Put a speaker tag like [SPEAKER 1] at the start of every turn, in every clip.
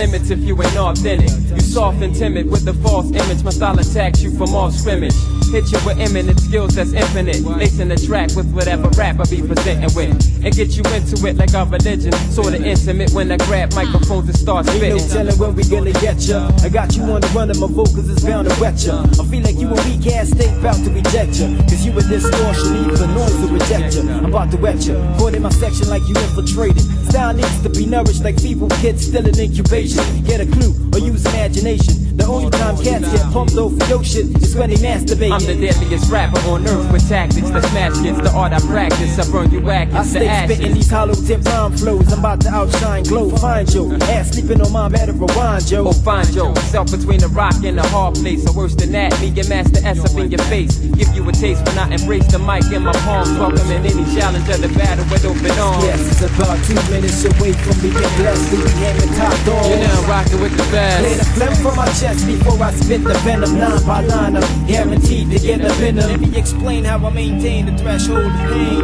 [SPEAKER 1] limits if you ain't authentic. You soft and timid with the false image. My style attacks you from off scrimmage. Hit you with imminent skills that's infinite. Lacing the track with whatever rap I be presenting with. And get you into it like a religion. Sorta intimate when I grab microphones and start
[SPEAKER 2] Ain't no telling when we gonna get ya. I got you on the run and my vocals is bound to wet ya. I feel like you a weak ass state bout to reject ya. Cause you a distortion, need the noise to reject ya. I'm about to wet ya. Caught in my section like you infiltrated. Style needs to be nourished like feeble kids still in incubation. Get a clue or use imagination. The only time cats get pumped over your shit is when they masturbate.
[SPEAKER 1] I'm the deadliest rapper on earth with tactics that smash kids. The art I practice, I burn you
[SPEAKER 2] I
[SPEAKER 1] rackets to
[SPEAKER 2] stay spitting these hollow tip rhyme flows. I'm about to outshine glow. Find yo. Ass sleeping on my better rewind, yo.
[SPEAKER 1] Oh, find self between a rock and a hard place. Or worse than that, me and Master S up in your face. Give you a taste when I embrace the mic in my palms. Welcoming any challenge of the battle with open arms.
[SPEAKER 2] Yes, it's about two minutes away from being blessed. We be top dogs.
[SPEAKER 1] You're now rocking with the
[SPEAKER 2] Clear the phlegm from my chest before I spit the venom. Line by line, I'm guaranteed to get a venom. Let me explain how I maintain the threshold of pain.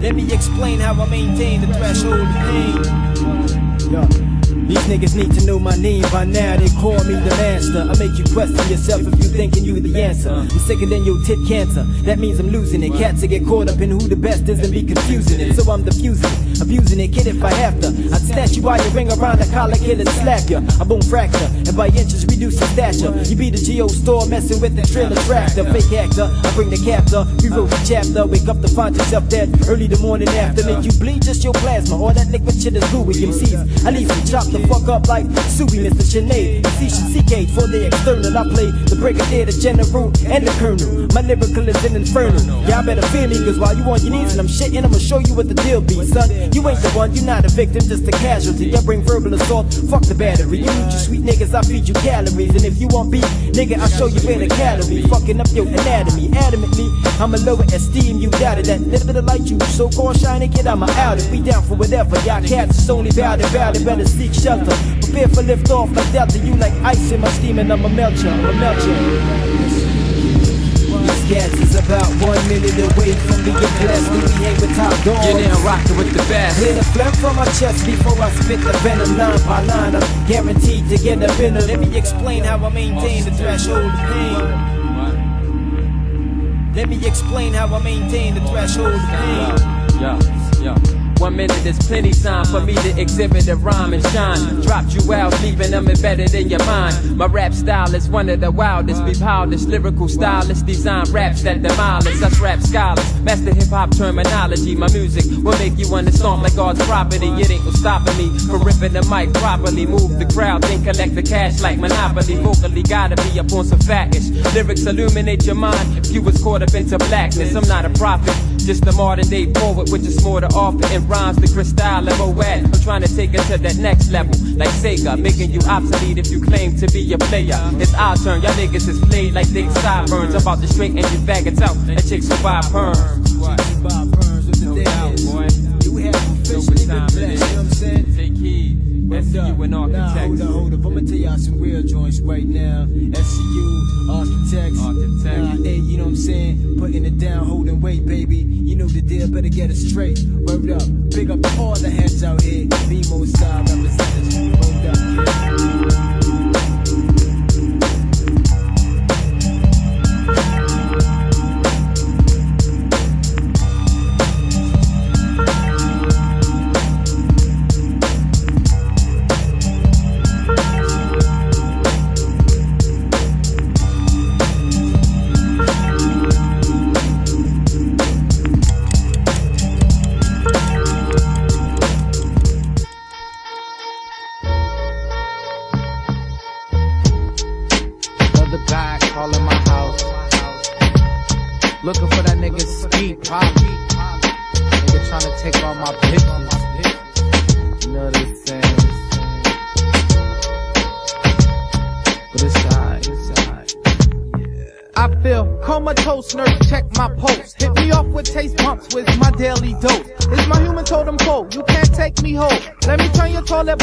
[SPEAKER 2] Let me explain how I maintain the threshold of pain. Yeah. These niggas need to know my name by now. They call me the master. I make you question yourself if you thinking you the answer. I'm sicker than your tit cancer. That means I'm losing it. Cats that get caught up in who the best is and be confusing it. So I'm diffusing it. Abusing it, kid if I have to. I'd snatch you by your ring around the collar, kill and slap ya. I boom fracture, and by inches reduce your stature. You be the geo store messing with the trailer tractor. Fake actor, I bring the captor, rewrote the chapter. Wake up to find yourself dead early the morning after. Make you bleed just your plasma, all that liquid shit is gooey. MCs, I leave you chop the fuck up like Suey, Mr. Sinead. Facetious CK for the external. I play the brigadier, the general, and the colonel. My lyrical is an inferno. Y'all better feel me, cause while you on your knees and I'm shitting, I'ma show you what the deal be, son. You ain't the one, you're not a victim, just a casualty. I bring verbal assault, fuck the battery. You need your sweet niggas, I feed you calories. And if you want beef, nigga, I show you where the calorie. Fucking up your anatomy. Adamantly, I'ma lower esteem, you doubted that. Little bit of light you so called shiny, get out my out. If we down for whatever, y'all cats is only and bound, better seek shelter. Prepare for lift off like Delta, you like ice in my steam and I'ma melt you, I'ma melt you. Cats is about one minute away from being blessed. We hang with top dogs.
[SPEAKER 1] You're now rocking with the best.
[SPEAKER 2] Clear the phlegm from my chest before I spit the venom line by line. I'm guaranteed to get in it. Let me explain how I maintain the threshold of pain. Let me explain how I maintain the threshold of pain.
[SPEAKER 1] Yeah, yeah. One minute is plenty time for me to exhibit a rhyme and shine. Dropped you out, leaving them embedded in your mind. My rap style is one of the wildest. Be polished, lyrical stylists design raps that demolish us rap scholars. Master hip hop terminology. My music will make you understand like God's property. It ain't no stopping me from ripping the mic properly. Move the crowd, then collect the cash like Monopoly. Vocally gotta be up on some fattish. Lyrics illuminate your mind if you was caught up into blackness. I'm not a prophet. Just a modern day poet with just more to offer and rhymes the crystal and Moet. I'm trying to take it to that next level, like Sega, making you obsolete if you claim to be a player. It's our turn, y'all niggas is played like they sideburns. I'm about to straighten your faggots out, and chicks who buy perms.
[SPEAKER 2] Bob Burns with the deadness. You have officially been blessed, you know what I'm saying?
[SPEAKER 1] Take heed. SCU and
[SPEAKER 2] Nah, hold up, hold up. I'ma tell y'all some real joints right now. SCU, architects.
[SPEAKER 1] Architects.
[SPEAKER 2] Nah, hey, you know what I'm saying? Putting it down, holding weight, baby. You know the deal, better get it straight. Word up. Big up all the heads out here. BMO side representatives. Hold up.
[SPEAKER 3] Another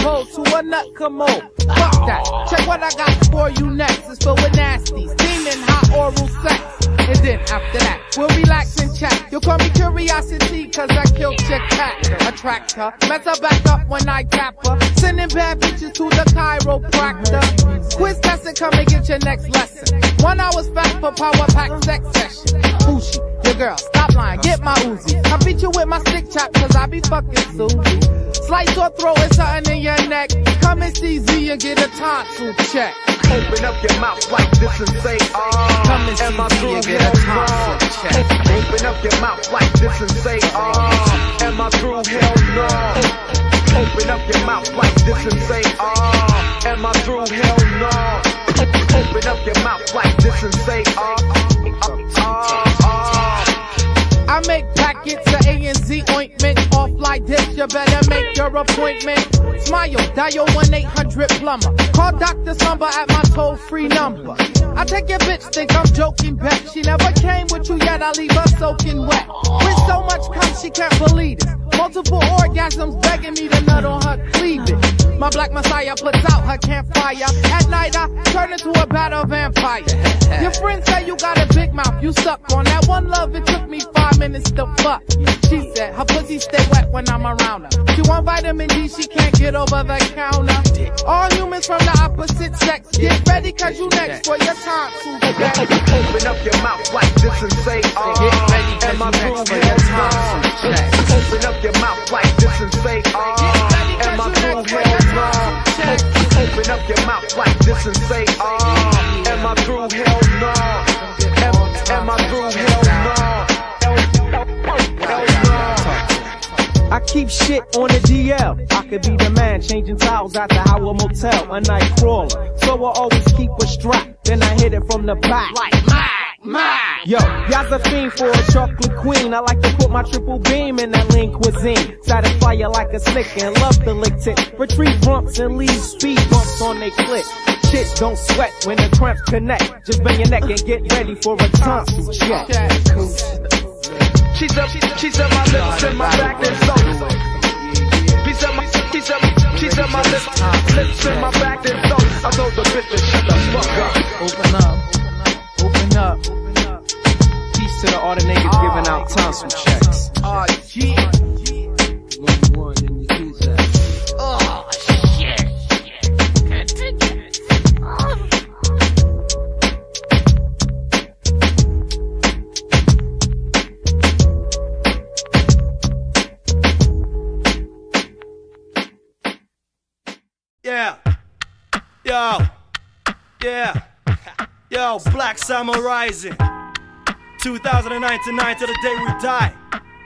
[SPEAKER 3] your to a nut commode. Fuck that, check what I got for you next. It's filled with nasties, steaming hot oral sex. And then after that, we'll relax and chat. You'll call me curiosity, cause I killed your cat. Attract her, mess her back up when I tap her. Sending bad bitches to the chiropractor. Quiz test and come and get your next lesson. One hour's fat for power pack sex session. Poochie, your girl, stop lying, get my Uzi. I beat you with my stick chop, cause I be fucking Susie. Slice your throat and something in your neck. Come and see Z and get a tonsil check.
[SPEAKER 4] Open up your mouth like this and say, ah.
[SPEAKER 3] Come and see
[SPEAKER 4] Am I through?
[SPEAKER 3] and get a
[SPEAKER 4] Hell
[SPEAKER 3] tonsil
[SPEAKER 4] no.
[SPEAKER 3] check.
[SPEAKER 4] Open up your mouth like this and say, ah. Am I through? Hell no. Open up your mouth like this and say, ah. Am I through? Hell no. Open up your mouth like this and say, ah. Ah, ah.
[SPEAKER 3] I make packets of A and Z ointment off like this. You better make your appointment. Smile, dial 1 800 plumber. Call Dr. Slumber at my toll free number. I take your bitch, think I'm joking back. She never came with you yet, I leave her soaking wet. With so much cum, she can't believe it. Multiple orgasms begging me to nut on her cleavage. My black messiah puts out her campfire. At night I turn into a battle vampire. Your friends say you got a big mouth, you suck on that one love. It took me five minutes to fuck. She said her pussy stay wet when I'm around her. She want vitamin D, she can't get over the counter. All humans from the opposite sex, get ready cause you next for your time.
[SPEAKER 4] Open up your mouth like this and say, uh,
[SPEAKER 3] Get ready, 'cause
[SPEAKER 4] Am I
[SPEAKER 3] you next
[SPEAKER 4] through
[SPEAKER 3] for
[SPEAKER 4] hell
[SPEAKER 3] your time,
[SPEAKER 4] no?
[SPEAKER 3] check.
[SPEAKER 4] Open up your mouth like this and say,
[SPEAKER 3] ready, 'cause
[SPEAKER 4] Am I
[SPEAKER 3] you
[SPEAKER 4] through
[SPEAKER 3] next for
[SPEAKER 4] hell
[SPEAKER 3] your
[SPEAKER 4] no?
[SPEAKER 3] time, some check.
[SPEAKER 4] Open up your mouth like this and say, uh, Am I through hell no? Am, am I through hell no?
[SPEAKER 5] I keep shit on the DL. I could be the man changing towels at the Howard Motel, a night crawler. So I always keep a strap, then I hit it from the back. Like my Yo, y'all's a fiend for a chocolate queen. I like to put my triple beam in that lean cuisine. Satisfy you like a slick and love the lick tip. Retrieve bumps and leave speed bumps on they clip. Shit, don't sweat when the cramps connect. Just bend your neck and get ready for a tonsil check.
[SPEAKER 4] She's up, she's up my lips and my back and so. She's up my, she's up, she's up my lips, lips and my back and so. I told the bitch to shut the fuck up.
[SPEAKER 3] Open up, open up.
[SPEAKER 5] Peace to the all the niggas giving out tonsil checks.
[SPEAKER 3] Oh, yeah.
[SPEAKER 6] Yeah. Yo. Yeah. Yo, Black Summer Rising. 2009 tonight to the day we die.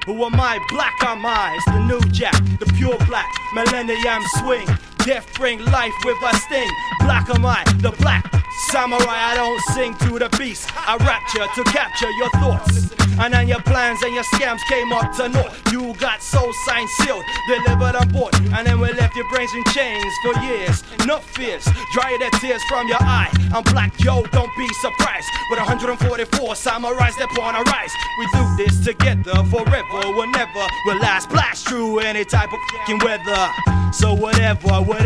[SPEAKER 6] Who am I? Black am I. It's the new jack, the pure black, millennium swing. Death bring life with a sting. Black am I, the black samurai. I don't sing to the beast. I rapture to capture your thoughts. And then your plans and your scams came up to naught. You got soul signs sealed, delivered on board. And then we left your brains in chains for years. No fears, dry the tears from your eye. I'm black, yo, don't be surprised. With 144 samurais that upon a rise. We do this together forever, whenever we last blast through any type of fucking weather. So whatever, whatever,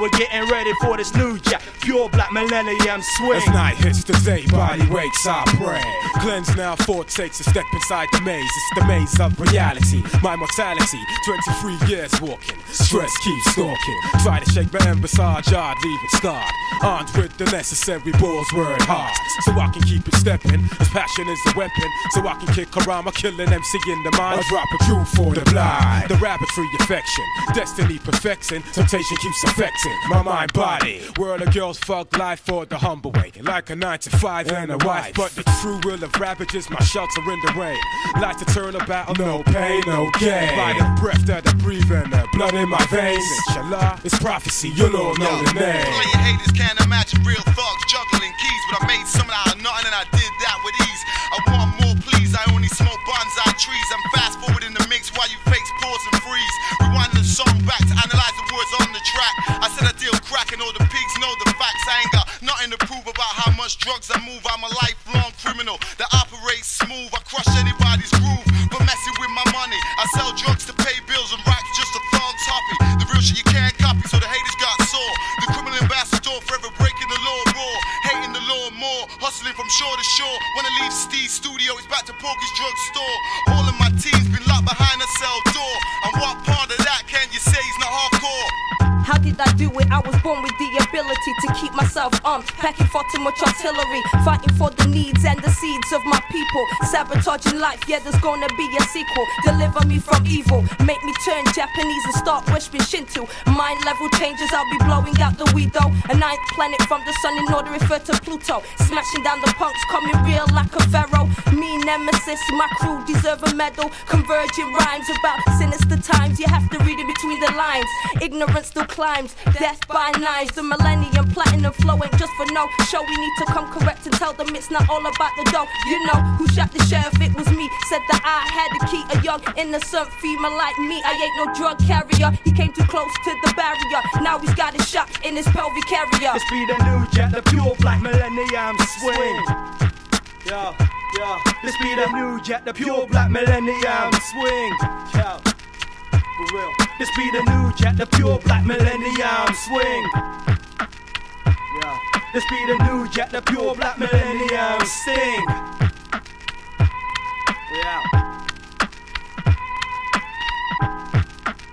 [SPEAKER 6] we're getting ready for this new jack. Pure black millennium swing.
[SPEAKER 7] As night hits the day, body wakes, I pray. Cleanse now, four takes a step inside the maze. It's the maze of reality. My mortality, 23 years walking. Stress keeps stalking. Try to shake my embassage, I'd leave it scarred. Armed with the necessary balls, word hard. So I can keep it stepping. As passion is the weapon. So I can kick around my killing MC in the mind. I drop a truth for the blind. The rabbit free affection. Destiny perfection. Temptation keeps affecting my mind, body. World of girls fuck life for the humble way. Like a 9 to 5 and a wife. But the true will of ravages, my shelter in the rain. Like to turn a battle, no pain, no gain. By the breath that I breathe and the blood in my veins. Inshallah, it's prophecy, you'll all know the name.
[SPEAKER 8] You haters can't imagine real thugs juggling keys, but I made some out of nothing and I did
[SPEAKER 9] Sabotaging life, yeah, there's gonna be a sequel. Deliver me from evil, make me turn Japanese and start worshipping Shinto. Mind level changes, I'll be blowing out the weed though. A ninth planet from the sun in order refer to Pluto. Smashing down the punks, coming real like a pharaoh. Me nemesis, my crew deserve a medal. Converging rhymes about sinister times, you have to read it between the lines. Ignorance still climbs, death by knives. The millennium platinum flow ain't just for no show. We need to come correct tell them it's not all about the dough. You know who shot the sheriff? It was me. Said that I had the key. A young innocent female like me. I ain't no drug carrier. He came too close to the barrier. Now he's got his shot in his pelvic area.
[SPEAKER 6] This be the new jack, the pure black millennium swing. Yeah, yeah. this be the new jack, the pure black millennium swing. Yo.
[SPEAKER 10] For real. This be the new jack, the pure black millennium swing. Yeah. This be the new jack, the pure black millennium sting. Yeah.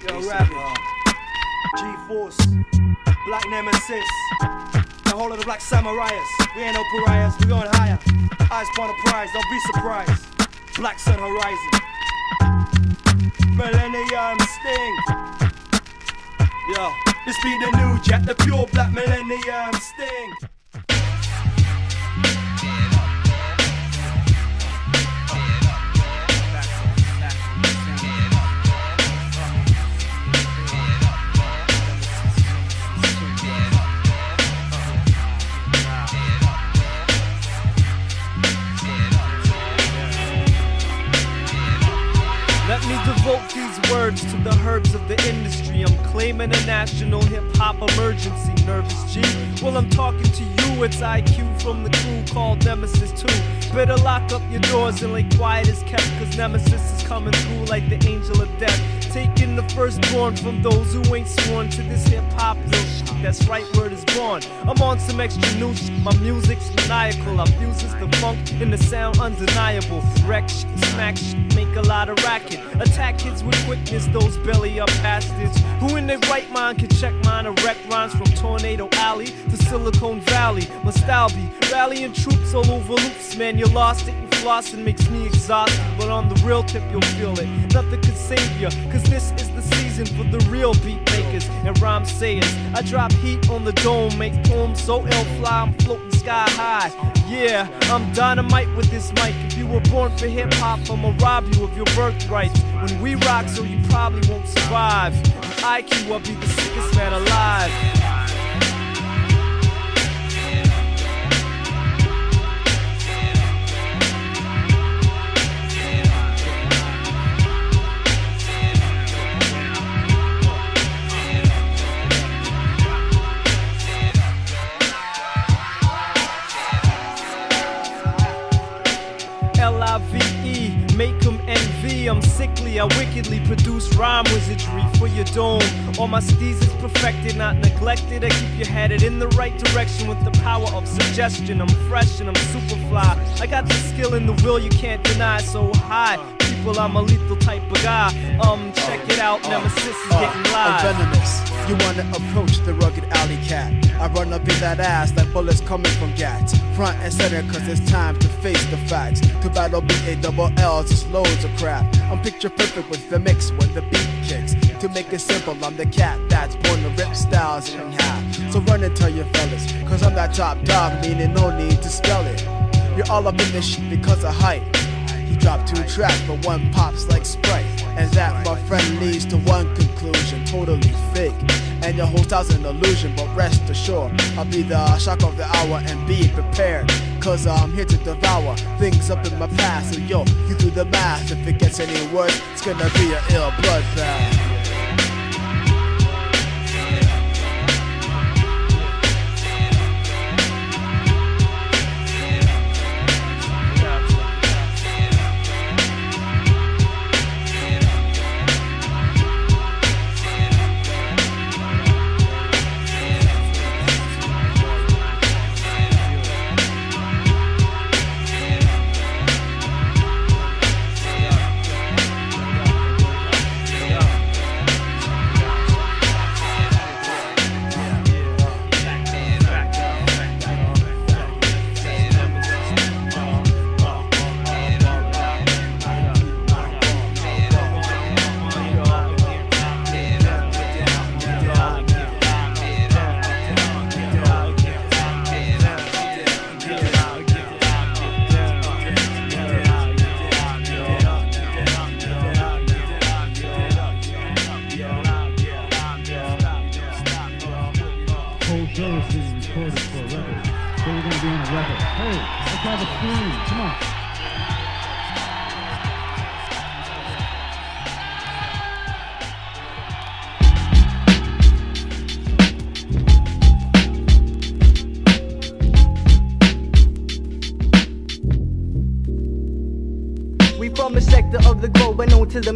[SPEAKER 10] Yo, Ravage. G-Force. Black Nemesis. The whole of the black samurais. We ain't no pariahs, we going higher. Eyes upon a prize, don't be surprised. Black Sun Horizon. Millennium Sting. Yo, this be the new jet, the pure black Millennium Sting.
[SPEAKER 6] Let me devote these words to the herbs of the industry. I'm claiming a national hip hop emergency. Nervous G. Well, I'm talking to you. It's IQ from the crew called Nemesis 2. Better lock up your doors and lay quiet as kept, cause Nemesis is coming through like the angel of death. Taking the firstborn from those who ain't sworn to this hip hop shit. That's right, word is born. I'm on some extra shit. My music's maniacal. I fuses the funk in the sound undeniable. Wreck shit, smack make a lot of racket. Attack kids with quickness, those belly up bastards. Who in their right mind can check mine or wreck rhymes from Tornado Alley to Silicon Valley? My style be rallying troops all over loops, man. You lost it and flossing makes me exhausted. But on the real tip, you'll feel it. Nothing could save ya, cause this is the season for the real beat and rhyme sayers. I drop heat on the dome, make poems so ill fly, I'm floating sky high. Yeah, I'm dynamite with this mic. If you were born for hip hop, I'ma rob you of your birthright. When we rock, so you probably won't survive. IQ, I'll be the sickest man alive. I'm sickly, I wickedly produce rhyme wizardry for your dome. All my steez is perfected, not neglected. I keep you headed in the right direction with the power of suggestion. I'm fresh and I'm super fly. I got the skill and the will you can't deny. So high, I'm a lethal type of guy. Um, check it out, Nemesis is getting
[SPEAKER 11] I'm
[SPEAKER 6] live.
[SPEAKER 11] venomous. You wanna approach the rugged alley cat. I run up in that ass like bullets coming from gats. Front and center, cause it's time to face the facts. To battle BA double L's, it's loads of crap. I'm picture perfect with the mix when the beat kicks. To make it simple, I'm the cat that's born to rip styles in half. So run and tell your fellas, cause I'm that top dog, meaning no need to spell it. You're all up in this shit because of height. He dropped two tracks, but one pops like Sprite. And that, my friend, leads to one conclusion totally fake. And your whole style's an illusion, but rest assured, I'll be the shock of the hour and be prepared. Cause I'm here to devour things up in my past. So yo, you do the math. If it gets any worse, it's gonna be an ill bloodbath.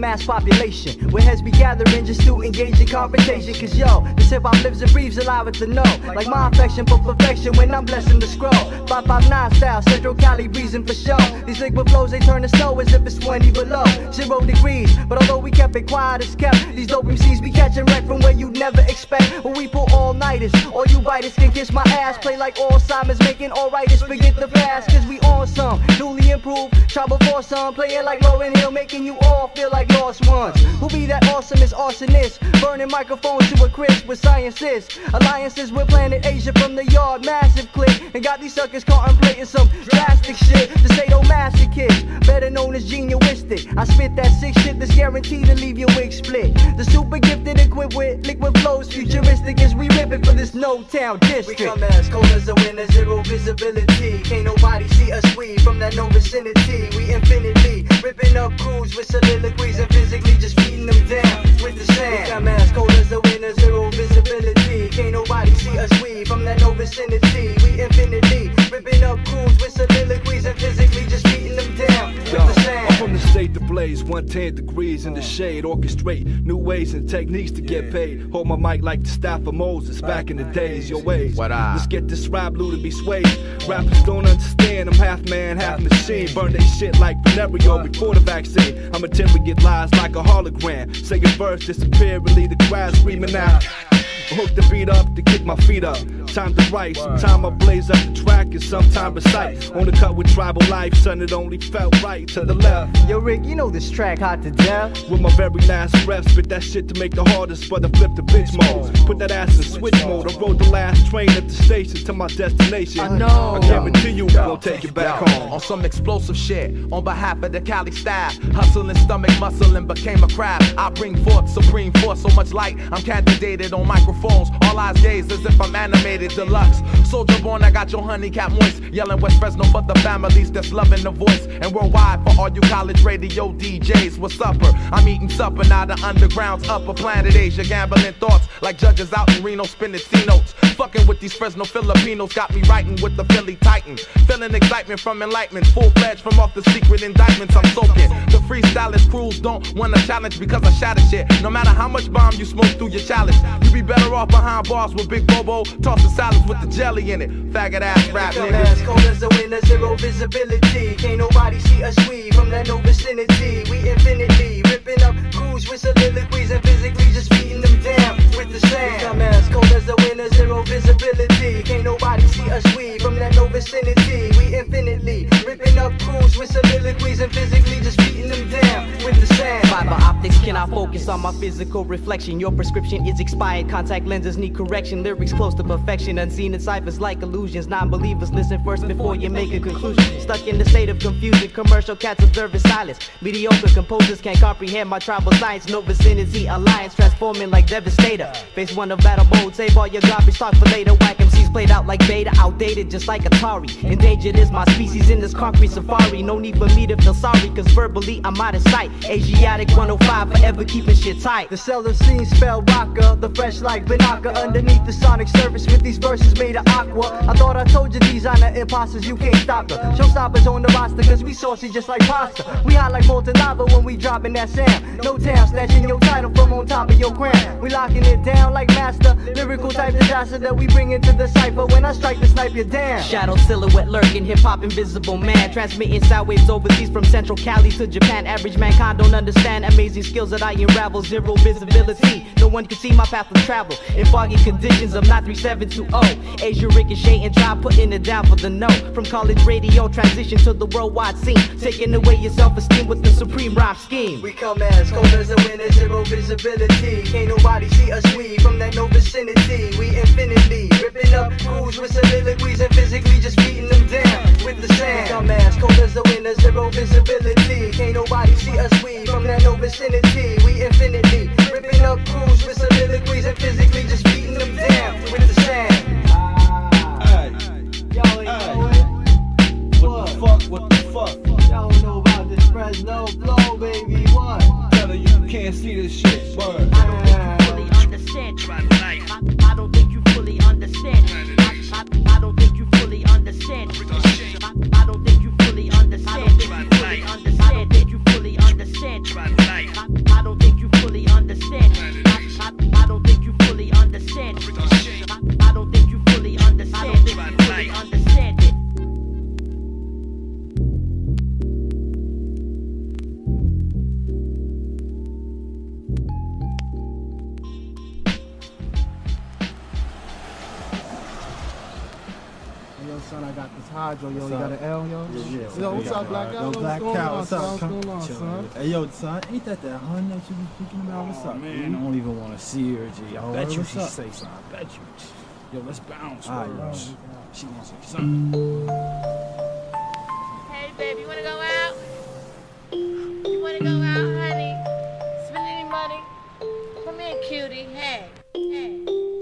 [SPEAKER 12] Mass population. Where heads be gathering just to engage in conversation. Cause yo, this hip hop lives and breathes alive the know. Like my affection for perfection when I'm blessing the scroll. 559 style, Central Cali reason for show. These liquid flows, they turn to snow as if it's 20 below. Zero degrees, but although we kept it quiet as kept, these dope MCs be catching wreck from where you never expect. When we pull all nighters, all you biters can kiss my ass. Play like Alzheimer's, making all writers forget the past. Cause we some, newly improved, try before some. Playing like Lauryn Hill, making you all feel like lost ones. Who be that awesomest arsonist? Burning microphones to a crisp with sciences. Alliances with planet Asia from the yard, massive clip. And got these suckers contemplating some drastic shit. The sadomasochist, better known as genialistic. I spit that sick shit that's guaranteed to leave your wig split. The super gifted equipped with liquid flows, futuristic as we rip it for this no town district. We come as cold as a winter, zero visibility. Can't nobody see us we from that no vicinity. We infinitely ripping up crews with soliloquies and physically just beating them down with the sand. We as cold as a winter, zero visibility. Can't nobody see us we from that no vicinity. We infinitely ripping up crews with soliloquies and physically just beating them down with the sand.
[SPEAKER 13] I'm from the state to blaze, 110 degrees in the shade. Orchestrate new ways and techniques to get paid. Hold my mic like the staff of Moses back in the days. Your ways. Let's get this rap blue to be swayed. Rappers don't understand. I'm half man, half machine. Burn they shit like venereal before the vaccine. I'm attempting to get lies like a hologram. Say a verse, disappear, and leave the crowd screaming out. Hook the beat up to kick my feet up. Time to write, time I blaze up the track and sometime recite. On the cut with tribal life, son, it only felt right to the left.
[SPEAKER 12] Yo, Rick, you know this track hot to death.
[SPEAKER 13] With my very last breath, spit that shit to make the hardest for the flip the bitch mode. Put that ass in switch mode. I rode the last train at the station to my destination.
[SPEAKER 14] I know.
[SPEAKER 13] I guarantee you, we'll take it back
[SPEAKER 14] Yo,
[SPEAKER 13] home.
[SPEAKER 14] On some explosive shit, on behalf of the Cali staff. Hustling stomach muscle and became a crab. I bring forth supreme force, so much light. I'm candidated on microphones. All eyes gaze as if I'm animated deluxe. Soldier born, I got your honey cap moist. Yelling West Fresno for the families that's loving the voice. And worldwide for all you college radio DJs. What's supper? I'm eating supper now. The underground's upper planet Asia. Gambling thoughts like judges out in Reno spinning C notes. Fucking with these Fresno Filipinos got me writing with the Philly Titan. Feeling excitement from enlightenment. Full fledged from off the secret indictments I'm soaking. The freestylist crews don't wanna challenge because I shatter shit. No matter how much bomb you smoke through your challenge, you be better off behind bars with Big Bobo. Tossing salads with the jelly in it. Faggot ass rap niggas.
[SPEAKER 12] cold as a winter, zero visibility. Can't nobody see us we from that no vicinity.
[SPEAKER 15] Physical reflection. Your prescription is expired. Contact lenses need correction. Lyrics close to perfection. Unseen in ciphers like illusions. Non believers listen first before you make a conclusion. Stuck in the state of confusion. Commercial cats observe in silence. Mediocre composers can't comprehend my tribal science. No vicinity alliance transforming like Devastator. Phase one of battle mode. Save all your garbage talk for later. Whack MCs played out like beta. Outdated just like Atari. Endangered is my species in this concrete safari. No need for me to feel sorry. Cause verbally I'm out of sight. Asiatic 105 forever keeping shit tight.
[SPEAKER 12] The seldom seen spell rocker, the fresh like Banaka underneath the sonic surface with these verses made of aqua. I thought I told you these are the imposters, you can't stop them. Showstoppers on the roster, cause we saucy just like pasta. We hot like molten lava when we dropping that sound. No town snatching your title from on top of your crown. We locking it down like master, lyrical type disaster that we bring into the cipher. When I strike the snipe you down.
[SPEAKER 15] Shadow silhouette lurking, hip hop invisible man. Transmitting sound waves overseas from Central Cali to Japan. Average mankind don't understand amazing skills that I unravel. Zero visibility, no one can see my path of travel. In foggy conditions, I'm not 3720. Asia ricocheting, try putting it down for the no. From college radio, transition to the worldwide scene. Taking away your self esteem with the supreme rhyme scheme.
[SPEAKER 12] We come as cold as a winter, zero visibility. Can't nobody see us we from that no vicinity. We infinity, ripping up crews with soliloquies and physically just beating them down with the sand. We come as cold as a winter, zero visibility. Can't nobody see us we from that no vicinity. We infinitely ripping up crews with soliloquies and physically just beating them down with the sand. Y'all ain't know it. What the fuck? What the fuck? Y'all don't know about this Fresno flow, baby. What?
[SPEAKER 13] Telling you you can't see this shit, bird.
[SPEAKER 16] fully understand. I, I don't think you fully understand. I, I, I don't think you fully understand. I, I don't think you fully understand. I don't think you fully understand. I don't think you fully understand.
[SPEAKER 17] Yo, said. Hydro, yo.
[SPEAKER 18] What's
[SPEAKER 17] you got
[SPEAKER 18] up?
[SPEAKER 17] an L, yo?
[SPEAKER 18] Yeah, yeah.
[SPEAKER 17] Yo, what's up, Black
[SPEAKER 18] Yo, Black
[SPEAKER 17] what's going
[SPEAKER 18] Cow,
[SPEAKER 17] on,
[SPEAKER 18] what's
[SPEAKER 17] son?
[SPEAKER 18] up?
[SPEAKER 17] What's going on, son?
[SPEAKER 18] Hey, yo, son, ain't that that hun that you been speaking about? What's up, oh, man?
[SPEAKER 19] I don't even want to see her, G. I
[SPEAKER 18] Oh,
[SPEAKER 19] bet you she say something. I bet you. Yo, let's bounce.
[SPEAKER 18] All right,
[SPEAKER 19] word.
[SPEAKER 18] yo.
[SPEAKER 19] She wants to say something.
[SPEAKER 20] Hey, baby, you wanna go out? You wanna go out, honey? Spend any money? Come here, cutie. Hey, hey.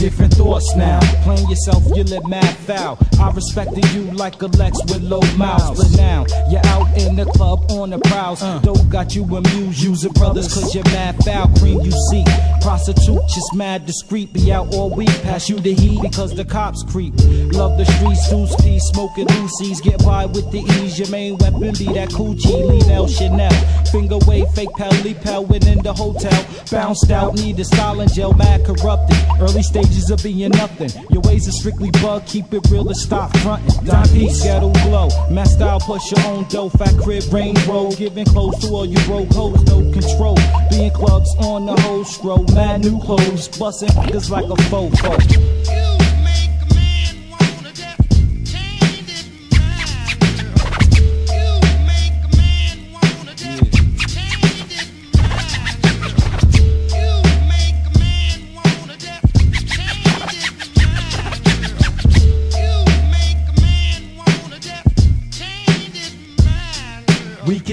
[SPEAKER 21] Different thoughts now. Playing yourself, you live mad foul. I respected you like a Lex with low mouths. But now, you're out in the club on the prowls. Dope uh. got you amused, using brothers cause you're mad foul. Cream you see. Prostitute just mad discreet. Be out all week, pass you the heat because the cops creep. Love the streets, do speed, smoking Lucy's. Get by with the ease. Your main weapon be that coochie. Lean Chanel. Finger wave, fake pal, pal, went in the hotel. Bounced out, need a style and gel, mad corrupted. Early stages of being nothing. Your ways are strictly bug, keep it real and stop frontin'. Don Peace, ghetto glow. Mass style plus your own dough. Fat crib, rain roll. Giving close to all you broke hoes, no control. Being clubs on the whole stroll. Mad new clothes, bustin' niggas like a fofo.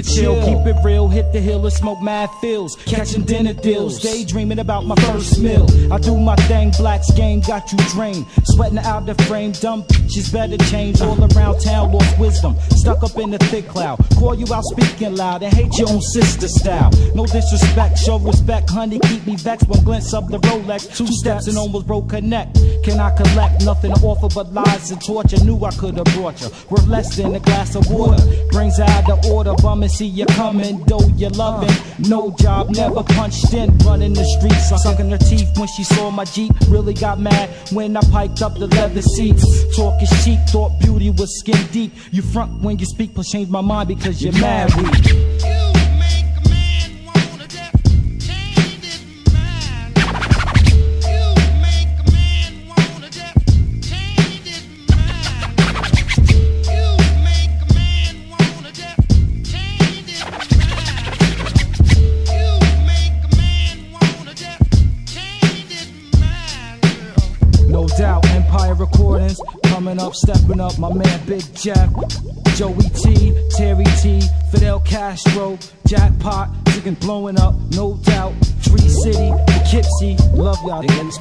[SPEAKER 21] Chill, keep it real, hit the hill and smoke mad fills. Catching dinner deals, daydreaming about my first meal. I do my thing, Black's game got you drained. Sweating out the frame, dumb she's better change. All around town, lost wisdom. Stuck up in the thick cloud. Call you out speaking loud and hate your own sister style. No disrespect, show respect, honey, keep me vexed. One glance of the Rolex, two steps and almost broke connect. Can I collect nothing to offer but lies and torture? Knew I could have brought you. Worth less than a glass of water. Brings out the order, bum see you coming. Though you're loving, no job, never punched in. Running the streets, sucking her teeth when she saw my Jeep. Really got mad when I piked up the leather seats. Talk is cheap, thought beauty was skin deep. You front when you speak, plus change my mind because you're mad weak. My man Big Jeff, Joey T, Terry T, Fidel Castro, Jackpot, chicken blowing up. No doubt, Tree City, Poughkeepsie. Love y'all, niggas.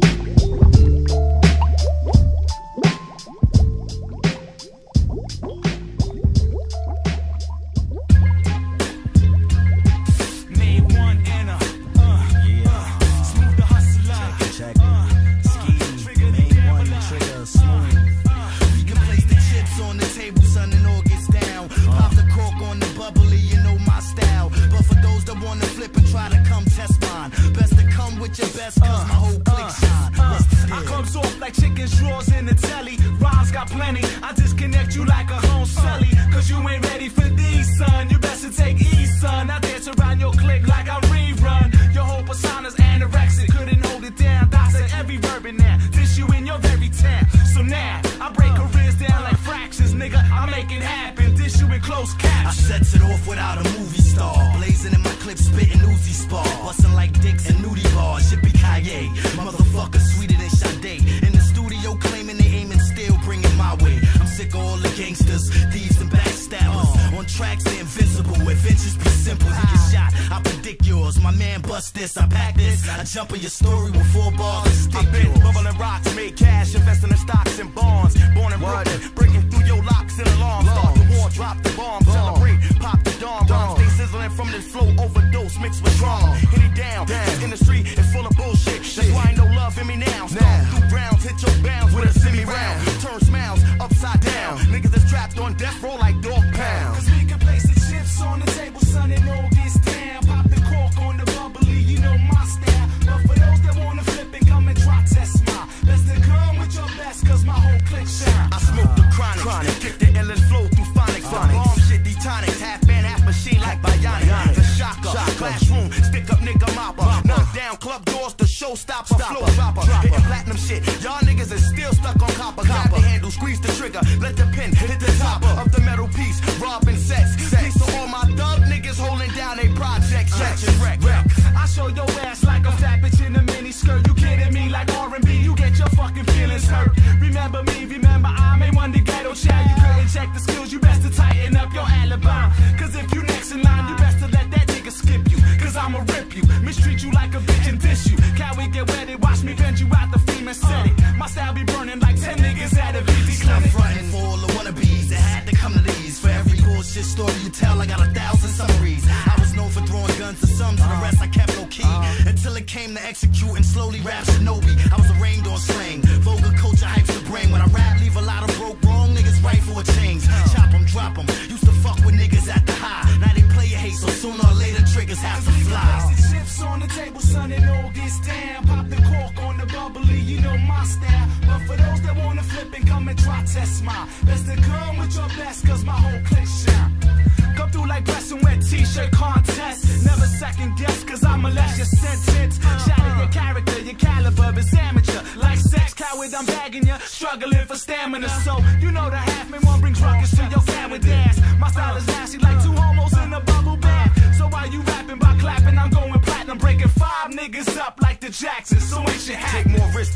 [SPEAKER 21] Peace.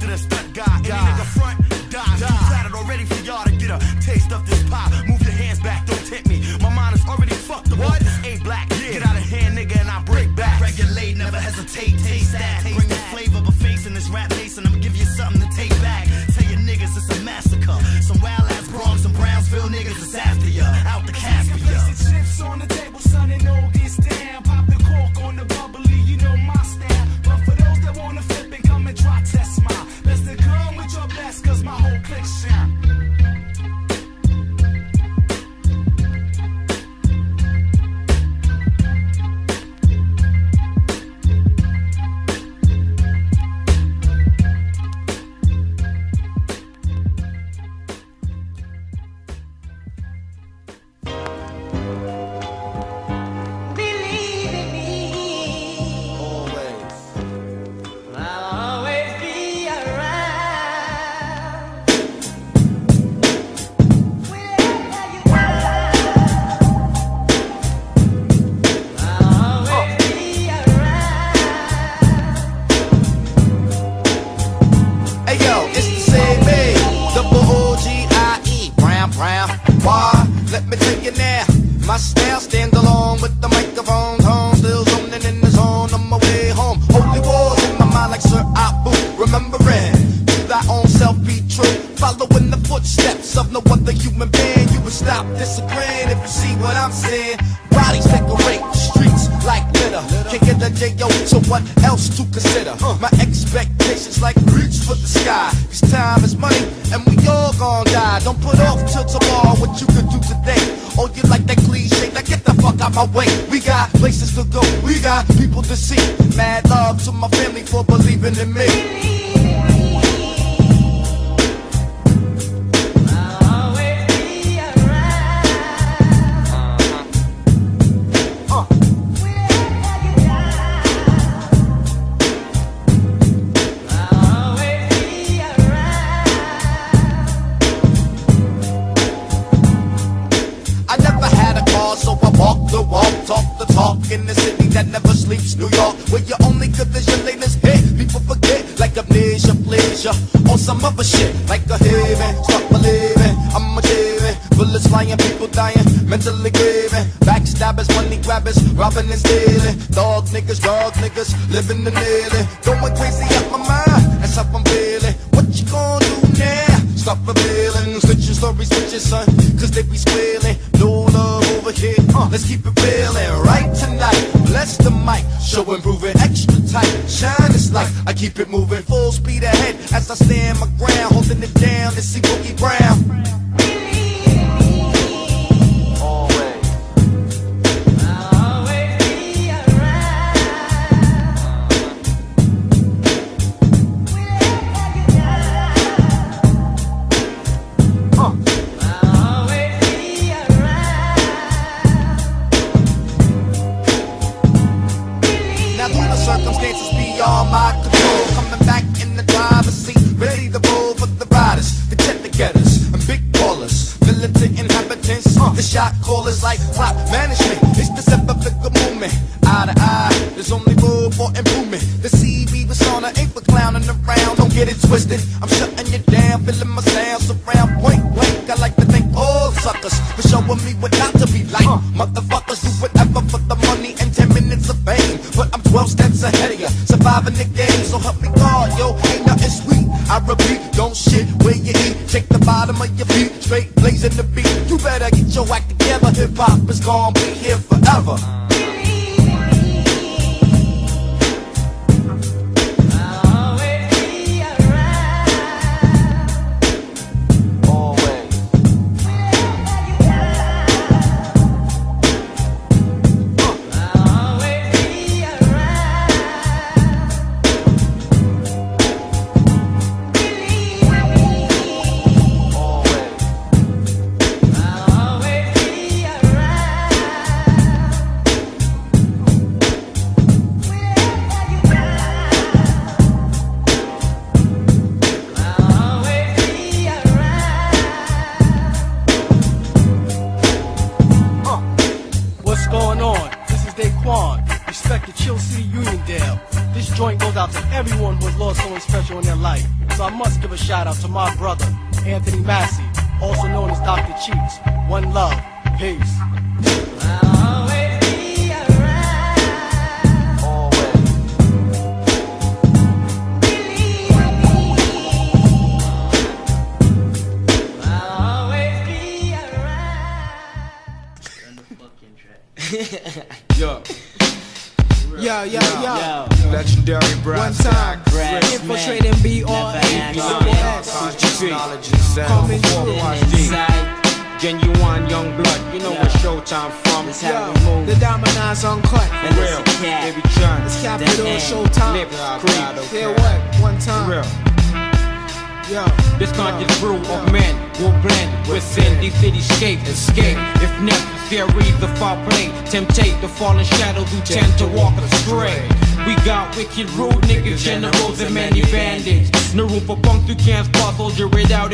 [SPEAKER 22] To the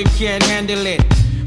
[SPEAKER 23] and can't handle it.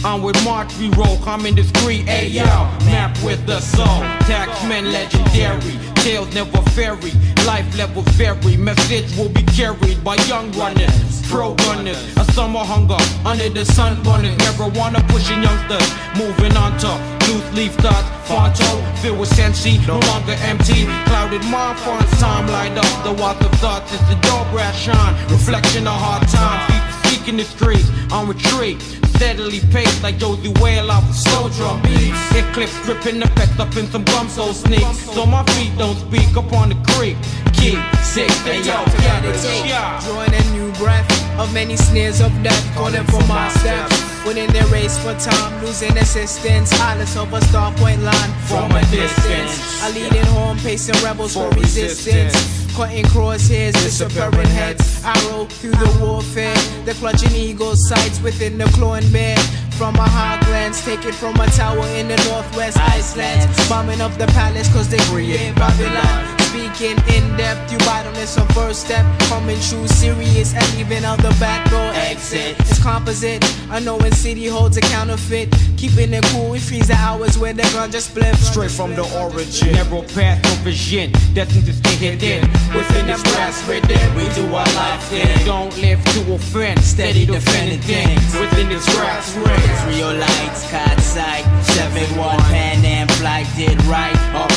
[SPEAKER 23] I'm with March, we roll, coming discreet, ayo. Map with the soul, taxmen legendary. Tales never vary, life levels vary. Message will be carried by young runners, pro gunners. A summer hunger under the sun burners. Marijuana pushing youngsters, moving on to loose leaf thoughts. Fonto, filled with sensi, no longer empty. Clouded mind, fonts, time light up. The water of thoughts is the door brass shine. Reflection of hard times. Seeking the streets on retreat. Steadily paced like Josie Whale off of slow drum beats. Eclipse dripping effects up in some gum so sneak. So my feet don't speak up on the creek. Keep sick, they yo,
[SPEAKER 24] Gotta take, drawing a new breath of many snares of death, calling for my steps. Winning the race for time, losing assistance. Hollis of a star point line from a distance. A leading home, pacing rebels for resistance. Cutting crosshairs, disappearing heads. I Arrow through the warfare. The clutching eagle's sights within the clawing bear. From a high glance, take it from a tower in the northwest Iceland. Bombing up the palace cause they create Babylon. Speaking in depth, you bottomless on first step. Coming true, serious, and even out the back door exit. It's composite. Unknown city holds a counterfeit. Keeping it cool, we freeze the hours where the gun just split.
[SPEAKER 23] Straight from the origin. Narrow path, no vision. Destined to stay hidden. Within this grass ridden, we do our life thing. Don't live to offend. Steady defending things. Within this grass ridden.
[SPEAKER 25] Israelites, caught sight. 7-1 Pan Am flight did right up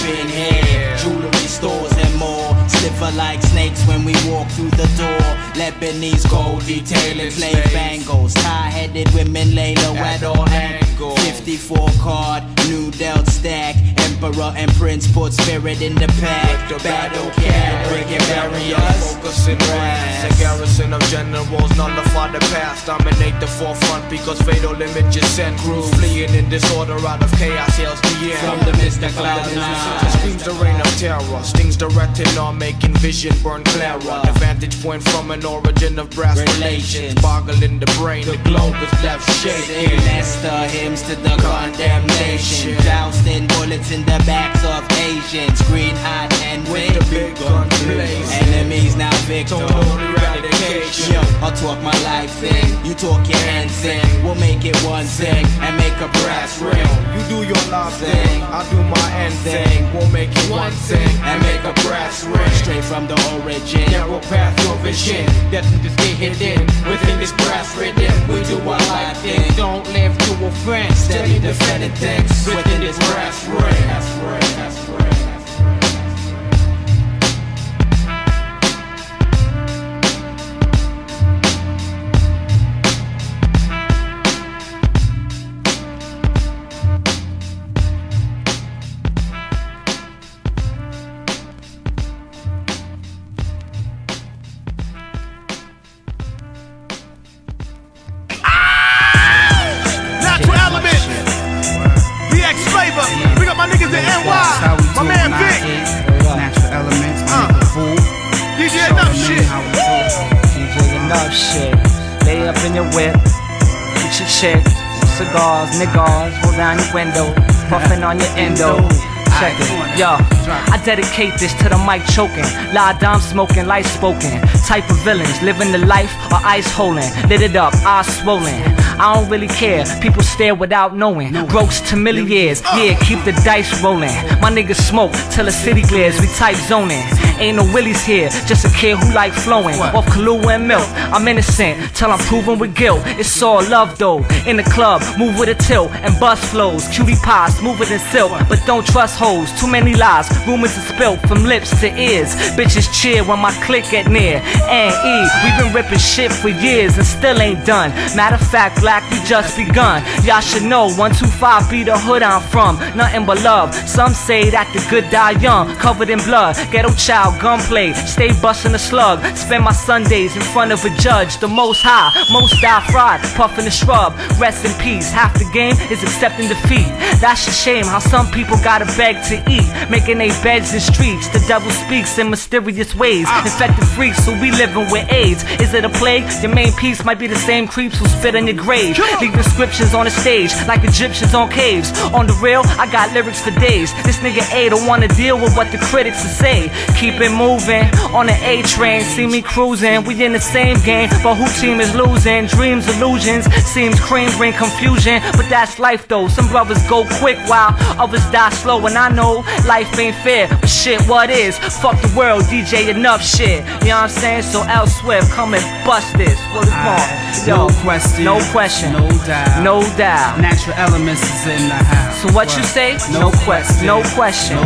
[SPEAKER 25] Jewelry stores and more. Sliver like snakes when we walk through the door. Lebanese gold detailing slave bangles. Tie headed women lay low at all angles. 54 card, new dealt stack. Emperor and prince put spirit in the pack. Battle cat, breaking barriers.
[SPEAKER 23] Focus in brass. A garrison of generals nullify the past. Dominate the forefront because fatal images send crews fleeing in disorder out of chaos. Yells the end.
[SPEAKER 25] From the mist of cloud nine.
[SPEAKER 23] Screams the reign of terror. Stings the retina, making vision burn clearer. The vantage point from an origin of brass relations. Boggling the brain, the globe is left shaking.
[SPEAKER 25] Nesta hymns to the condemnation. Jousting bullets in the backs of Asians. Green hot and with the big gun Enemies now victims. Yo, I'll talk my life thing. You talk your hand thing. We'll make it one thing and make a brass ring.
[SPEAKER 23] You do your love thing, I'll do my end thing. We'll make it one thing
[SPEAKER 25] and make a brass ring. Straight from the origin.
[SPEAKER 23] Narrow path, your vision. Destined to stay hidden within this brass rhythm. We do our life thing. Don't live to offend. Steady defending things within this brass ring.
[SPEAKER 26] My niggas in NY. My man Vic.
[SPEAKER 27] Natural elements, my
[SPEAKER 26] Uh.
[SPEAKER 27] nigga fool.
[SPEAKER 26] DJ enough shit.
[SPEAKER 28] DJ enough shit. Lay up in your whip, get your chick, cigars, niggas, roll down your window, puffing on your endo. Check it, yo. I dedicate this to the mic choking, lie dime smoking, light spoken. Type of villains, living the life or ice holding. Lit it up, eyes swollen. I don't really care, people stare without knowing. Gross to millions, yeah, keep the dice rolling. My niggas smoke till the city glares, we type zoning. Ain't no willies here, just a kid who like flowing. Off Kahlua and milk, I'm innocent till I'm proven with guilt. It's all love though. In the club, move with a tilt and bust flows. Cutie pie, smoother than silk, but don't trust hoes. Too many lies, rumors are spilt from lips to ears. Bitches cheer when my click get near. And E, we've been ripping shit for years and still ain't done. Matter of fact, black, we just begun. Y'all should know 125 be the hood I'm from. Nothing but love. Some say that the good die young, covered in blood. Ghetto child, gunplay, stay busting a slug. Spend my Sundays in front of a judge, the most high, most die fried, puffing the shrub. Rest in peace. Half the game is accepting defeat. That's a shame how some people gotta beg to eat, making they beds in streets. The devil speaks in mysterious ways. Infected freaks, so we living with AIDS. Is it a plague? Your main piece might be the same creeps who spit in your grave. Leave inscriptions on the stage like Egyptians on caves. On the real, I got lyrics for days. This nigga A don't wanna deal with what the critics will say. Keep it moving on the A train. See me cruising. We in the same game, but who team is losing? Dreams, illusions. Seems cream bring confusion, but that's life though. Some brothers go quick while others die slow. And I know life ain't fair, but shit, what is? Fuck the world, DJ, enough shit. You know what I'm saying? So L Swift, come and bust this. What is more?
[SPEAKER 27] No question.
[SPEAKER 28] No question.
[SPEAKER 27] No doubt.
[SPEAKER 28] No doubt.
[SPEAKER 27] Natural elements is in the house.
[SPEAKER 28] So what you say? No question. No question.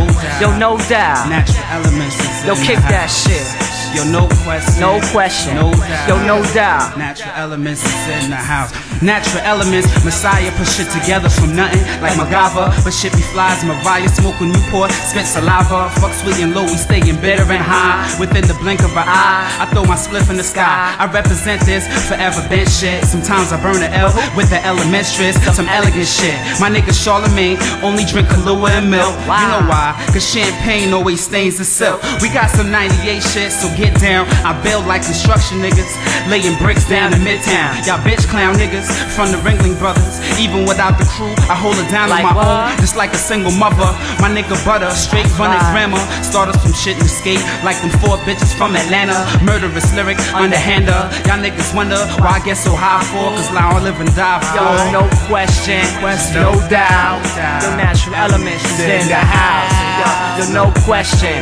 [SPEAKER 28] Yo, no doubt.
[SPEAKER 27] Natural elements is
[SPEAKER 28] Yo, kick that shit.
[SPEAKER 27] Yo, no question.
[SPEAKER 28] No question.
[SPEAKER 27] No doubt.
[SPEAKER 28] Yo, no doubt.
[SPEAKER 27] Natural elements is in the house. Natural elements, Messiah put shit together from nothing, like MacGyver. But shit be flies, Mariah smoking Newport, spit saliva. Fuck sweet and low, we staying bitter and high. Within the blink of an eye, I throw my spliff in the sky. I represent this forever bench shit. Sometimes I burn a L with the elementress, some elegant shit. My nigga Charlemagne only drink Kahlua and milk. You know why? Cause champagne always stains the silk. We got some 98 shit, so get down. I build like construction niggas, laying bricks down in Midtown. Y'all bitch clown niggas from the Ringling Brothers. Even without the crew, I hold it down
[SPEAKER 28] Like
[SPEAKER 27] on my
[SPEAKER 28] what?
[SPEAKER 27] own, just like a single mother. My nigga Butter, straight running grammar. Started some shit and escape, like them four bitches from Atlanta. Murderous lyric, underhander. Y'all niggas wonder why I get so high for, cause now I live and die for.
[SPEAKER 28] Yo, no question, question no doubt. Yo, natural elements is in the house. Yo, yo, no question,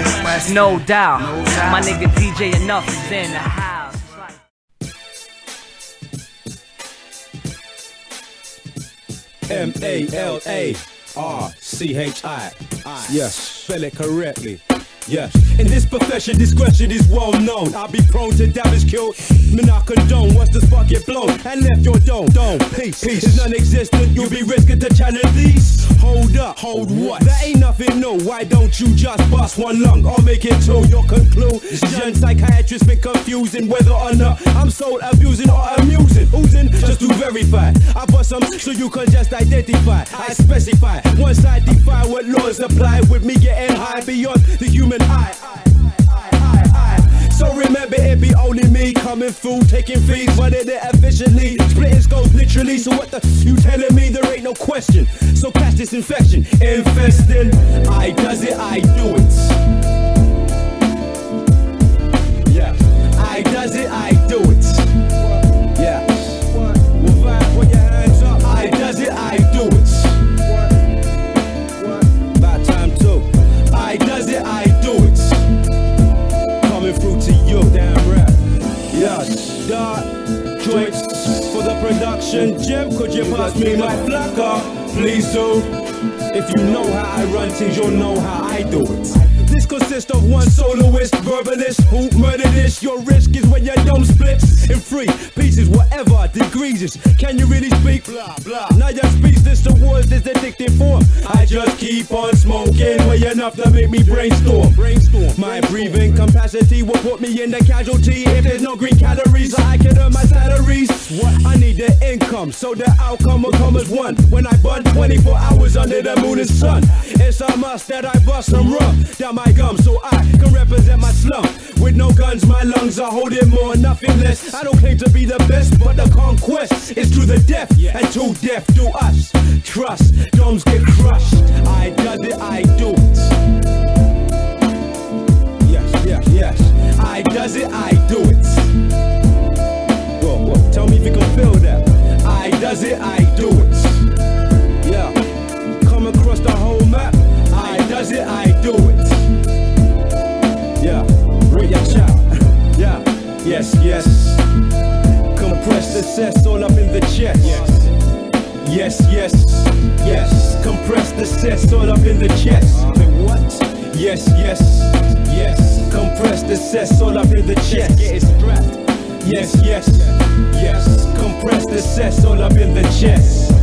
[SPEAKER 28] no doubt. My nigga DJ Enough is in the house.
[SPEAKER 29] M A L A R C H I. Yes, spell it correctly. Yes. In this profession, discretion is well known. I'll be prone to damage, kill. Man, I condone once the spark get blown and left your dome. Dome. Peace. Peace is non-existent. You'll be risking to challenge these. Hold up. Hold what? That ain't nothing new. Why don't you just bust one lung or make it two? Your conclusion. Psychiatrists been confusing whether or not I'm soul abusing or amusing. Oozing just to verify. I bust some so you can just identify. I specify. Once I define what laws apply with me getting high beyond the human eye. So remember it be only me coming through, taking fees, running it efficiently, splitting skulls literally. So what the you telling me there ain't no question? question. So catch this infection, infesting. I does it, I do it. Yeah, I does it, I joints for the production. Jim, could you pass me my flacker? Please do. If you know how I run things, you'll know how I do it. This consists of one soloist, verbalist, who murder this. Your risk is when your dome splits in three pieces, whatever degrees is. Can you really speak? Blah, blah. Now your speechless towards this addictive form. I just keep on smoking way enough to make me brainstorm. Brainstorm. My breathing capacity will put me in the casualty if there's no green calories. So I can earn my salaries. What? I need the income, so the outcome will come as one. When I burn 24 hours under the moon and sun, it's a must that I bust some rum down my gum so I can represent my slum. With no guns, my lungs are holding more, nothing less. I don't claim to be the best, but the conquest is to the death, and to death do us. Trust, domes get crushed. I does it, I do it. Yes, yes, yes. I does it, I do it. Whoa, whoa, tell me if you can feel that. I does it, I do it. Yeah, come across the whole map. I does it, I yes, yes. Compress the cess all up in the chest. Yes, yes, yes. Compress the cess all up in the chest. What? Yes, yes, yes. Compress the cess all up in the chest. Get it strapped. Yes, yes, yes. Compress the cess all up in the chest.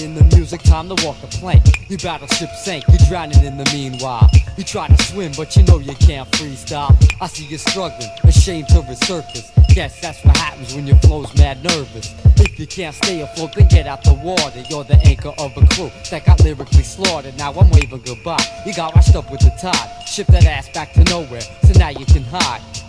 [SPEAKER 30] In the music, time to walk the plank. Your battleship sank, you're drowning in the meanwhile. You try to swim, but you know you can't freestyle. I see you struggling, ashamed to resurface. Guess that's what happens when your flow's mad nervous. If you can't stay afloat, then get out the water. You're the anchor of a crew that got lyrically slaughtered. Now I'm waving goodbye. You got washed up with the tide. Ship that ass back to nowhere, so now you can hide.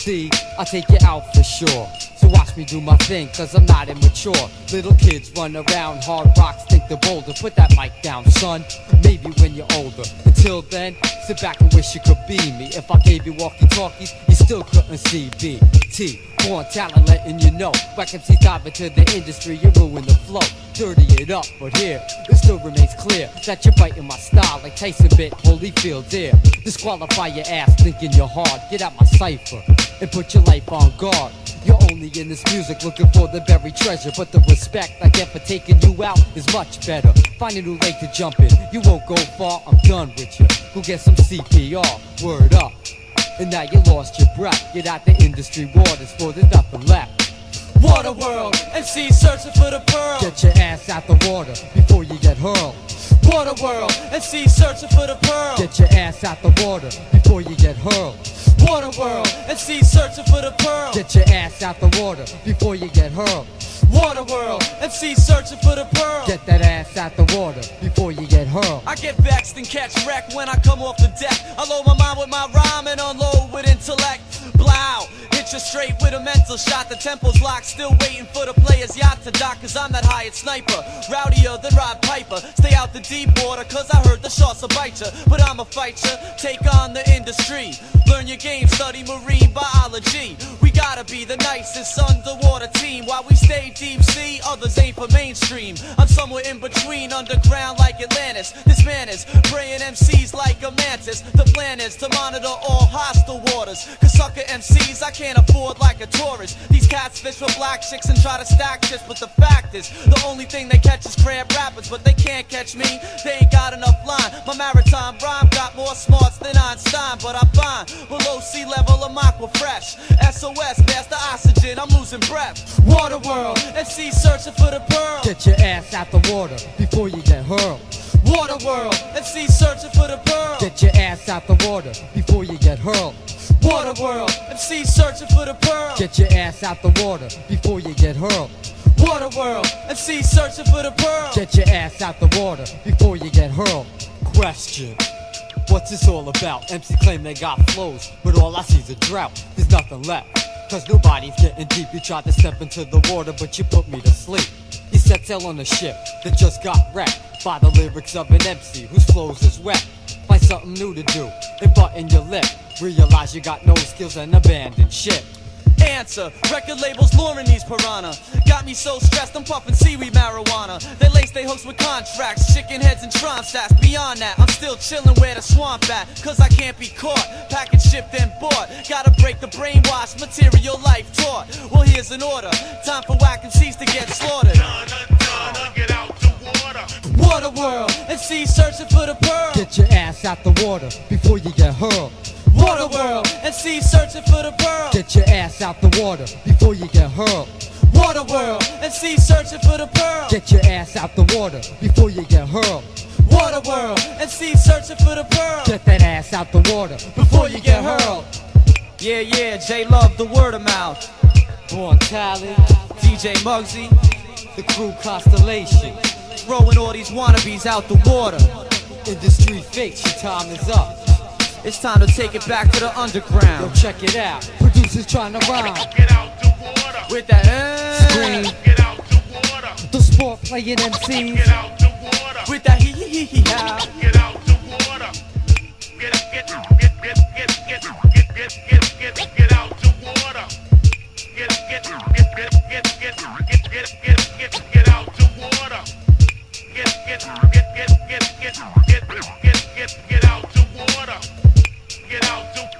[SPEAKER 30] See, I'll take you out for sure. So watch me do my thing, cause I'm not immature. Little kids run around, hard rocks think they're bolder. Put that mic down, son. Maybe when you're older. Until then, sit back and wish you could be me. If I gave you walkie talkies, you still couldn't see B. T. Born talent letting you know. Whack MC dive into the industry, you ruin the flow. Dirty it up, but here, it still remains clear that you're biting my style like Tyson bit Holyfield there. Disqualify your ass thinking you're hard. Get out my cipher and put your life on guard. You're only in this music looking for the buried treasure, but the respect I get for taking you out is much better. Find a new lake to jump in. You won't go far, I'm done with you. Go get some CPR, word up. And now you lost your breath. Get out the industry waters, for there's nothing left.
[SPEAKER 31] Water world, MC searching for the pearl.
[SPEAKER 30] Get your ass out the water before you get hurled.
[SPEAKER 31] Water world, MC searching for the pearl.
[SPEAKER 30] Get your ass out the water before you get hurled.
[SPEAKER 31] Water world, MC searching for the pearl.
[SPEAKER 30] Get your ass out the water before you get hurled.
[SPEAKER 31] Water world, MC searching for the pearl.
[SPEAKER 30] Get that ass out the water before you get hurled.
[SPEAKER 2] I get vexed and catch wreck when I come off the deck. I load my mind with my rhyme and unload with intellect. You straight with a mental shot. The tempo's locked, still waiting for the player's yacht to dock. Cause I'm that hired sniper, rowdier than Rod Piper. Stay out the deep water, cause I heard the shots will bite ya. But I'ma fight ya, take on the industry. Learn your game, study marine biology. Gotta be the nicest underwater team. While we stay deep sea, others aim for mainstream. I'm somewhere in between, underground like Atlantis. This man is praying MCs like a mantis. The plan is to monitor all hostile waters. Cause sucker MCs I can't afford like a tourist. These cats fish for black chicks and try to stack shit. But the fact is, the only thing they catch is crab rappers. But they can't catch me, they ain't got enough line. My maritime rhyme got more smarts than Einstein. But I'm fine, below sea level, I'm aqua fresh. SOS, pass the oxygen, I'm losing breath. Water world, MC searching for the pearl.
[SPEAKER 30] Get your ass out the water before you get hurled.
[SPEAKER 2] Water world, MC searching for the pearl.
[SPEAKER 30] Get your ass out the water before you get hurled.
[SPEAKER 2] Water world, MC searching for the pearl.
[SPEAKER 30] Get your ass out the water before you get hurled.
[SPEAKER 2] Water world, MC searching for the pearl.
[SPEAKER 30] Get your ass out the water before you get hurled. Question. What's this all about? MC claim they got flows, but all I see's a drought. There's nothing left. Cause nobody's getting deep. You tried to step into the water, but you put me to sleep. You set sail on a ship that just got wrecked by the lyrics of an MC whose flows is wet. Find something new to do and button your lip. Realize you got no skills and abandon shit.
[SPEAKER 2] Answer, record labels luring these piranha. Got me so stressed, I'm puffing seaweed marijuana. They lace they hooks with contracts, chicken heads and Tron stats. Beyond that, I'm still chilling where the swamp at. Cause I can't be caught, package shipped and bought. Gotta break the brainwash, material life taught. Well, here's an order, time for whack MCs to get slaughtered. Get out the water world, MC searching for the pearl.
[SPEAKER 30] Get your ass out the water before you get hurled.
[SPEAKER 2] Water world, MC searching for the pearl.
[SPEAKER 30] Get your ass out the water before you get hurled.
[SPEAKER 2] Water world, MC searching for the pearl.
[SPEAKER 30] Get your ass out the water before you get hurled.
[SPEAKER 2] Water world, MC searching for the pearl.
[SPEAKER 30] Get that ass out the water
[SPEAKER 2] before you get hurled. Yeah, yeah, J Love, the word of mouth.
[SPEAKER 30] Born talent,
[SPEAKER 2] DJ Muggsy,
[SPEAKER 30] the crew constellation.
[SPEAKER 2] Throwing all these wannabes out the water.
[SPEAKER 30] Industry fakes, your time is up.
[SPEAKER 2] It's time to take it back to the underground.
[SPEAKER 30] Yo, check it out. Producers trying to rhyme. Get out the water.
[SPEAKER 2] With that uh,
[SPEAKER 30] scream. The sport playing MCs.
[SPEAKER 2] With that hee hee hee hee how.
[SPEAKER 32] Get out the water. Get get get get get get get get get get get out the water. Get get get get get get get get get get get out the water. Get get get get get get get get get get out the water. Get out the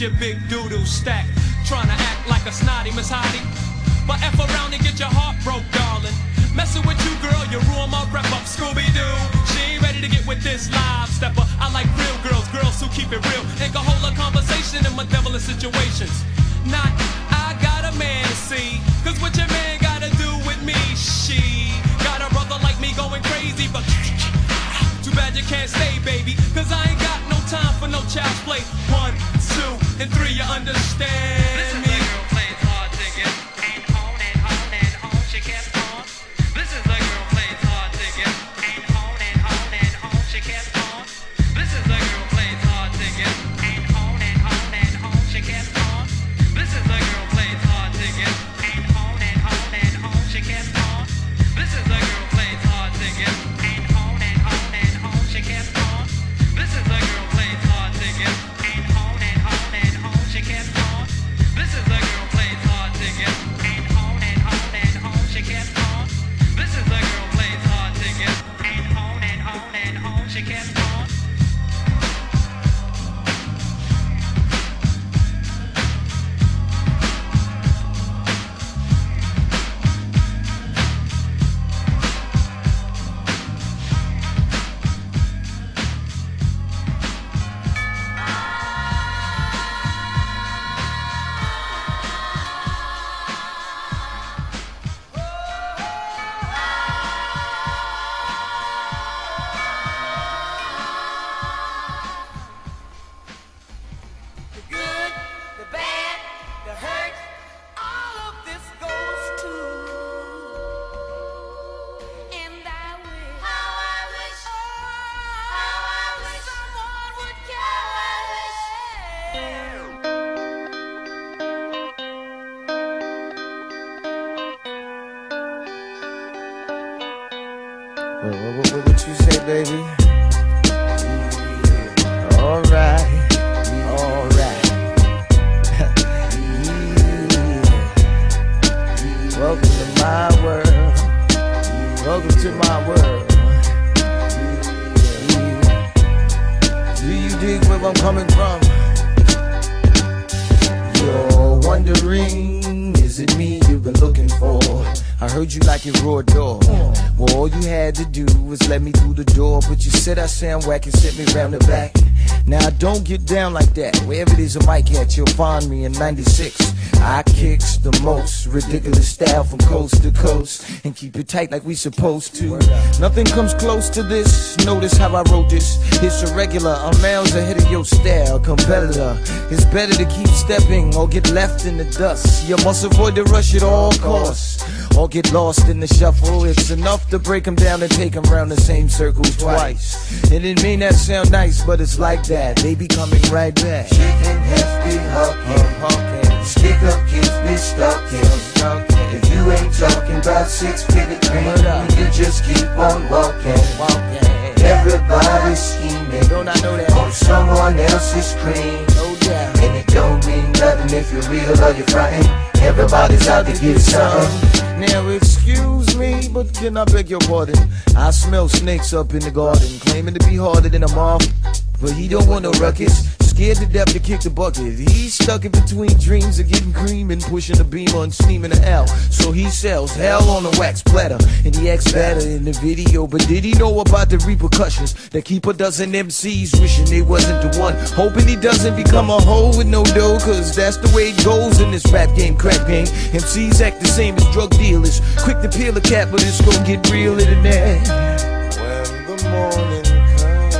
[SPEAKER 33] your
[SPEAKER 34] big doodle stack.
[SPEAKER 35] find me in 96. I kicks the most ridiculous style from coast to coast and keep it tight like we supposed to. Nothing comes close to this. Notice how I wrote this. It's irregular. I'm miles ahead of your style, competitor. It's better to keep stepping or get left in the dust. You must avoid the rush at all costs or get lost in the shuffle. It's enough to break them down and take them round the same circles twice. And it may not sound nice, but it's like that. They be coming right back
[SPEAKER 36] hips be hucking. Stick up kids be stalking. If you ain't talking about six figure dreams, you just keep on walking. Everybody scheming on someone else's cream. And it don't mean nothing if you're real or you're fighting. Everybody's out to get some.
[SPEAKER 35] Now excuse me, but can I beg your pardon? I smell snakes up in the garden, claiming to be harder than a moth. But he don't want no ruckus. Scared to death to kick the bucket. He's stuck in between dreams of getting cream and pushing the beam on steaming hell. L. So he sells hell on a wax platter. And he acts better in the video. But did he know about the repercussions that keep a dozen MCs wishing they wasn't the one? Hoping he doesn't become a hoe with no dough, cause that's the way it goes in this rap game crap game. MCs act the same as drug dealers. Quick to peel a cap, but it's gonna get realer than that.
[SPEAKER 36] When the morning comes,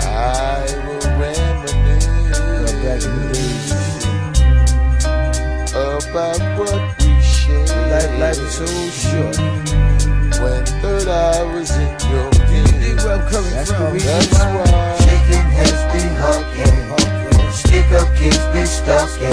[SPEAKER 36] I will reminisce about what we shared.
[SPEAKER 35] Life, life is so short.
[SPEAKER 36] When third I was in your
[SPEAKER 35] I'm
[SPEAKER 36] That's
[SPEAKER 35] from.
[SPEAKER 36] the reason why. Kids been stalking.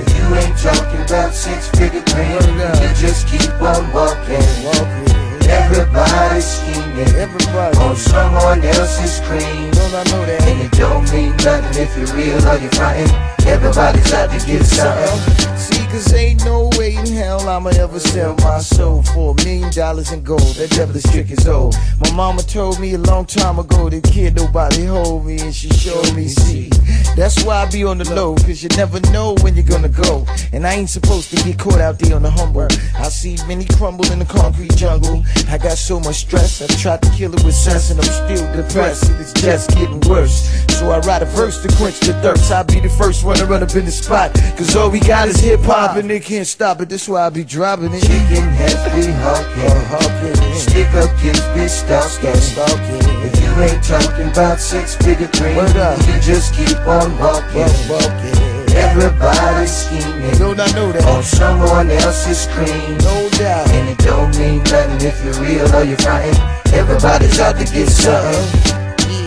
[SPEAKER 36] If you ain't talking about six figure cream, you just keep on walking. Everybody's scheming
[SPEAKER 35] Everybody.
[SPEAKER 36] on someone else's cream.
[SPEAKER 35] Don't I know that?
[SPEAKER 36] And it don't mean nothing if you're real or you're frontin'. Everybody's out to get something.
[SPEAKER 35] See, cause ain't no way in hell I'ma ever sell my soul for a million dollars in gold. That devilish trick is old. My mama told me a long time ago that kid nobody hold me and she showed me see. That's why I be on the low, cause you never know when you're gonna go. And I ain't supposed to get caught out there on the humble. I see many crumble in the concrete jungle. I got so much stress, I tried to kill it with sense and I'm still depressed. It's just getting worse. So I write a verse to quench the thirst. I'll be the first one to run up in the spot. Cause all we got is hip hop and they can't stop it. That's why I be dropping it.
[SPEAKER 36] Chicken has been honking. Stick up kids been stalking. If you ain't talking about six figure cream, you just keep on walking. Everybody's scheming.
[SPEAKER 35] Don't I know that?
[SPEAKER 36] On someone else's cream.
[SPEAKER 35] No doubt.
[SPEAKER 36] And it don't mean nothing if you're real or you're frontin'. Everybody's out to get something.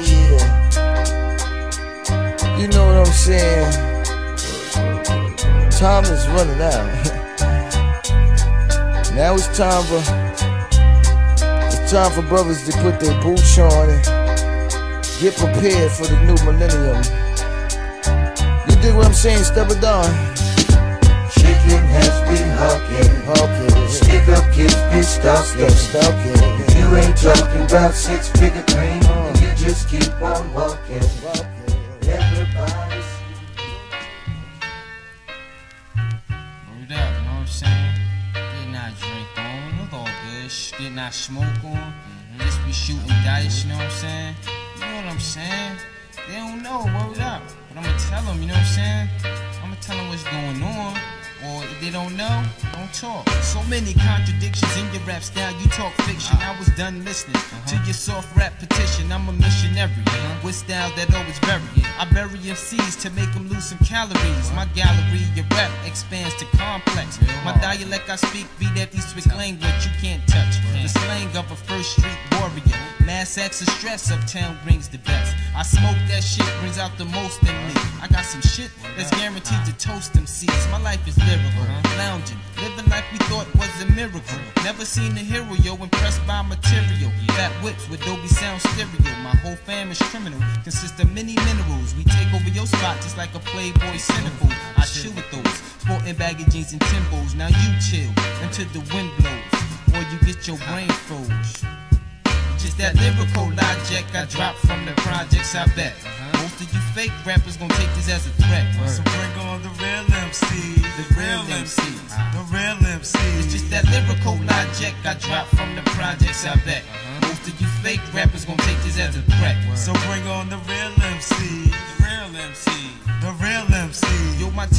[SPEAKER 36] Yeah.
[SPEAKER 35] You know what I'm saying? Time is running out. now it's time for it's time for brothers to put their boots on and get prepared for the new millennium. You dig what I'm saying, Step it down.
[SPEAKER 36] Chicken has been honking.
[SPEAKER 35] honking.
[SPEAKER 36] Stick up kids been stalking.
[SPEAKER 35] stalking.
[SPEAKER 36] If you ain't talking about six figure cream, uh. you just keep on walking. Everybody's
[SPEAKER 37] Word up, you know what I'm saying? Getting that drink on, look all good. Getting that smoke on. Mm-hmm. Just be shooting dice, you know what I'm saying? You know what I'm saying? They don't know, word up. I'ma tell them, you know what I'm saying? I'ma tell them what's going on. Or if they don't know, don't talk. So many contradictions in your rap style. You talk fiction. I was done listening to uh-huh. your soft rap petition. I'm a missionary uh-huh. with styles that always vary. I bury MCs to make them lose some calories. My gallery, your rap expands to complex. My dialect I speak be that Eastwick language you can't touch. The slang of a first street warrior. Mass acts of stress uptown brings the best. I smoke that shit brings out the most in me. I got some shit that's guaranteed to toast them seeds. My life is lyrical, lounging, living like we thought was a miracle. Never seen a hero, yo, impressed by material. Fat whips with Dolby Sound stereo. My whole fam is criminal, consists of many minerals. We take over your spot just like a playboy centerfold. I chill with those, sporting baggy jeans and Timbos. Now you chill until the wind blows, or you get your brain froze. Just that lyrical logic I dropped from the projects, I bet. Most of you fake rappers gon' take this as a threat.
[SPEAKER 38] So bring on the real MCs.
[SPEAKER 37] The real MCs.
[SPEAKER 38] The real MCs.
[SPEAKER 37] It's just that lyrical logic I drop from the projects, I bet. Most of you fake rappers gon' take this as a threat.
[SPEAKER 38] So bring on the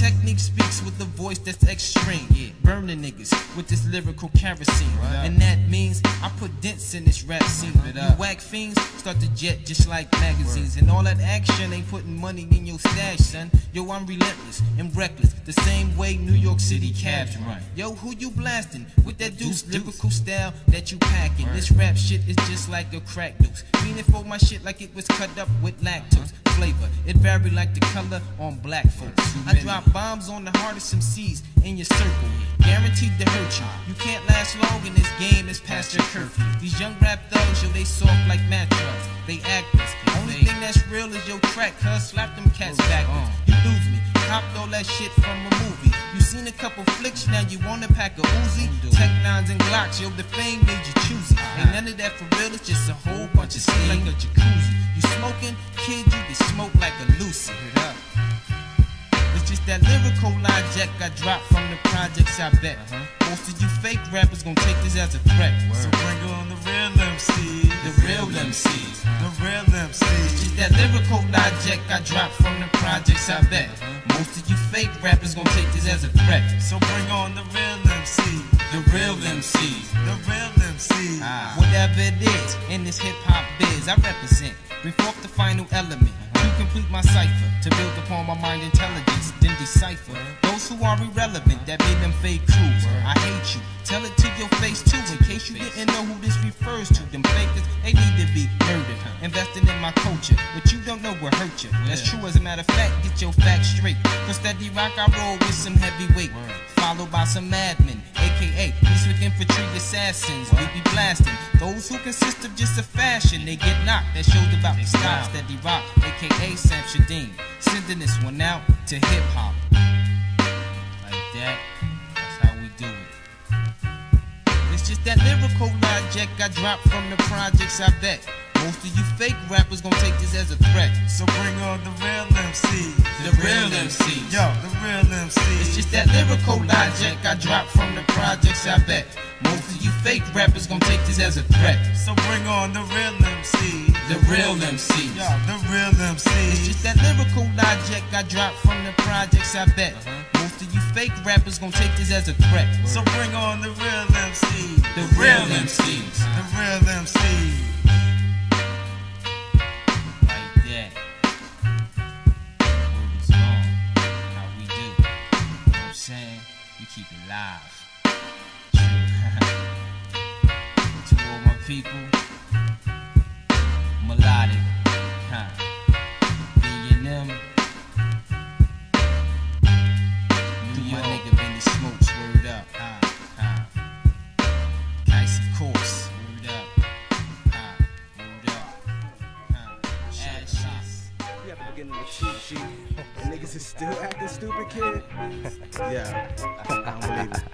[SPEAKER 37] technique speaks with a voice that's extreme. Burn the niggas with this lyrical kerosene. And that means I put dents in this rap scene. You whack fiends start to jet just like magazines. And all that action ain't putting money in your stash, son. Yo, I'm relentless and reckless. The same way New York City cabs run. Yo, who you blasting with that deuce lyrical style that you packing? This rap shit is just like a crack deuce. Meaning for my shit like it was cut up with lactose flavor. It vary like the color on black folks. I drop bombs on the hardest MCs in your circle. Guaranteed to hurt you. You can't last long in this game, it's past your curfew. These young rap thugs, yo, they soft like mattress. They actors. Only thing that's real is your track, cuz slap them cats backwards. Lose me. Copped all that shit from a movie. You seen a couple flicks, now you wanna pack a Uzi? Tech nines and Glocks, yo, the fame made you choosy. Ain't none of that for real, it's just a whole bunch of steam like a jacuzzi. You smoking, kid, you get smoke like a Lucy. Just that lyrical logic I dropped from the projects, I bet. Most of you fake rappers gonna take this as a threat. So bring on the real MCs. The real MCs. The real MCs. Just that lyrical logic I dropped from the projects, I bet. Most of you fake rappers gonna take this as a threat. So bring on the real MCs. The real MCs. The real MCs. Whatever it is, in this hip hop biz, I represent. Forth the final element. Complete my cipher, to build upon my mind intelligence, then decipher those who are irrelevant that made them fake crews. I hate you. Tell it to your face too, in case you didn't know who this refers to. Them fakers, they need to be murdered. Investing in my culture, but you don't know what hurt you. That's true, as a matter of fact, get your facts straight. Cause steady rock, I roll with some heavyweight. Followed by some madmen, aka Eastwick infantry assassins. We be blasting those who consist of just a fashion. They get knocked. That shows about the style. Steady rock, aka Sam Shadeen. Sending this one out to hip hop. Like that. That's how we do it. It's just that lyrical logic I dropped from the projects, I bet. Most of you fake rappers gonna take this as a threat. So bring on the real MCs. The real MCs. Yo, the real MCs. It's just that lyrical logic I dropped from the projects, I bet. Most of you fake rappers gonna take this as a threat. So bring on the real MCs. The real MCs. Yo, the real MCs. It's just that lyrical logic I dropped from the projects, I bet. Uh-huh. Most of you fake rappers gonna take this as a threat. So bring on the real MCs. The real MCs. The real MCs. How we do. You know what I'm saying? We keep it live. to all my people, melodic,
[SPEAKER 39] cheat sheet and niggas is still acting stupid, kid? yeah, I don't believe it.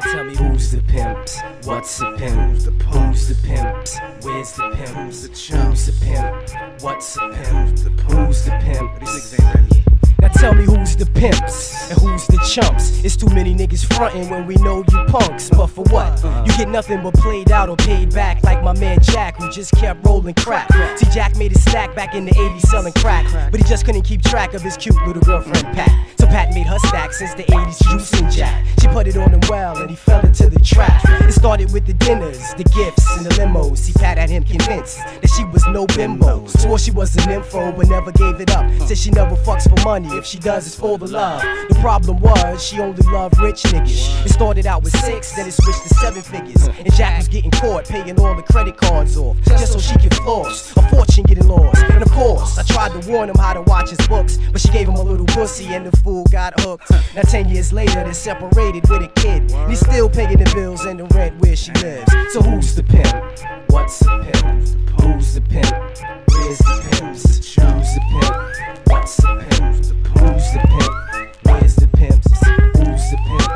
[SPEAKER 2] Tell me who's the pimps? What's the pimp? Who's the Who's the pimps? Where's the pimp? Who's the chump? Who's the pimp? What's the pimp? Who's the pimp?
[SPEAKER 39] These niggas ain't ready.
[SPEAKER 2] Now tell me who's the pimps and who's the chumps. It's too many niggas frontin' when we know you punks. But for what? You get nothing but played out or paid back, like my man Jack, who just kept rolling crack. See, Jack made his stack back in the 80s selling crack, but he just couldn't keep track of his cute little girlfriend Pat. So Pat made her stack since the 80s, juicing Jack. She put it on him well, and he fell into the trap. It started with the dinners, the gifts, and the limos. See, Pat had him convinced that she was no bimbo. Swore she was an info, but never gave it up. Said she never fucks for money. If she does, it's for the love. The problem was she only loved rich niggas. It started out with six, then it switched to seven figures. And Jack was getting caught paying all the credit cards off just so she could floss. A fortune getting lost. And of course, I tried to warn him how to watch his books, but she gave him a little pussy and the fool got hooked. Now ten years later, they're separated with a kid. And he's still paying the bills and the rent where she lives. So who's the pimp? What's the pimp? Who's the pimp? Where's the pimps? Who's the pimp? What's the pimp? Who's the pimp? Where's the pimps? Who's the pimp?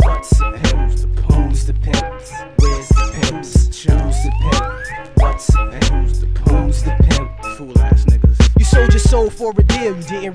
[SPEAKER 2] What's the pimp? Who's the pimp? Where's the pimps? Who's the pimp? What's the pimp? Who's the pimp?
[SPEAKER 39] Fool ass niggas.
[SPEAKER 2] You sold your soul for a deal, you didn't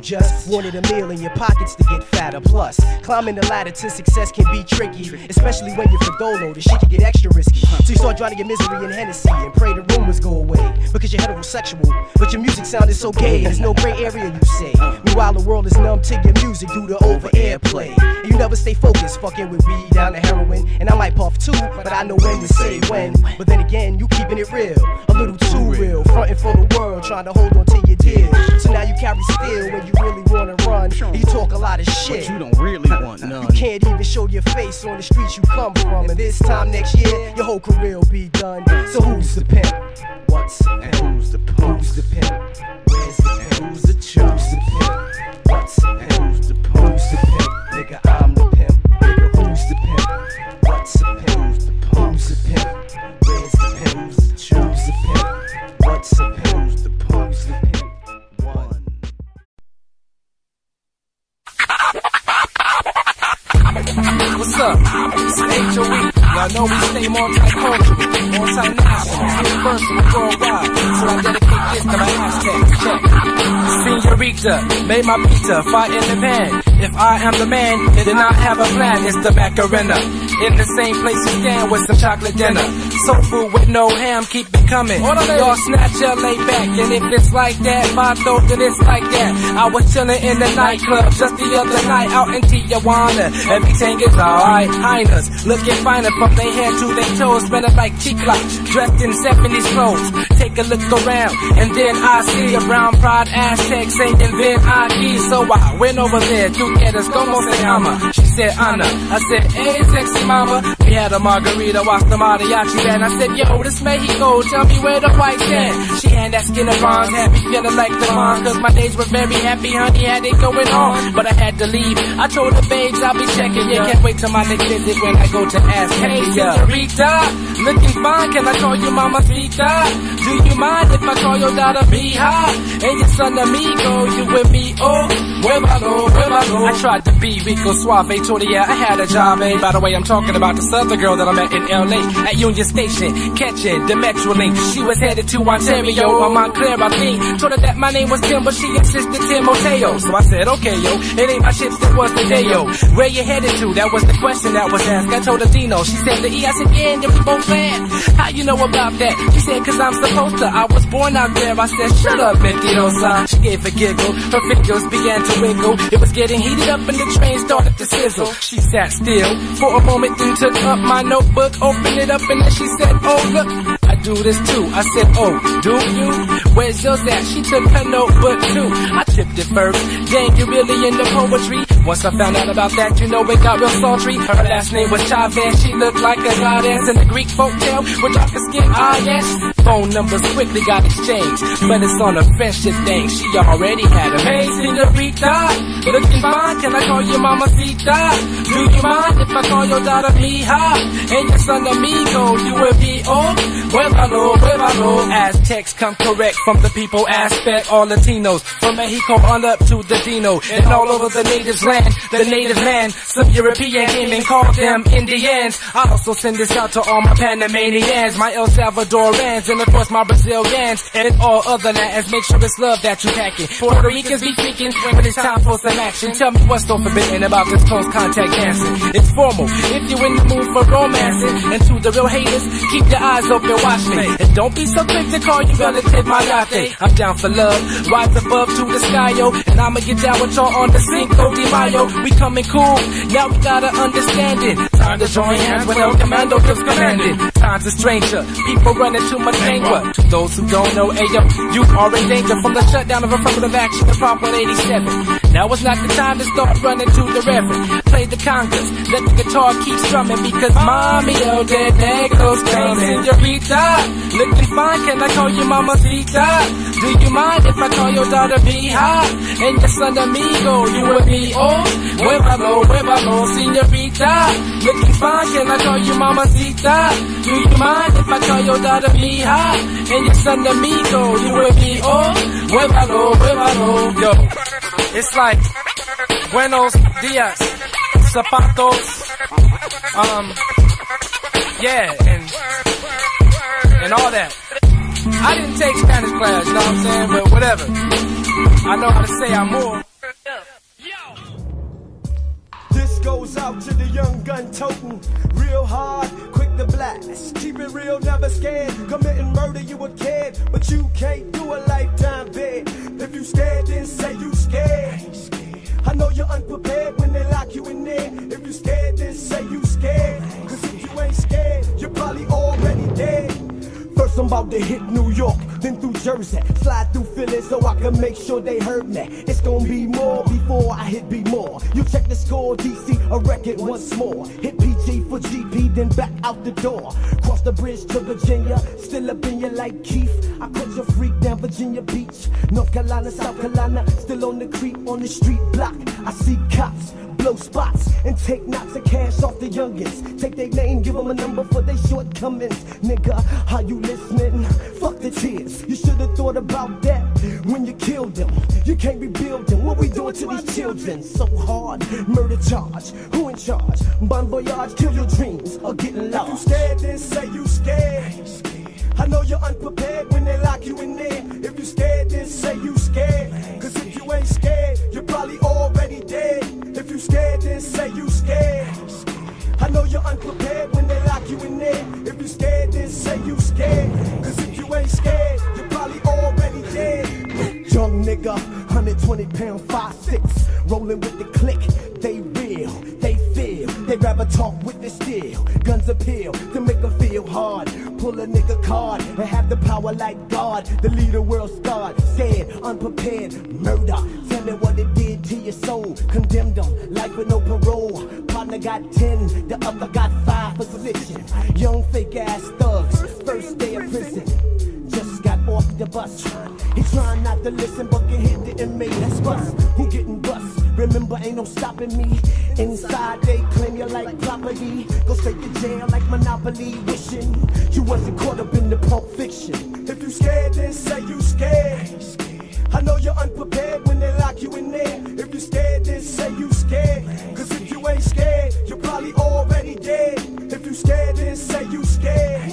[SPEAKER 2] Just wanted a meal in your pockets to get fatter. Plus, climbing the ladder to success can be tricky, especially when you're for dolo. The shit can get extra risky. So you start drowning your misery in Hennessy and pray the rumors go away because you're heterosexual. But your music sounded so gay, there's no gray area, you say. Meanwhile, the world is numb to your music due to over airplay. You never stay focused, fucking with weed down to heroin. And I might puff too, but I know when to say when. But then again, you keeping it real, a little too real. Frontin' for the world, trying to hold on to your deal. So now you carry steel when you really wanna run. You talk a lot of shit.
[SPEAKER 39] But you don't really want none.
[SPEAKER 2] You can't even show your face on the streets you come from. And this time next year, your whole career will be done. So who's the pimp? What's the pimp?
[SPEAKER 39] Who's the pimp?
[SPEAKER 2] Who's the pimp? Where's the pimp? Who's the chump? Who's the pimp? What's the pimp? Who's the pimp? Who's the pimp? Nigga, I'm the pimp. Nigga, who's the pimp? What's the pimp? Who's the pimp? Who's the pimp? Where's the pimp? Who's the chump? Who's the pimp? What's the pimp? Who's the pimp? Who's the pimp? One. What's up? It's HOE.
[SPEAKER 40] Y'all know we stay multicultural, multinational, universal, worldwide. So I dedicate to my hashtag. Check. Senorita, made my pizza, fire in the pan. If I am the man, then I have a plan. It's the Macarena. In the same place you stand with some chocolate dinner. Soul food with no ham, keep it coming. Y'all snatch your lay back, and if it's like that, my throat, then it's like that. I was chilling in the nightclub just the other night out in Tijuana. Everything is alright. Highness, looking finer from their head to their toes, smelling like chicla, dressed in 70s clothes. Take a look around, and then I see a brown pride Aztec saying then I key. So I went over there to get us como se llama. She said Anna. I said, hey, sexy mama. We had a margarita, watched the mariachi band. I said, yo, this Mexico, tell me where the white stand. She had that skin of bronze, had me feeling like the Mons, cause my days were very happy, honey, had it going on. But I had to leave. I told the babes I'll be checking, yeah, can't wait till my next visit when I go to ask. Hey, senorita, looking fine, can I call you mama Sita? Do you mind if I call your daughter Mija? And your son amigo, you with me, oh, huevalo, huevalo. I tried to be Rico Suave, told her, yeah, I had a job, eh? By the way, I'm talking about the other girl that I met in LA at Union Station, catching the Metrolink. She was headed to Ontario on Montclair, I think. Told her that my name was Tim, but she insisted Timoteo. So I said, okay, yo, it ain't my chips, it was the day, yo. Where you headed to? That was the question that was asked. I told her Dino. She said the E. I said, yeah, and we both laughed. How you know about that? She said, cause I'm supposed to. I was born out there. I said, shut up, mentirosa. She gave a giggle. Her fingers began to wiggle. It was getting heated up and the train started to sizzle. She sat still for a moment, then took up my notebook, opened it up, and then she said, oh, look. Do this too. I said, oh, do you? Where's yours at? She took her notebook too. I tipped it first. Dang, you really into poetry? Once I found out about that, you know it got real sultry. Her last name was Chavez. She looked like a goddess in the Greek folktale with darker skin. Ah, yes. Phone numbers quickly got exchanged. But it's on a friendship thing. She already had a Hey, senorita. Looking fine. Can I call you Mama Sita? Do you mind if I call your daughter Mija? And your son amigo, you will be on. Huevalo, huevalo. Aztecs come correct from the people aspect. All Latinos from Mexico on up to the Dino. And all over the natives land, the native land. Some European came and called them Indians. I also send this out to all my Panamanians, my El Salvadorans, and of course my Brazilians, and all other lands. Make sure it's love that you packing. Puerto Ricans be speaking when it's time for some action. Tell me what's so forbidden about this close contact dancing. It's formal if you're in the mood for romancing. And to the real haters, keep your eyes open, watch me. And don't be so quick to call you relative my latte. Eh? I'm down for love, rise above to the sky, yo. And I'ma get down with y'all on the Cinco de Mayo. We coming cool, now we gotta understand it. Time to join hands when El Commando gives commanding. Time's a stranger, people running too much anger. To those who don't know, ayo, you are in danger from the shutdown of affirmative action in Prop 187. Now is not the time to start running to the reverend. Play the congas, let the guitar keep strumming because mommy, oh, dead coming. Senorita, looking fine, can I call you Mama Sita? Do you mind if I call your daughter Mija? And your son amigo, you and me, oh, huevalo, huevalo, senorita. Looking fine, can I call you Mama Sita? Do you mind if I call your daughter Mija? And your son amigo, you and me, oh, huevalo, huevalo. Yo, it's like Buenos dias, zapatos, um, yeah, and all that. I didn't take Spanish class, you know what I'm saying? But whatever. I know how to say I'm more.
[SPEAKER 2] This goes out to the young gun toting, real hard, quick to blast. Keep it real, never scared. Committing murder, you a kid, but you can't do a lifetime bid. If you scared, then say you scared. I know you're unprepared when they lock you in there. If you scared, then say you scared. Cause if you ain't scared, you're probably already dead. I'm about to hit New York, then through Jersey, slide through Philly so I can make sure they heard me. It's gonna be more before I hit B more. You check the score, DC, a record once more. Hit PG for GP, then back out the door. Cross the bridge to Virginia, still up in you like Keith. I caught your freak down Virginia Beach, North Carolina, South Carolina, still on the creep on the street block. I see cops blow spots and take knots of cash off the youngins. Take their name, give them a number for their shortcomings. Nigga, how you listening? Fuck the tears. You should have thought about that when you killed them. You can't rebuild them. What we doing to these children? So hard, murder charge. Who in charge? Bon voyage, kill your dreams or getting lost.
[SPEAKER 8] If you scared, then say you scared. I know you're unprepared when they lock you in there. If you scared, then say you scared. Cause if you ain't scared, you're probably already dead. If you scared, then say you scared. I know you're unprepared when they lock you in there. If you scared, then say you scared. Cause if you ain't scared, you're probably already dead.
[SPEAKER 2] Young nigga, 120 pound, 5'6, rolling with the click. They they rather talk with the steel. Guns appeal to make them feel hard. Pull a nigga card and have the power like God. The leader world scarred, scared, unprepared, murder. Tell me what it did to your soul. Condemned them, life with no parole. Partner got 10, the other got 5 for position. Young fake ass thugs, first day of prison. Just got off the bus. He trying not to listen, but can hit the inmate. That's bust. Who getting bust? Remember, ain't no stopping me. Inside, they claim you're like property. Go straight to jail like Monopoly. Wishing you wasn't caught up in the pulp fiction.
[SPEAKER 8] If you scared, then say you scared. I know you're unprepared when they lock you in there. If you scared, then say you scared. Cause if you ain't scared, you're probably already dead. If you scared, then say you scared.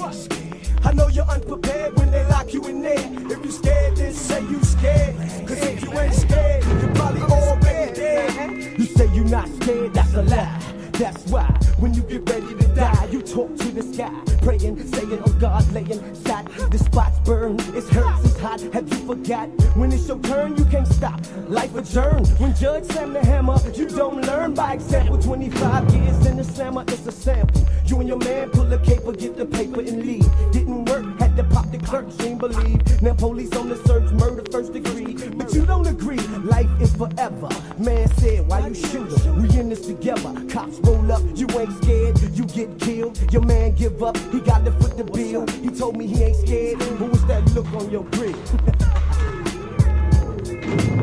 [SPEAKER 8] I know you're unprepared when they lock you in there. If you scared, then say you scared. Cause if you ain't scared, you're probably already dead.
[SPEAKER 2] You say you're not scared, that's a lie. That's why when you get ready to die, you talk to the sky, praying, saying, "Oh God, laying sat." The spots burn, it hurts, it's hot. Have you forgot? When it's your turn, you can't stop. Life adjourned. When Judge slam the hammer, you don't learn by example. 25 years in the slammer, it's a sample. You and your man pull a caper, get the paper and leave. Didn't work, had to pop the clerk, she ain't believe. Now police on the search, murder first degree. But you don't agree, life is forever. Man said, why you shoot him? We in this together. Cops roll up, you ain't scared, you get killed. Your man give up, he got to foot the bill. He told me he ain't scared, but what's that look on your grill?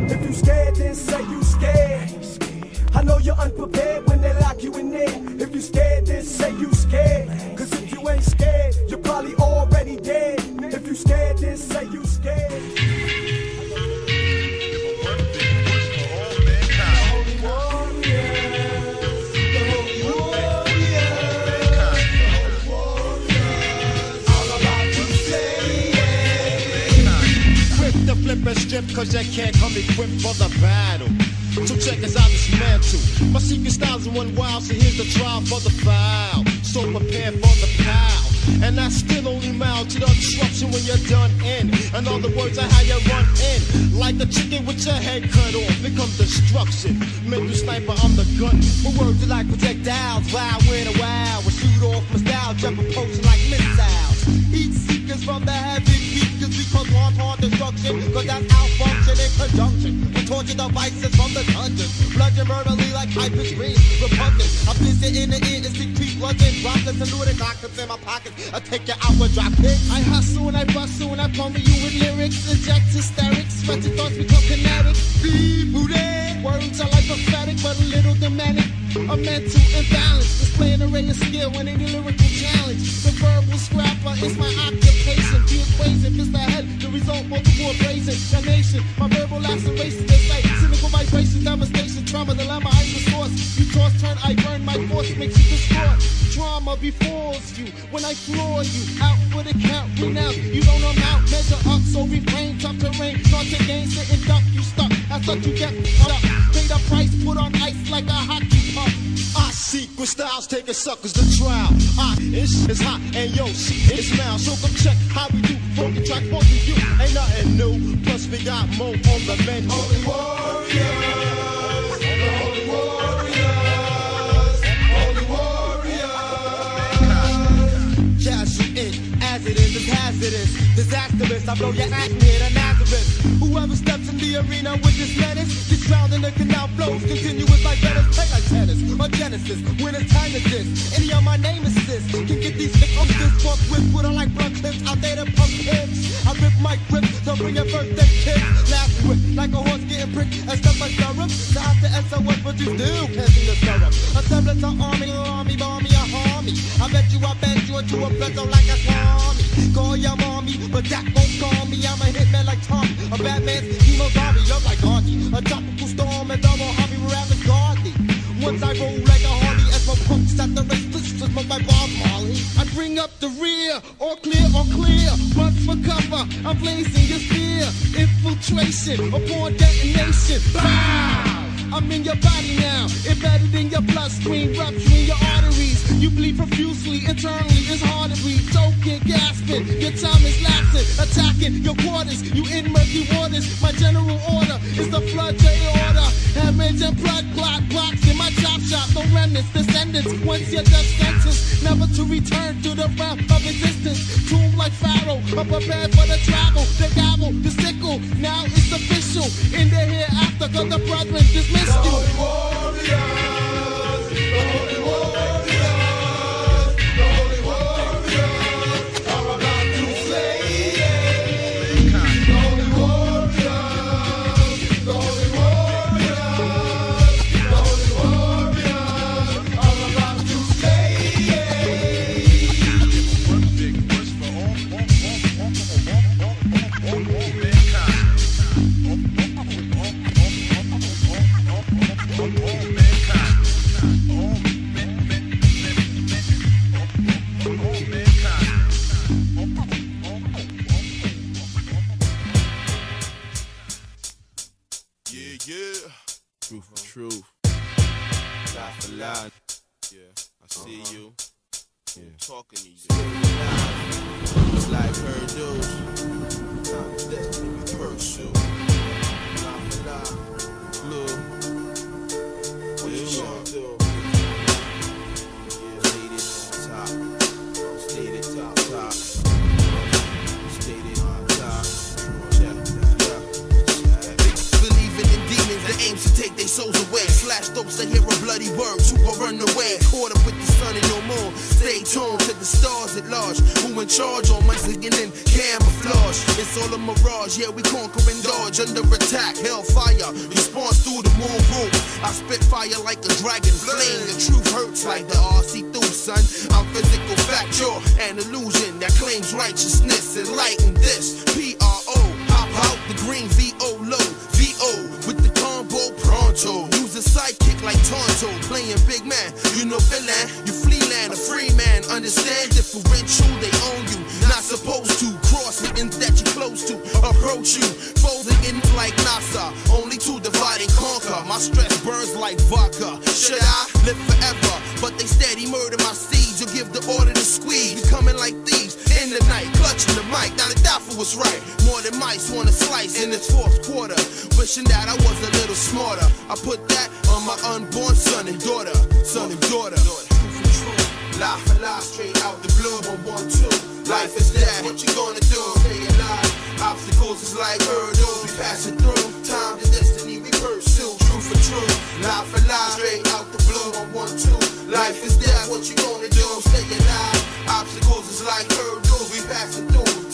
[SPEAKER 8] If you scared, then say you scared. I know you're unprepared when they lock you in there. If you scared, then say you scared. Cause you ain't scared, you're probably already dead. If you scared, then say you scared.
[SPEAKER 41] Cause you can't come equipped for the battle. So check us out this mantle. My secret style's in one wild, so here's the trial for the foul. So prepare for the pow. And I still only mouth to the disruption when you're done in. And all the words, I how you run in. Like a chicken with your head cut off, it comes destruction. Mental sniper, I'm the gun. My words are like projectiles. Wow, in a wow. Shoot off my style, jump approaching like missiles. Heat seekers from the heavy hard, hard destruction. Cause that's function in conjunction. We torture devices from the dungeon. Bludgeon verbally like hyper screams. Repugnant. I'm busy in the ear to see creep and droplets and lurid doctors in my pockets. I take you out with drop pick. I hustle and I bustle and I pummel you with lyrics. Inject hysterics. Sweaty thoughts become kinetic. Be booty. Words are like prophetic but a little dramatic. A mental imbalance. Display an array of skill and any lyrical challenge. The verbal scrapper is my occupation. Is the head. The result multiple abrasion. Damnation. My verbal laceration is like cynical vibration. Devastation. Trauma. Dilemma. I'm the source. You cross turn, I burn. My force makes you distort. Trauma befalls you when I floor you. Out for the count. Renounce. You don't amount. Measure up. So refrain. Tough terrain. Start to gain. Sitting duck. You stuck. That's what you get. Up. Paid a price. Put on ice like a hockey puck. Secret styles taking suckers to trial. Ah, I it's, it's hot and yo, it's now. So come check how we do. Funky track, funky you. Ain't nothing new. Plus we got more on the menu. Holy warriors, is, hazardous. Disastrous, I blow your ass near the Nazareth. Whoever steps in the arena with this menace gets drowned in the canal flows. Continuous like Venice, play like tennis or Genesis. When it's time to this, any of my name assists can get these hits on this fuck with. Put on like blood clips out there to pump pimps. I rip my grip to bring your birthday kids. Last whip like a horse getting pricked and stuff like syrup. So after SOS, but you can't see the syrup. A semblance of army, army, army, a army. I bet you I bet you a pretzel like a swami. Call your mommy, but that won't call me. I'm a hitman like Tommy, a Batman's emo zombie. You're like Gandhi, a tropical storm and double hobby Ravis Gandhi. Once I roll like a Harley as my punks at the race blisters with my Bob Marley. I bring up the rear, all clear, all clear. Run for cover, I'm blazing your spear. Infiltration upon detonation. Bow! I'm in your body now, embedded in your bloodstream, rupturing your arteries. You bleed profusely, internally, it's hard to breathe. Choking, gasping, your time is lapsing, attacking your quarters. You in murky waters. My general order is the flood to order. Hemorrhage and blood clot blocks in my chop shop. No remnants, descendants. Once you're just sentenced, never to return to the realm of existence. Tomb like Pharaoh, I'm prepared for the travel. The gavel, the sickle, now it's official. In the hereafter, cause the brethren dismissed you.
[SPEAKER 32] Yeah, Truth for. Lie for lie. Yeah, I see uh-huh. you. Yeah. Talking to you. It's like her dudes. Time to destiny we pursue.
[SPEAKER 26] Souls away. Slash those that hear a bloody word, super run away. Caught up with the sun and no more. Stay tuned to the stars at large. Who in charge on my zigging in camouflage? It's all a mirage, yeah, we conquer and dodge. Under attack, hellfire. Response through the moon roof. I spit fire like a dragon flame. The truth hurts like the RC through, son. I'm physical fact, you're an illusion that claims righteousness. Enlighten this. P-R-O. Hop out the green V-O low. V-O with the combo. Use a sidekick like Tonto. Playing big man. You know villain. You flee land, a free man. Understand differential, they own you. Not supposed to cross niggas that you close to. Approach you. Folding in like NASA. Only to divide and conquer. My stress burns like vodka. Should I live forever? But they steady murder my seeds. You give the order to squeeze. We coming like thieves in the night. Mic. Now the Dapper was right. More than mice want slice in fourth quarter. Wishing that I was a little smarter. I put that on my unborn son and daughter. Son and daughter. Lie for lie, straight out the blue. One, one, two. Life is that. What you gonna do? Stay alive. Obstacles is like hurdles. We passing through. Time to destiny we pursue. True for true. Lie for lie, straight out the blue. One, one, two. Life is that. What you gonna do? Stay alive. Obstacles is like hurdles. We passing through.